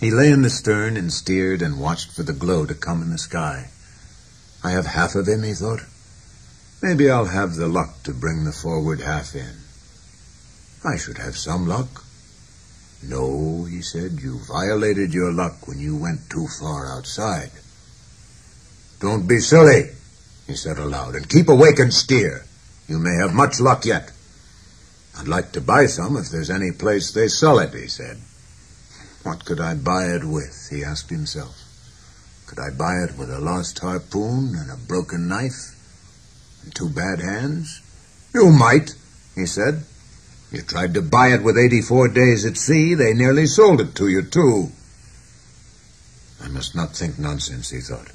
He lay in the stern and steered and watched for the glow to come in the sky. I have half of him, he thought. Maybe I'll have the luck to bring the forward half in. I should have some luck. No, he said, you violated your luck when you went too far outside. Don't be silly, he said aloud, and keep awake and steer. You may have much luck yet. I'd like to buy some if there's any place they sell it, he said. What could I buy it with? he asked himself. Could I buy it with a lost harpoon and a broken knife and two bad hands? You might, he said. You tried to buy it with 84 days at sea. They nearly sold it to you, too. I must not think nonsense, he thought.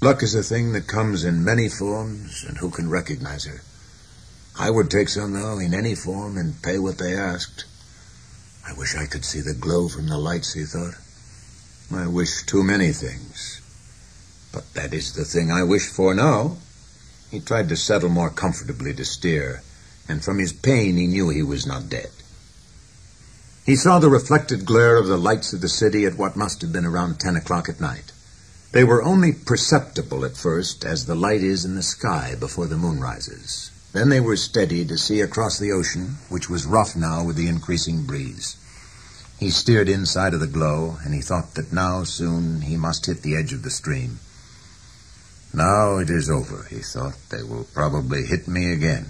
Luck is a thing that comes in many forms, and who can recognize her? I would take some now in any form and pay what they asked. I wish I could see the glow from the lights, he thought. I wish too many things. But that is the thing I wish for now. He tried to settle more comfortably to steer, and from his pain he knew he was not dead. He saw the reflected glare of the lights of the city at what must have been around ten o'clock at night. They were only perceptible at first, as the light is in the sky before the moon rises. Then they were steady to see across the ocean, which was rough now with the increasing breeze. He steered inside of the glow, and he thought that now soon he must hit the edge of the stream. Now it is over, he thought. They will probably hit me again.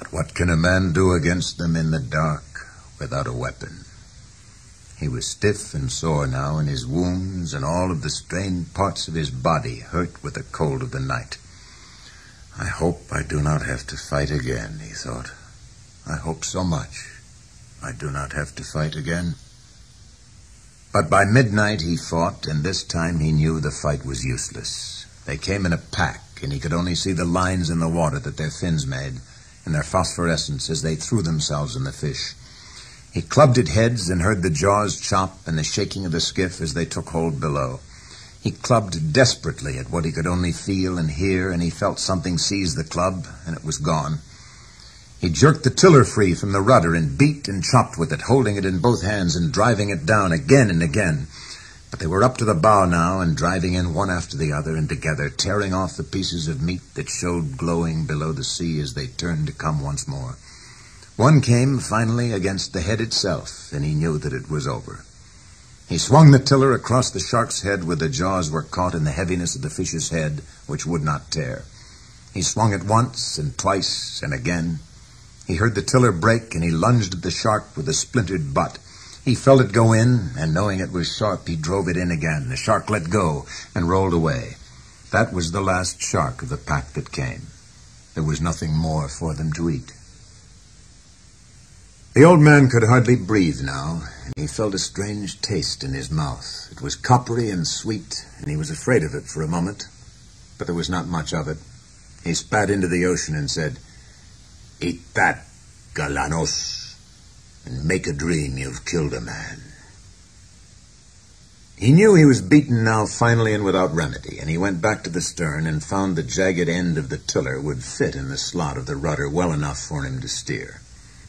But what can a man do against them in the dark without a weapon? He was stiff and sore now, and his wounds and all of the strained parts of his body hurt with the cold of the night. I hope I do not have to fight again, he thought. I hope so much. I do not have to fight again. But by midnight he fought, and this time he knew the fight was useless. They came in a pack, and he could only see the lines in the water that their fins made, and their phosphorescence as they threw themselves in the fish. He clubbed at heads and heard the jaws chop and the shaking of the skiff as they took hold below. He clubbed desperately at what he could only feel and hear, and he felt something seize the club, and it was gone. He jerked the tiller free from the rudder and beat and chopped with it, holding it in both hands and driving it down again and again. But they were up to the bow now and driving in one after the other and together, tearing off the pieces of meat that showed glowing below the sea as they turned to come once more. One came finally against the head itself, and he knew that it was over. He swung the tiller across the shark's head where the jaws were caught in the heaviness of the fish's head, which would not tear. He swung it once and twice and again. He heard the tiller break, and he lunged at the shark with a splintered butt. He felt it go in, and knowing it was sharp, he drove it in again. The shark let go and rolled away. That was the last shark of the pack that came. There was nothing more for them to eat. The old man could hardly breathe now, and he felt a strange taste in his mouth. It was coppery and sweet, and he was afraid of it for a moment, but there was not much of it. He spat into the ocean and said, Eat that, Galanos, and make a dream you've killed a man. He knew he was beaten now finally and without remedy, and he went back to the stern and found the jagged end of the tiller would fit in the slot of the rudder well enough for him to steer.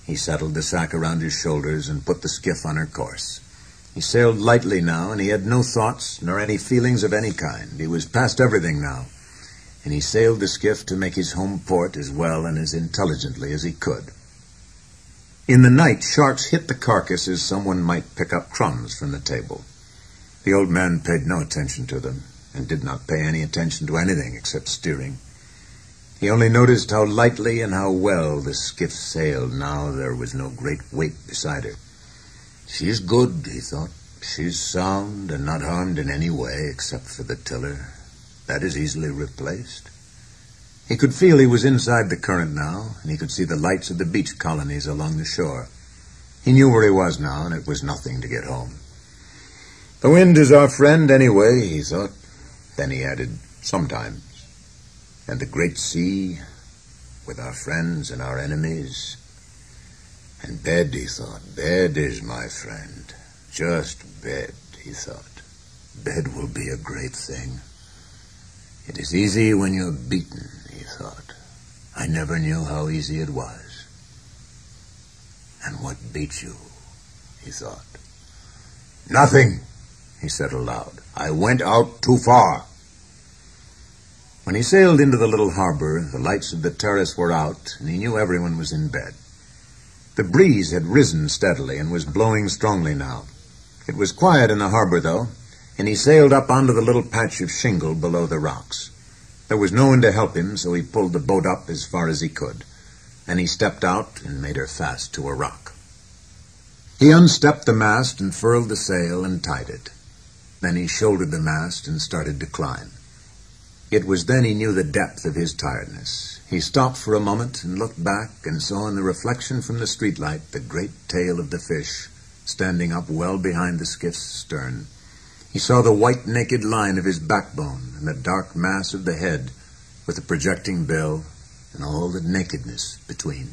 He settled the sack around his shoulders and put the skiff on her course. He sailed lightly now, and he had no thoughts nor any feelings of any kind. He was past everything now, and he sailed the skiff to make his home port as well and as intelligently as he could. In the night, sharks hit the carcass as someone might pick up crumbs from the table. The old man paid no attention to them, and did not pay any attention to anything except steering. He only noticed how lightly and how well the skiff sailed now there was no great weight beside her. She's good, he thought. She's sound and not harmed in any way except for the tiller. That is easily replaced. He could feel he was inside the current now, and he could see the lights of the beach colonies along the shore. He knew where he was now, and it was nothing to get home. The wind is our friend anyway, he thought. Then he added, Sometimes. And the great sea, with our friends and our enemies. And bed, he thought, bed is my friend. Just bed, he thought. Bed will be a great thing. It is easy when you're beaten. I never knew how easy it was. And what beat you? he thought. Nothing, he said aloud. I went out too far. When he sailed into the little harbor, the lights of the terrace were out, and he knew everyone was in bed. The breeze had risen steadily and was blowing strongly now. It was quiet in the harbor, though, and he sailed up onto the little patch of shingle below the rocks. There was no one to help him, so he pulled the boat up as far as he could. and he stepped out and made her fast to a rock. He unstepped the mast and furled the sail and tied it. Then he shouldered the mast and started to climb. It was then he knew the depth of his tiredness. He stopped for a moment and looked back and saw in the reflection from the streetlight the great tail of the fish standing up well behind the skiff's stern. He saw the white naked line of his backbone and the dark mass of the head with the projecting bill and all the nakedness between.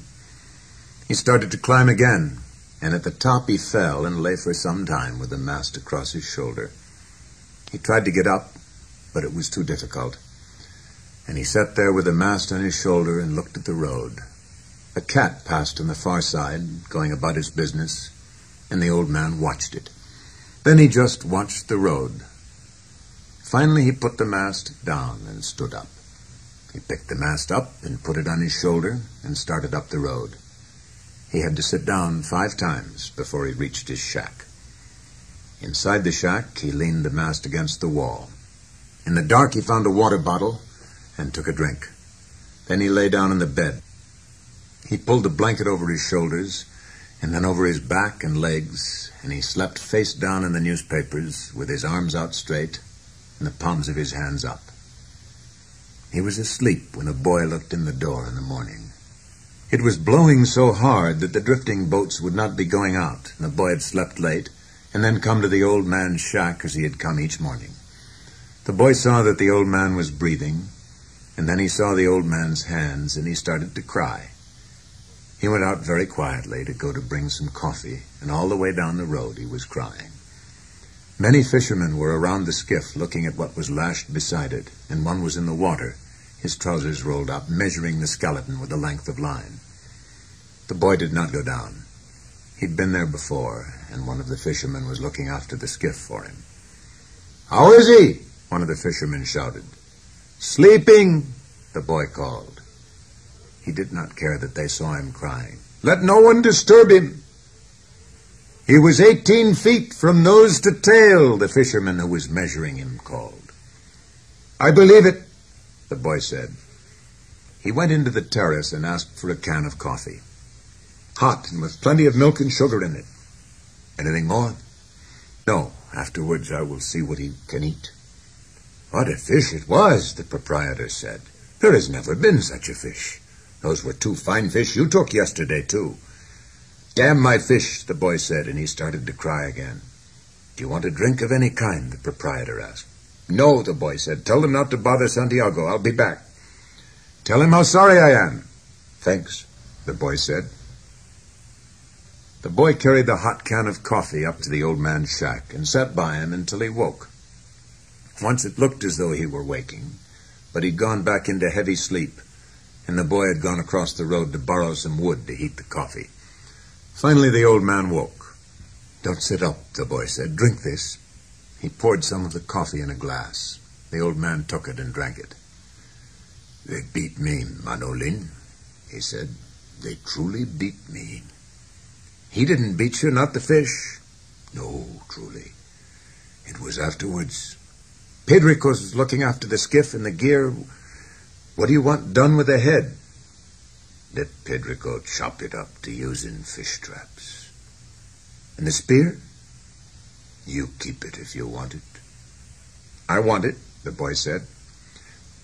He started to climb again, and at the top he fell and lay for some time with the mast across his shoulder. He tried to get up, but it was too difficult, and he sat there with the mast on his shoulder and looked at the road. A cat passed on the far side, going about its business, and the old man watched it. Then he just watched the road. Finally, he put the mast down and stood up. He picked the mast up and put it on his shoulder and started up the road. He had to sit down five times before he reached his shack. Inside the shack, he leaned the mast against the wall. In the dark, he found a water bottle and took a drink. Then he lay down in the bed. He pulled the blanket over his shoulders and then over his back and legs, and he slept face down in the newspapers with his arms out straight and the palms of his hands up. He was asleep when a boy looked in the door in the morning. It was blowing so hard that the drifting boats would not be going out, and the boy had slept late, and then come to the old man's shack as he had come each morning. The boy saw that the old man was breathing, and then he saw the old man's hands, and he started to cry. He went out very quietly to go to bring some coffee, and all the way down the road he was crying. Many fishermen were around the skiff looking at what was lashed beside it, and one was in the water, his trousers rolled up, measuring the skeleton with the length of line. The boy did not go down. He'd been there before, and one of the fishermen was looking after the skiff for him. How is he? One of the fishermen shouted. Sleeping, the boy called. He did not care that they saw him crying. Let no one disturb him. He was eighteen feet from nose to tail, the fisherman who was measuring him called. I believe it, the boy said. He went into the terrace and asked for a can of coffee. Hot and with plenty of milk and sugar in it. Anything more? No. Afterwards I will see what he can eat. What a fish it was, the proprietor said. There has never been such a fish. Those were two fine fish you took yesterday, too. Damn my fish, the boy said, and he started to cry again. Do you want a drink of any kind? the proprietor asked. No, the boy said. Tell them not to bother Santiago. I'll be back. Tell him how sorry I am. Thanks, the boy said. The boy carried the hot can of coffee up to the old man's shack and sat by him until he woke. Once it looked as though he were waking, but he'd gone back into heavy sleep, and the boy had gone across the road to borrow some wood to heat the coffee. Finally, the old man woke. Don't sit up, the boy said. Drink this. He poured some of the coffee in a glass. The old man took it and drank it. They beat me, Manolin, he said. They truly beat me. He didn't beat you, not the fish. No, truly. It was afterwards. Pedrico's was looking after the skiff and the gear. What do you want done with the head? Let Pedrico chop it up to use in fish traps. And the spear? You keep it if you want it. I want it, the boy said.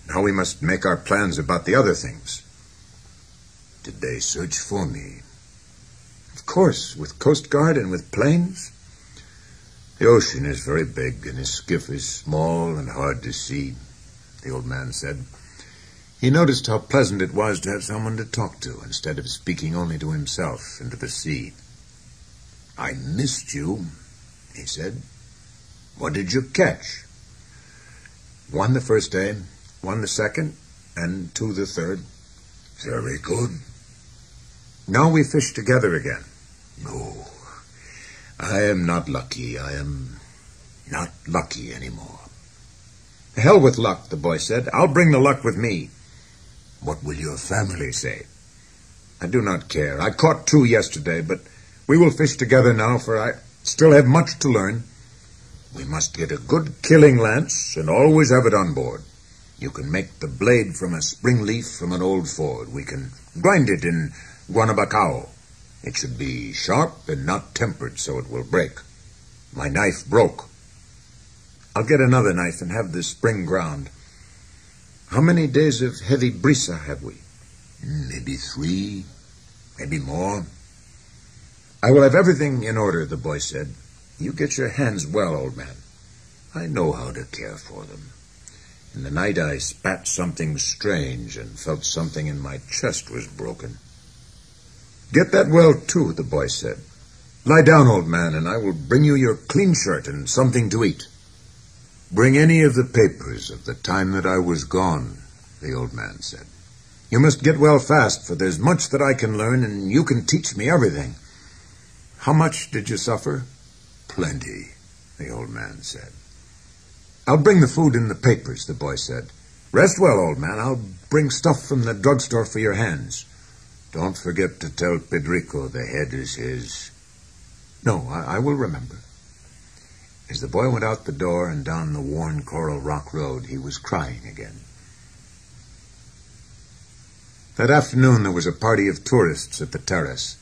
Now we must make our plans about the other things. Did they search for me? Of course, with Coast Guard and with planes. The ocean is very big, and his skiff is small and hard to see, the old man said. He noticed how pleasant it was to have someone to talk to instead of speaking only to himself and to the sea. I missed you, he said. What did you catch? One the first day, one the second, and two the third. Very good. Now we fish together again. No. I am not lucky. I am not lucky anymore. Hell with luck, the boy said. I'll bring the luck with me. What will your family say? I do not care. I caught two yesterday, but we will fish together now, for I still have much to learn. We must get a good killing lance and always have it on board. You can make the blade from a spring leaf from an old ford. We can grind it in Guanabacoa. It should be sharp and not tempered so it will break. My knife broke. I'll get another knife and have the spring ground. How many days of heavy brisa have we? Hmm, maybe three, maybe more. I will have everything in order, the boy said. You get your hands well, old man. I know how to care for them. In the night I spat something strange and felt something in my chest was broken. Get that well, too, the boy said. Lie down, old man, and I will bring you your clean shirt and something to eat. Bring any of the papers of the time that I was gone, the old man said. You must get well fast, for there's much that I can learn, and you can teach me everything. How much did you suffer? Plenty, the old man said. I'll bring the food in the papers, the boy said. Rest well, old man. I'll bring stuff from the drugstore for your hands. Don't forget to tell Pedrico the head is his. No, I, I will remember. As the boy went out the door and down the worn coral rock road, he was crying again. That afternoon there was a party of tourists at the terrace,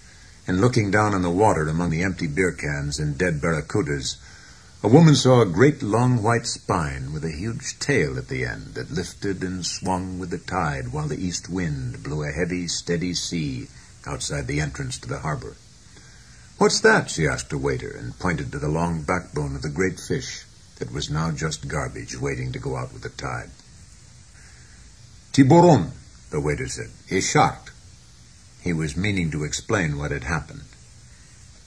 and looking down on the water among the empty beer cans and dead barracudas, a woman saw a great long white spine with a huge tail at the end that lifted and swung with the tide while the east wind blew a heavy, steady sea outside the entrance to the harbor. What's that? she asked a waiter and pointed to the long backbone of the great fish that was now just garbage waiting to go out with the tide. Tiburon, the waiter said. He's shark. He was meaning to explain what had happened.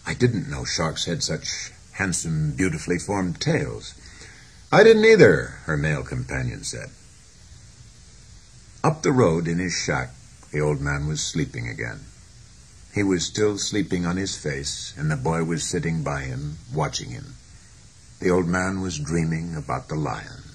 I didn't know sharks had such handsome, beautifully formed tails. I didn't either, her male companion said. Up the road in his shack, the old man was sleeping again. He was still sleeping on his face, and the boy was sitting by him, watching him. The old man was dreaming about the lion.